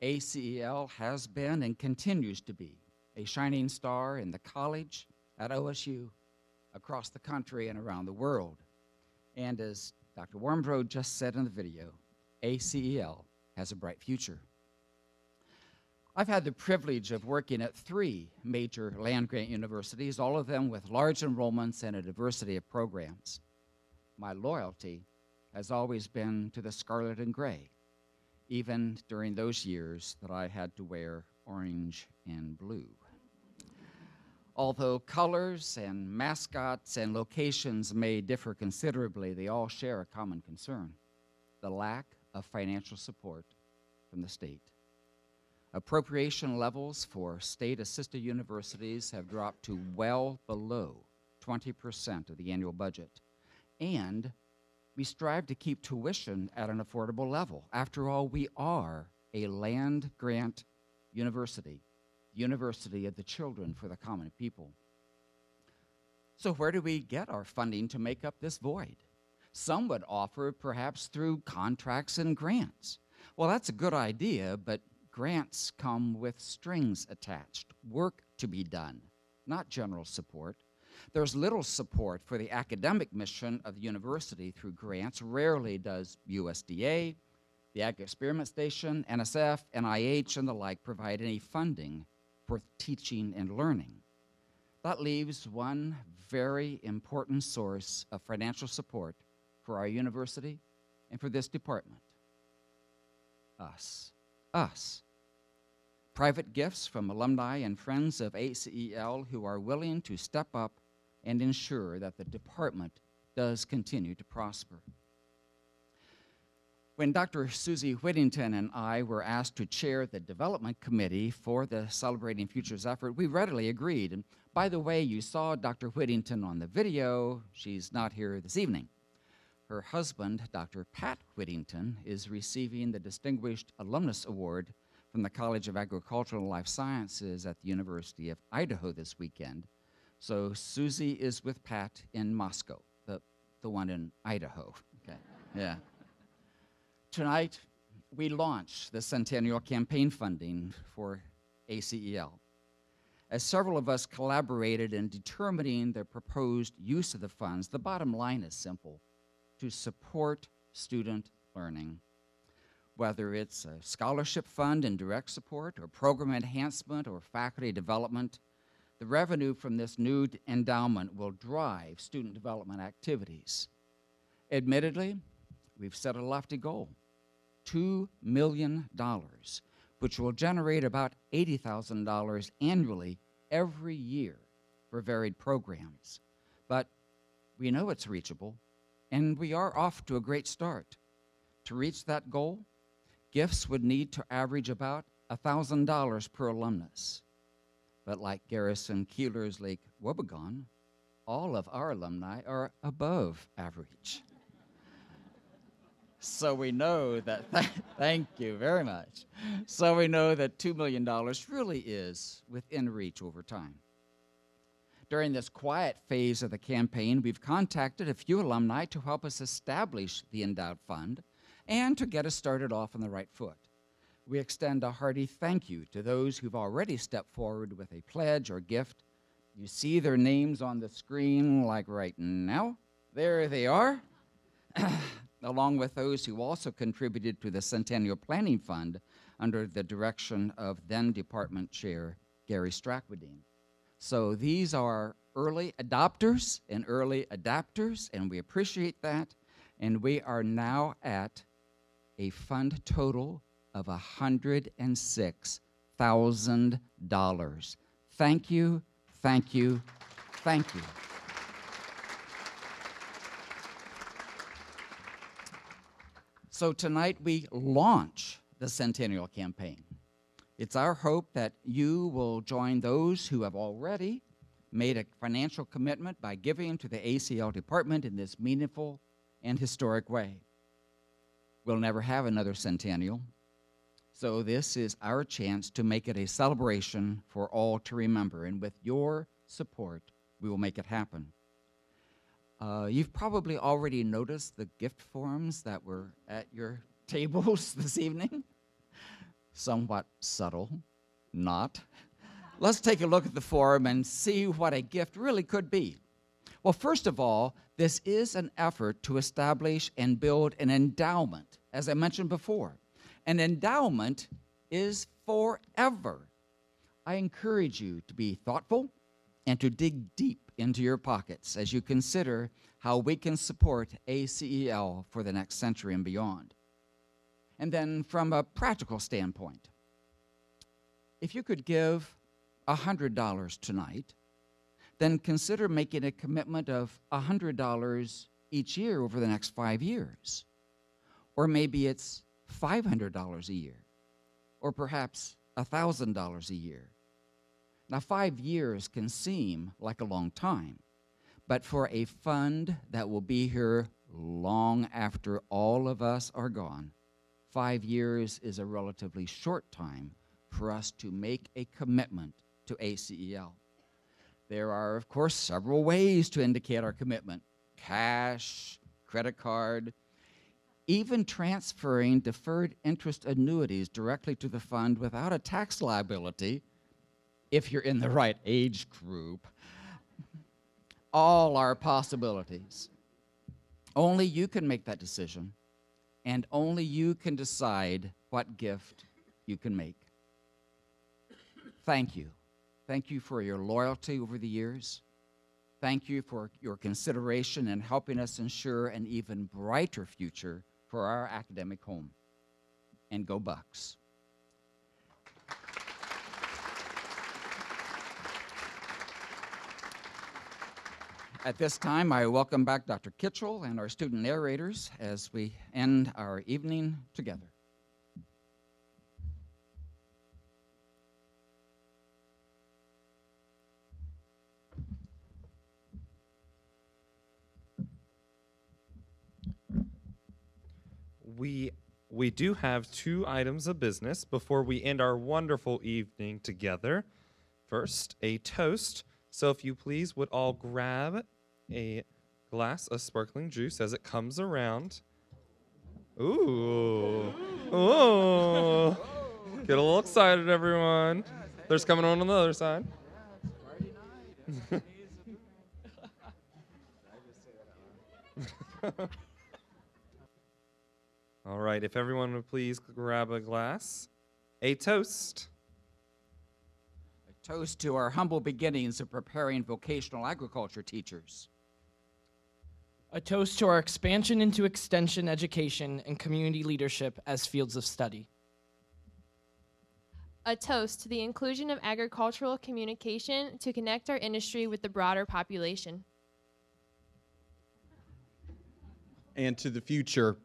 ACEL has been and continues to be a shining star in the college, at OSU, across the country, and around the world. And as Dr. Warmbrod just said in the video, ACEL has a bright future. I've had the privilege of working at three major land grant universities, all of them with large enrollments and a diversity of programs. My loyalty has always been to the scarlet and gray, even during those years that I had to wear orange and blue. Although colors and mascots and locations may differ considerably, they all share a common concern the lack of financial support from the state. Appropriation levels for state assisted universities have dropped to well below 20% of the annual budget. And we strive to keep tuition at an affordable level. After all, we are a land grant university, university of the children for the common people. So, where do we get our funding to make up this void? Some would offer perhaps through contracts and grants. Well, that's a good idea, but grants come with strings attached, work to be done, not general support. There's little support for the academic mission of the university through grants. Rarely does USDA, the Ag Experiment Station, NSF, NIH, and the like provide any funding for teaching and learning. That leaves one very important source of financial support for our university and for this department us. Us. Private gifts from alumni and friends of ACEL who are willing to step up and ensure that the department does continue to prosper. When Dr. Susie Whittington and I were asked to chair the development committee for the Celebrating Futures effort, we readily agreed. And by the way, you saw Dr. Whittington on the video. She's not here this evening. Her husband, Dr. Pat Whittington, is receiving the Distinguished Alumnus Award from the College of Agricultural and Life Sciences at the University of Idaho this weekend. So Susie is with Pat in Moscow, the, the one in Idaho. Okay, yeah. Tonight, we launch the Centennial Campaign funding for ACEL. As several of us collaborated in determining the proposed use of the funds, the bottom line is simple to support student learning. Whether it's a scholarship fund and direct support, or program enhancement, or faculty development, the revenue from this new endowment will drive student development activities. Admittedly, we've set a lofty goal $2 million, which will generate about $80,000 annually every year for varied programs. But we know it's reachable, and we are off to a great start. To reach that goal, gifts would need to average about $1,000 per alumnus. But like Garrison Keillor's Lake Wobegon, all of our alumni are above average. So we know that, thank you very much. So we know that $2 million really is within reach over time. During this quiet phase of the campaign, we've contacted a few alumni to help us establish the endowed fund and to get us started off on the right foot. We extend a hearty thank you to those who've already stepped forward with a pledge or gift. You see their names on the screen, like right now. There they are, along with those who also contributed to the Centennial Planning Fund under the direction of then Department Chair Gary Straquadine. So these are early adopters and early adapters, and we appreciate that. And we are now at a fund total of $106,000. Thank you, thank you, thank you. So tonight we launch the Centennial Campaign. It's our hope that you will join those who have already made a financial commitment by giving to the ACEL department in this meaningful and historic way. We'll never have another centennial, so this is our chance to make it a celebration for all to remember, and with your support, we will make it happen. Uh, you've probably already noticed the gift forms that were at your tables this evening. Somewhat subtle, not. Let's take a look at the form and see what a gift really could be. Well, first of all, this is an effort to establish and build an endowment, as I mentioned before. An endowment is forever. I encourage you to be thoughtful and to dig deep into your pockets as you consider how we can support ACEL for the next century and beyond. And then, from a practical standpoint, if you could give $100 tonight, then consider making a commitment of $100 each year over the next five years. Or maybe it's $500 a year, or perhaps $1,000 a year. Now, five years can seem like a long time, but for a fund that will be here long after all of us are gone, five years is a relatively short time for us to make a commitment to ACEL. There are, of course, several ways to indicate our commitment cash, credit card, even transferring deferred interest annuities directly to the fund without a tax liability if you're in the right age group. All are possibilities. Only you can make that decision, and only you can decide what gift you can make. Thank you. Thank you for your loyalty over the years. Thank you for your consideration and helping us ensure an even brighter future for our academic home. And go Bucks. At this time, I welcome back Dr. Kitchel and our student narrators as we end our evening together. we we do have two items of business before we end our wonderful evening together. First, a toast. So if you please would all grab a glass of sparkling juice as it comes around. Ooh. Ooh. Get a little excited, everyone. There's coming on on the other side. All right, if everyone would please grab a glass. A toast. A toast to our humble beginnings of preparing vocational agriculture teachers. A toast to our expansion into extension education and community leadership as fields of study. A toast to the inclusion of agricultural communication to connect our industry with the broader population. And to the future,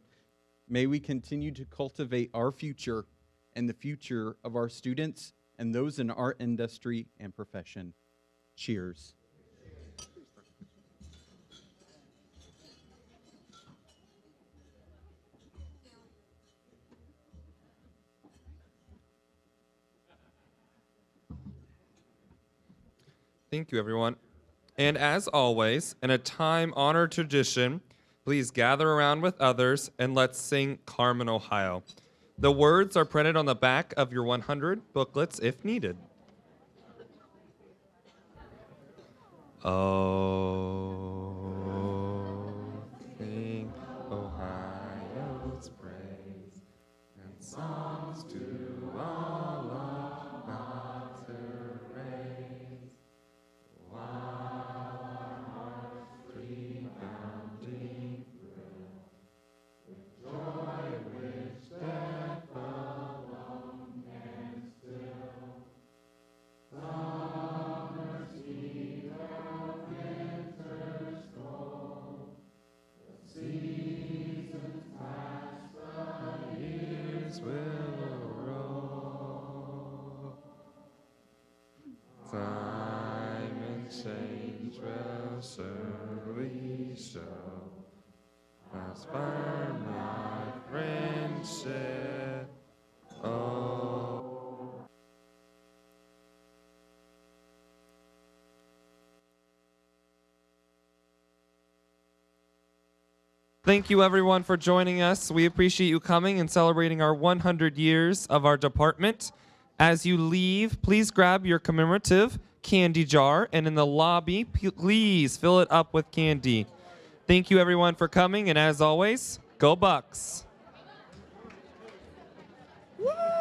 may we continue to cultivate our future and the future of our students and those in art industry and profession. Cheers. Thank you, everyone. And as always, in a time honored tradition, please gather around with others and let's sing Carmen, Ohio. The words are printed on the back of your 100 booklets if needed. Oh, Thank you, everyone, for joining us. We appreciate you coming and celebrating our 100 years of our department. As you leave, please grab your commemorative candy jar, and in the lobby, please fill it up with candy. Thank you, everyone, for coming, and as always, go Bucks! Woo!